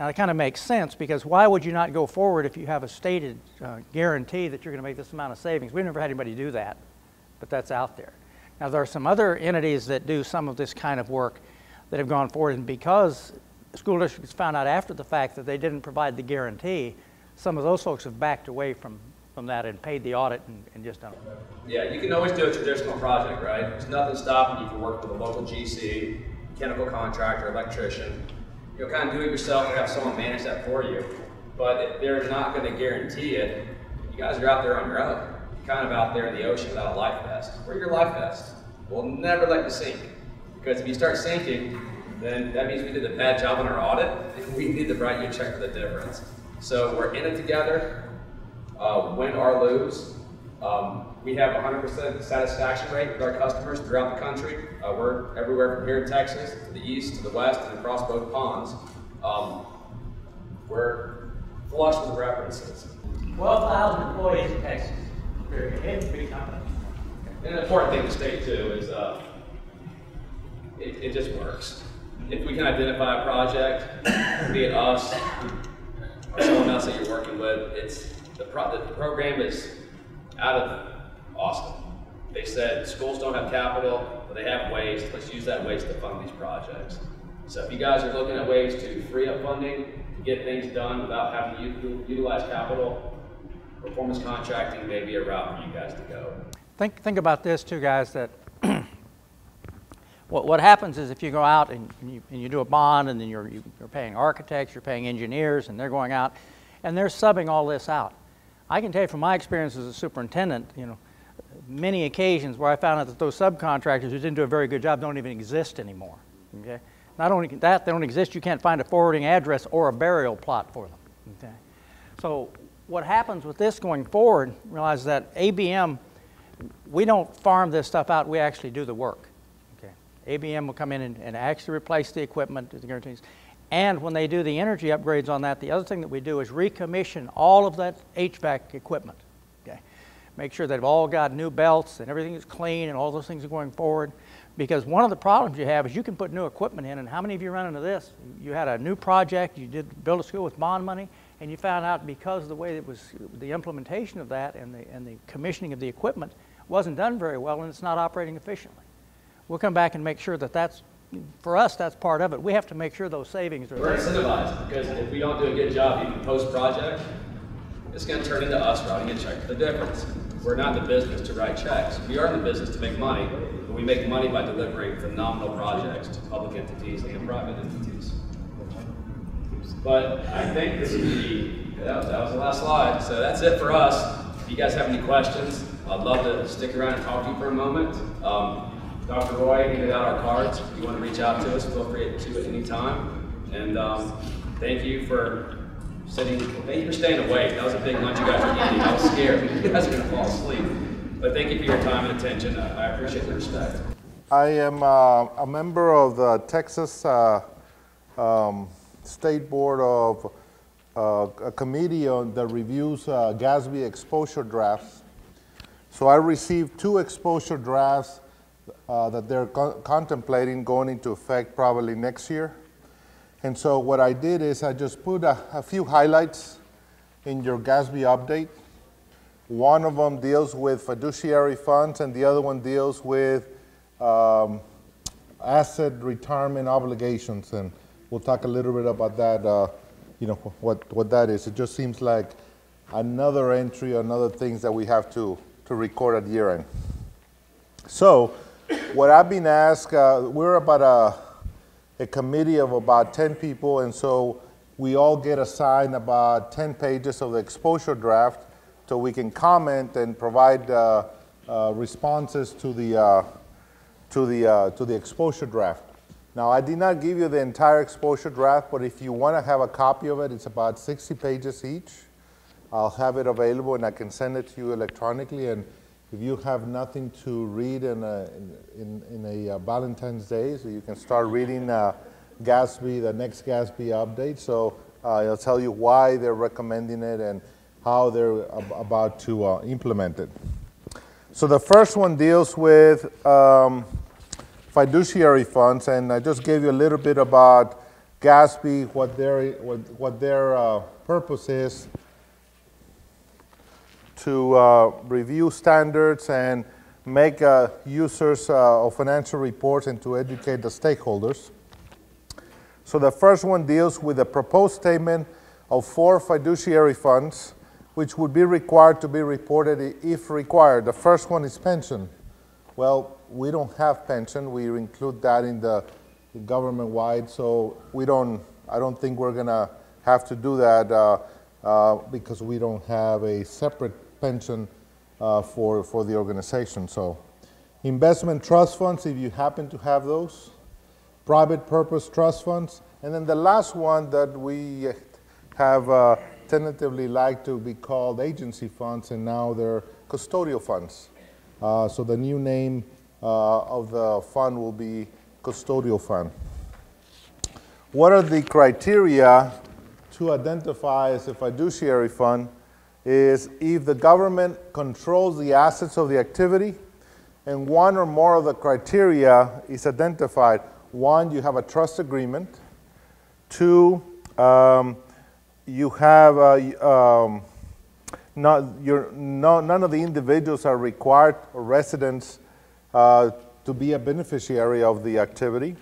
Now, that kind of makes sense because why would you not go forward if you have a stated uh, guarantee that you're going to make this amount of savings? We've never had anybody do that, but that's out there. Now, there are some other entities that do some of this kind of work that have gone forward, and because school districts found out after the fact that they didn't provide the guarantee, some of those folks have backed away from, from that and paid the audit and, and just done it. Yeah, you can always do a traditional project, right? There's nothing stopping you from working with a local GC, mechanical contractor, electrician. You'll kind of do it yourself or have someone manage that for you. But if they're not going to guarantee it, you guys are out there on your own kind of out there in the ocean without a life vest. Wear your life vest. We'll never let you sink. Because if you start sinking, then that means we did a bad job on our audit, and we need to write you a check for the difference. So we're in it together, uh, win or lose. Um, we have 100% satisfaction rate with our customers throughout the country. Uh, we're everywhere from here in Texas to the east to the west and across both ponds. Um, we're flush with references. 12,000 employees in Texas. Very big company. And an important thing to state too is uh, it, it just works. If we can identify a project, be it us or someone else that you're working with, it's the, pro- the program is out of Austin. They said schools don't have capital, but they have waste. Let's use that waste to fund these projects. So if you guys are looking at ways to free up funding to get things done without having to utilize capital, performance contracting may be a route for you guys to go. Think, think about this too, guys, that what, what happens is if you go out and you, and you do a bond and then you're, you're paying architects, you're paying engineers, and they're going out and they're subbing all this out. I can tell you from my experience as a superintendent, you know, many occasions where I found out that those subcontractors who didn't do a very good job don't even exist anymore. Okay? Not only that, they don't exist, you can't find a forwarding address or a burial plot for them. Okay? So what happens with this going forward, realize that ABM, we don't farm this stuff out, we actually do the work. Okay? ABM will come in and, and actually replace the equipment, the guarantees. And when they do the energy upgrades on that, the other thing that we do is recommission all of that HVAC equipment. Okay? Make sure they've all got new belts and everything is clean and all those things are going forward. Because one of the problems you have is you can put new equipment in, and how many of you run into this? You had a new project, you did build a school with bond money, and you found out because of the way it was, the implementation of that and the, and the commissioning of the equipment wasn't done very well, and it's not operating efficiently. We'll come back and make sure that that's, for us, that's part of it. We have to make sure those savings are We're there. incentivized because if we don't do a good job even post project, it's going to turn into us writing a check for the difference. We're not in the business to write checks. We are in the business to make money, but we make money by delivering phenomenal projects to public entities and private entities. But I think this is the, that was, that was the last slide. So that's it for us. If you guys have any questions, I'd love to stick around and talk to you for a moment. Um, Dr. Roy handed out our cards. If you want to reach out to us, feel free to at any time. And um, thank you for sitting, thank you for staying awake. That was a big lunch you guys were eating. I was scared. You guys are going to fall asleep. But thank you for your time and attention. I I appreciate the respect. I am uh, a member of the Texas uh, um, State Board of uh, a committee on that reviews uh, GASB exposure drafts. So I received two exposure drafts uh, that they're co- contemplating going into effect probably next year. And so what I did is I just put a, a few highlights in your GASB update. One of them deals with fiduciary funds, and the other one deals with um, asset retirement obligations. And we'll talk a little bit about that, uh, you know, what, what that is. It just seems like another entry, another things that we have to, to record at year end. So, what I've been asked, uh, we're about a, a committee of about 10 people, and so we all get assigned about 10 pages of the exposure draft so we can comment and provide uh, uh, responses to the, uh, to, the, uh, to the exposure draft. Now, I did not give you the entire exposure draft, but if you want to have a copy of it, it's about 60 pages each. I'll have it available and I can send it to you electronically. And if you have nothing to read in a, in, in a uh, Valentine's Day, so you can start reading uh, GASB, the next GASB update. So uh, I'll tell you why they're recommending it and how they're ab about to uh, implement it. So the first one deals with um, fiduciary funds, and I just gave you a little bit about GASB, what their, what, what their uh, purpose is to uh, review standards and make uh, users uh, of financial reports and to educate the stakeholders. So the first one deals with a proposed statement of four fiduciary funds which would be required to be reported if required. The first one is pension. Well, we don't have pension. We include that in the, government-wide, so we don't. I don't think we're gonna have to do that uh, uh, because we don't have a separate pension uh, for for the organization. So, investment trust funds, if you happen to have those, private purpose trust funds, and then the last one that we have uh, tentatively like to be called agency funds, and now they're custodial funds. Uh, so the new name uh, of the fund will be custodial fund. What are the criteria to identify as a fiduciary fund is if the government controls the assets of the activity and one or more of the criteria is identified. One, you have a trust agreement. Two, um, you have uh, um, not, no, none of the individuals are required or residents uh, to be a beneficiary of the activity.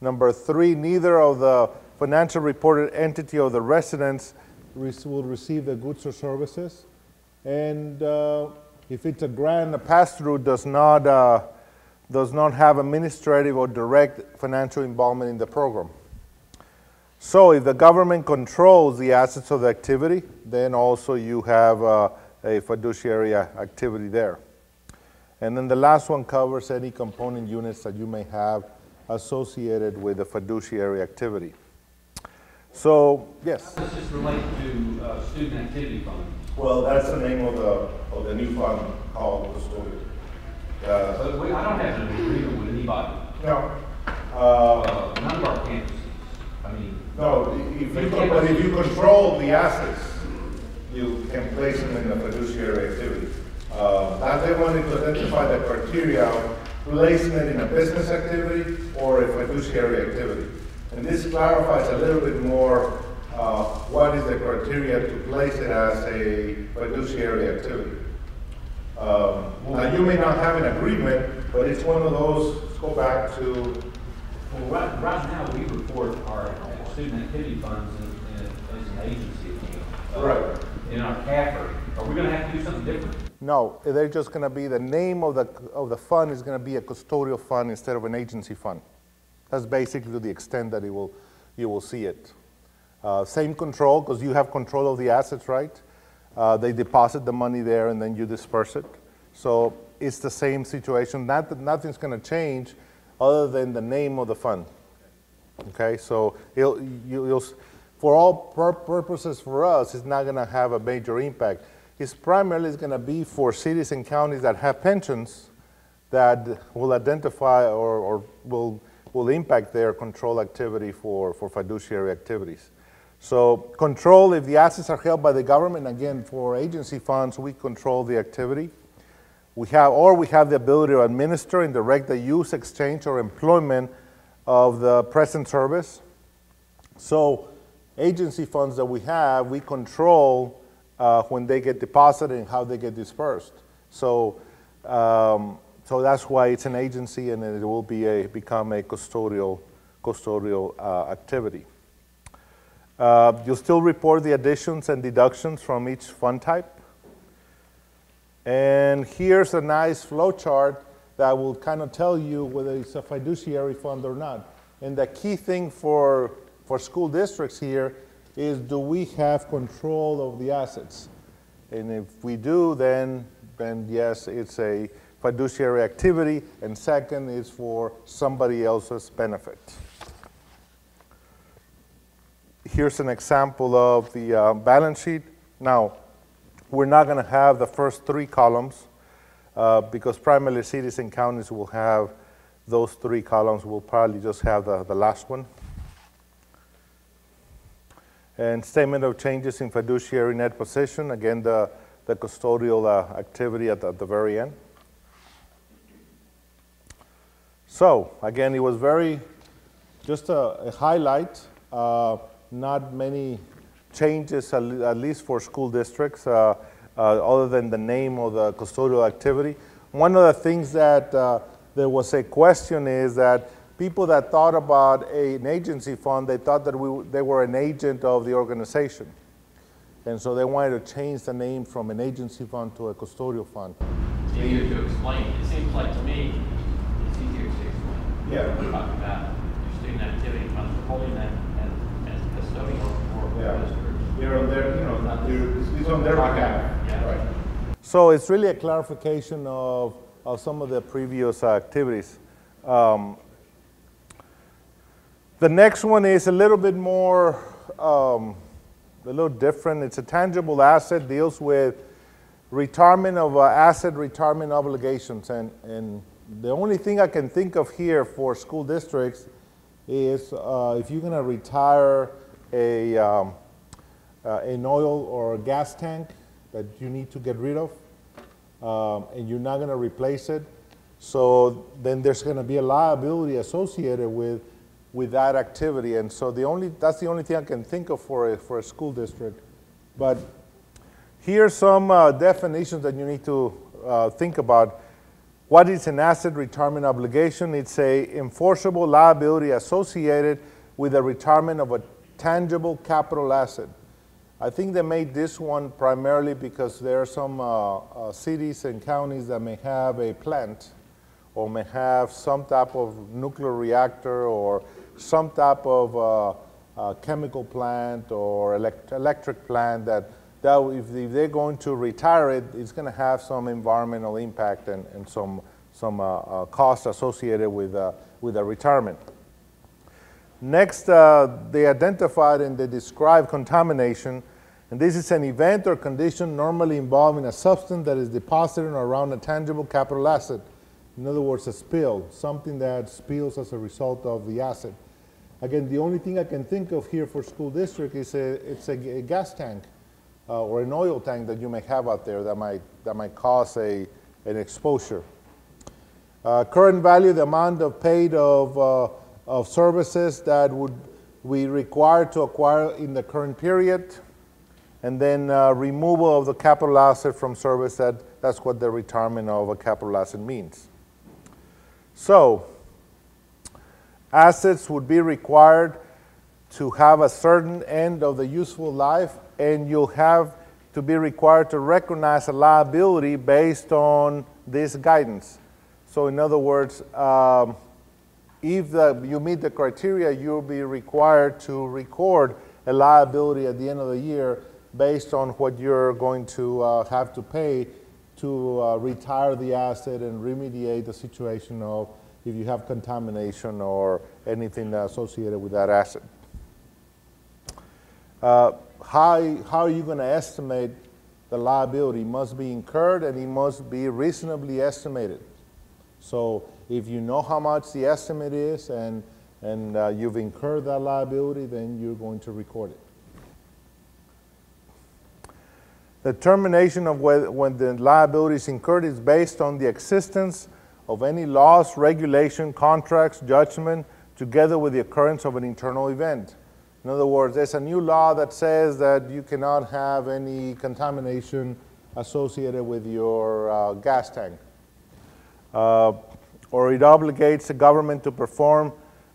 Number three, neither of the financial reported entity of the residents will receive the goods or services. And uh, if it's a grant, a pass-through does not, uh, does not have administrative or direct financial involvement in the program. So if the government controls the assets of the activity, then also you have uh, a fiduciary activity there. And then the last one covers any component units that you may have associated with the fiduciary activity. So, yes? How does this relate to uh, student activity fund? Well, that's the name of the, of the new fund called custodial. Uh, but we, I don't have an agreement with anybody. No. Uh, uh, none of our campuses. I mean, no, if you, but if you control the assets, you can place them in the fiduciary activity. Uh, that they wanted to identify the criteria of placing it in a business activity or a fiduciary activity. And this clarifies a little bit more uh, what is the criteria to place it as a fiduciary activity. Um, now, you may not have an agreement, but it's one of those, let's go back to. Well, right, right now, we report our student activity funds in, in, as an agency. Uh, right. In our CAFR. Are we going to have to do something different? No, they're just going to be, the name of the, of the fund is going to be a custodial fund instead of an agency fund. That's basically to the extent that it will, you will see it. Uh, same control, because you have control of the assets, right? Uh, they deposit the money there and then you disperse it. So it's the same situation. Not, nothing's going to change other than the name of the fund. Okay, so it'll, you, will for all pur purposes for us, it's not going to have a major impact. It's primarily going to be for cities and counties that have pensions that will identify or, or will, will impact their control activity for, for fiduciary activities. So control, if the assets are held by the government, again, for agency funds, we control the activity. We have, or we have the ability to administer and direct the use, exchange, or employment of the present service. So agency funds that we have, we control uh, when they get deposited and how they get dispersed. So, um, so that's why it's an agency and it will be a, become a custodial, custodial uh, activity. Uh, you'll still report the additions and deductions from each fund type. And here's a nice flow chart that will kind of tell you whether it's a fiduciary fund or not. And the key thing for, for school districts here is do we have control of the assets? And if we do, then, then yes, it's a fiduciary activity. And second is for somebody else's benefit. Here's an example of the uh, balance sheet. Now, we're not going to have the first three columns uh, because primarily cities and counties will have those three columns. We'll probably just have the, the last one. And statement of changes in fiduciary net position, again, the, the custodial uh, activity at the, at the very end. So, again, it was very, just a, a highlight, uh, not many changes, at least for school districts, uh, uh, other than the name of the custodial activity. One of the things that uh, there was a question is that people that thought about a, an agency fund, they thought that we, they were an agent of the organization. And so they wanted to change the name from an agency fund to a custodial fund. Easier to explain. It seems like to me, it's easier to explain. Yeah. We're about your student activity funds, holding that as, as custodial for Yeah. districts. They're on their, you know, Not- they're, it's on their behalf. Yeah. Right. So it's really a clarification of, of some of the previous activities. Um, the next one is a little bit more, um, a little different. It's a tangible asset, deals with retirement of uh, asset retirement obligations. And, and the only thing I can think of here for school districts is uh, if you're going to retire a, um, uh, an oil or a gas tank that you need to get rid of, um, and you're not going to replace it. So then there's going to be a liability associated with, with that activity. And so the only, that's the only thing I can think of for a, for a school district. But here's some uh, definitions that you need to uh, think about. What is an asset retirement obligation? It's a enforceable liability associated with the retirement of a tangible capital asset. I think they made this one primarily because there are some uh, uh, cities and counties that may have a plant or may have some type of nuclear reactor or some type of uh, uh, chemical plant or elect electric plant that, that if, if they're going to retire it, it's going to have some environmental impact and, and some, some uh, uh, costs associated with, uh, with the retirement. Next, uh, they identified and they described contamination. And this is an event or condition normally involving a substance that is deposited around a tangible capital asset. In other words, a spill, something that spills as a result of the asset. Again, the only thing I can think of here for school district is a, it's a, a gas tank uh, or an oil tank that you may have out there that might, that might cause a, an exposure. Uh, current value, the amount of paid of, uh, of services that would be required to acquire in the current period, and then uh, removal of the capital asset from service, that, that's what the retirement of a capital asset means. So, assets would be required to have a certain end of the useful life, and you'll have to be required to recognize a liability based on this guidance. So, in other words, um, if the, you meet the criteria, you'll be required to record a liability at the end of the year based on what you're going to uh, have to pay to uh, retire the asset and remediate the situation of if you have contamination or anything associated with that asset. Uh, how, how are you going to estimate the liability? It must be incurred and it must be reasonably estimated. So if you know how much the estimate is and, and uh, you've incurred that liability, then you're going to record it. The determination of when the liability is incurred is based on the existence of any laws, regulation, contracts, judgment, together with the occurrence of an internal event. In other words, there's a new law that says that you cannot have any contamination associated with your uh, gas tank. Uh, or it obligates the government to perform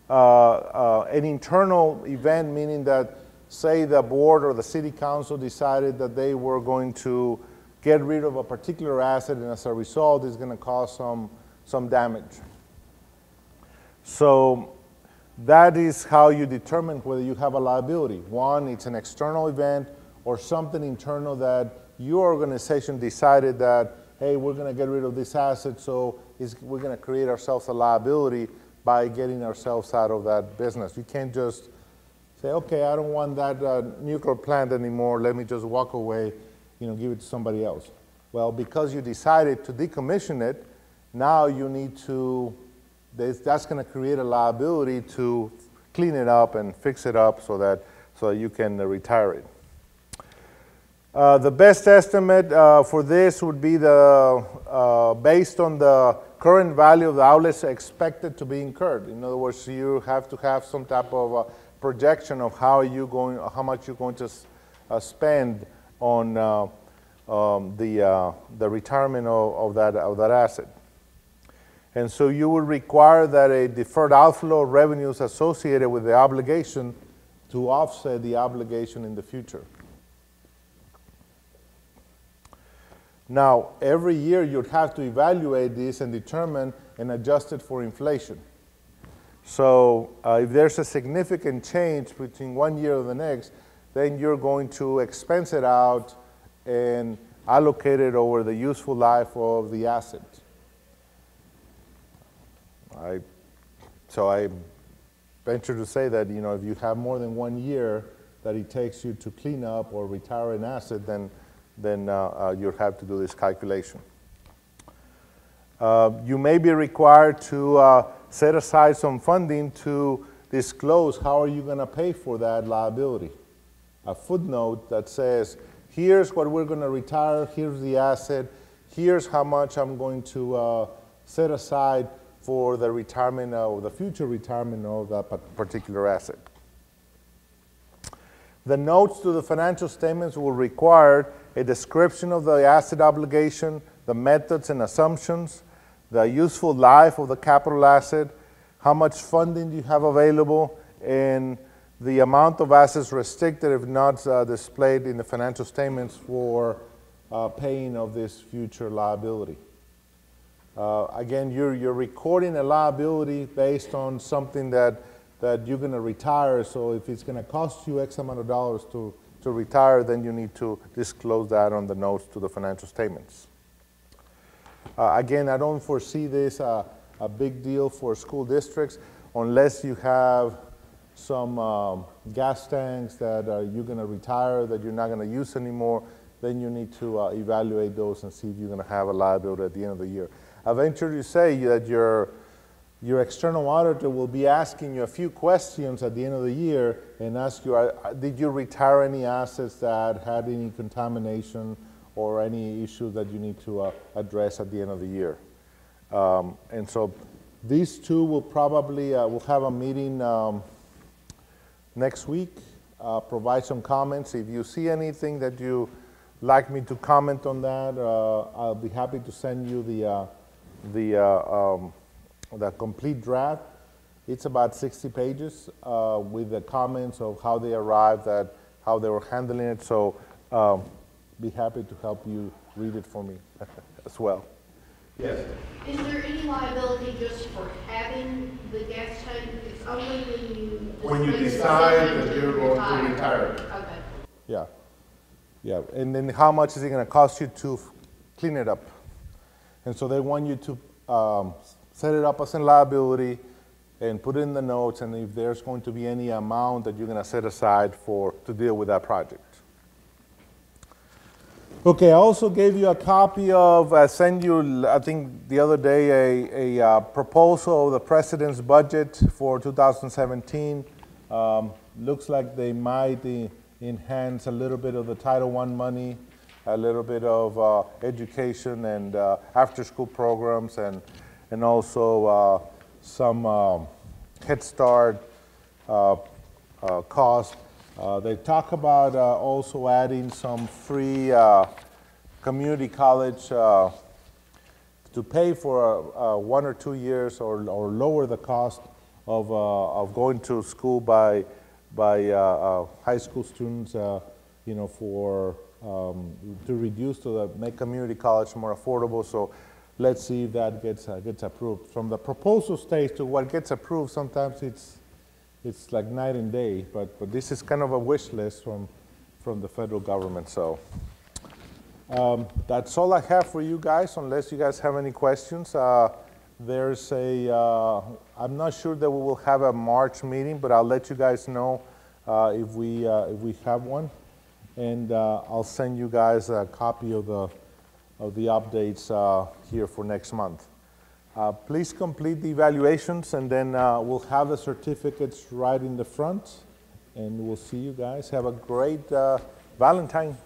uh, uh, an internal event, meaning that say the board or the city council decided that they were going to get rid of a particular asset and as a result it's going to cause some, some damage. So that is how you determine whether you have a liability. One, it's an external event or something internal that your organization decided that, hey, we're going to get rid of this asset, so we're going to create ourselves a liability by getting ourselves out of that business. You can't just say, okay, I don't want that uh, nuclear plant anymore, let me just walk away, you know, give it to somebody else. Well, because you decided to decommission it, now you need to, that's going to create a liability to clean it up and fix it up so that, so you can uh, retire it. Uh, the best estimate uh, for this would be the, uh, based on the current value of the outlets expected to be incurred. In other words, you have to have some type of uh, projection of how you going, how much you're going to uh, spend on um, the, the retirement of, of, that, of that asset. And so you would require that a deferred outflow of revenues associated with the obligation to offset the obligation in the future. Now, every year you'd have to evaluate this and determine and adjust it for inflation. So uh, if there's a significant change between one year and the next, then you're going to expense it out and allocate it over the useful life of the asset. I, so I venture to say that you know if you have more than one year that it takes you to clean up or retire an asset, then then uh, uh, you'll have to do this calculation. Uh, you may be required to uh, set aside some funding to disclose how are you going to pay for that liability. A footnote that says, here's what we're going to retire, here's the asset, here's how much I'm going to uh, set aside for the retirement or the future retirement of that particular asset. The notes to the financial statements will require a description of the asset obligation, the methods and assumptions, the useful life of the capital asset, how much funding you have available, and the amount of assets restricted if not uh, displayed in the financial statements for uh, paying of this future liability. Uh, again, you're, you're recording a liability based on something that, that you're going to retire, so if it's going to cost you X amount of dollars to, to retire, then you need to disclose that on the notes to the financial statements. Uh, again, I don't foresee this uh, a big deal for school districts unless you have some um, gas tanks that uh, you're going to retire that you're not going to use anymore, then you need to uh, evaluate those and see if you're going to have a liability at the end of the year. I venture to say that your, your external auditor will be asking you a few questions at the end of the year and ask you, did you retire any assets that had any contamination or any issues that you need to uh, address at the end of the year. Um, and so these two will probably, uh, we'll have a meeting um, next week, uh, provide some comments. If you see anything that you like me to comment on that, uh, I'll be happy to send you the, uh, the, uh, um, the complete draft. It's about 60 pages with the comments of how they arrived at, how they were handling it. So um, be happy to help you read it for me as well. Yes? Is there any liability just for having the gas tank? It's only when you. When you decide that you're going to retire. Okay. Yeah. Yeah. And then how much is it going to cost you to clean it up? And so they want you to um, set it up as a liability and put it in the notes and if there's going to be any amount that you're going to set aside for to deal with that project. Okay, I also gave you a copy of, I sent you, I think the other day, a, a uh, proposal of the president's budget for 2017. Um, looks like they might enhance a little bit of the Title I money, a little bit of uh, education and uh, after-school programs, and, and also uh, some um, Head Start uh, uh, costs. Uh, they talk about also adding some free community college to pay for one or two years or, or lower the cost of, of going to school by, by high school students, you know, for um, to reduce to the, make community college more affordable. So let's see if that gets, uh, gets approved. From the proposal stage to what gets approved, sometimes it's, it's like night and day, but, but this is kind of a wish list from, from the federal government, so. Um, that's all I have for you guys, unless you guys have any questions. Uh, there's a, uh, I'm not sure that we will have a March meeting, but I'll let you guys know uh, if, we, uh, if we have one. And uh, I'll send you guys a copy of the, of the updates uh, here for next month. Uh, please complete the evaluations and then uh, we'll have the certificates right in the front. And we'll see you guys. Have a great uh, Valentine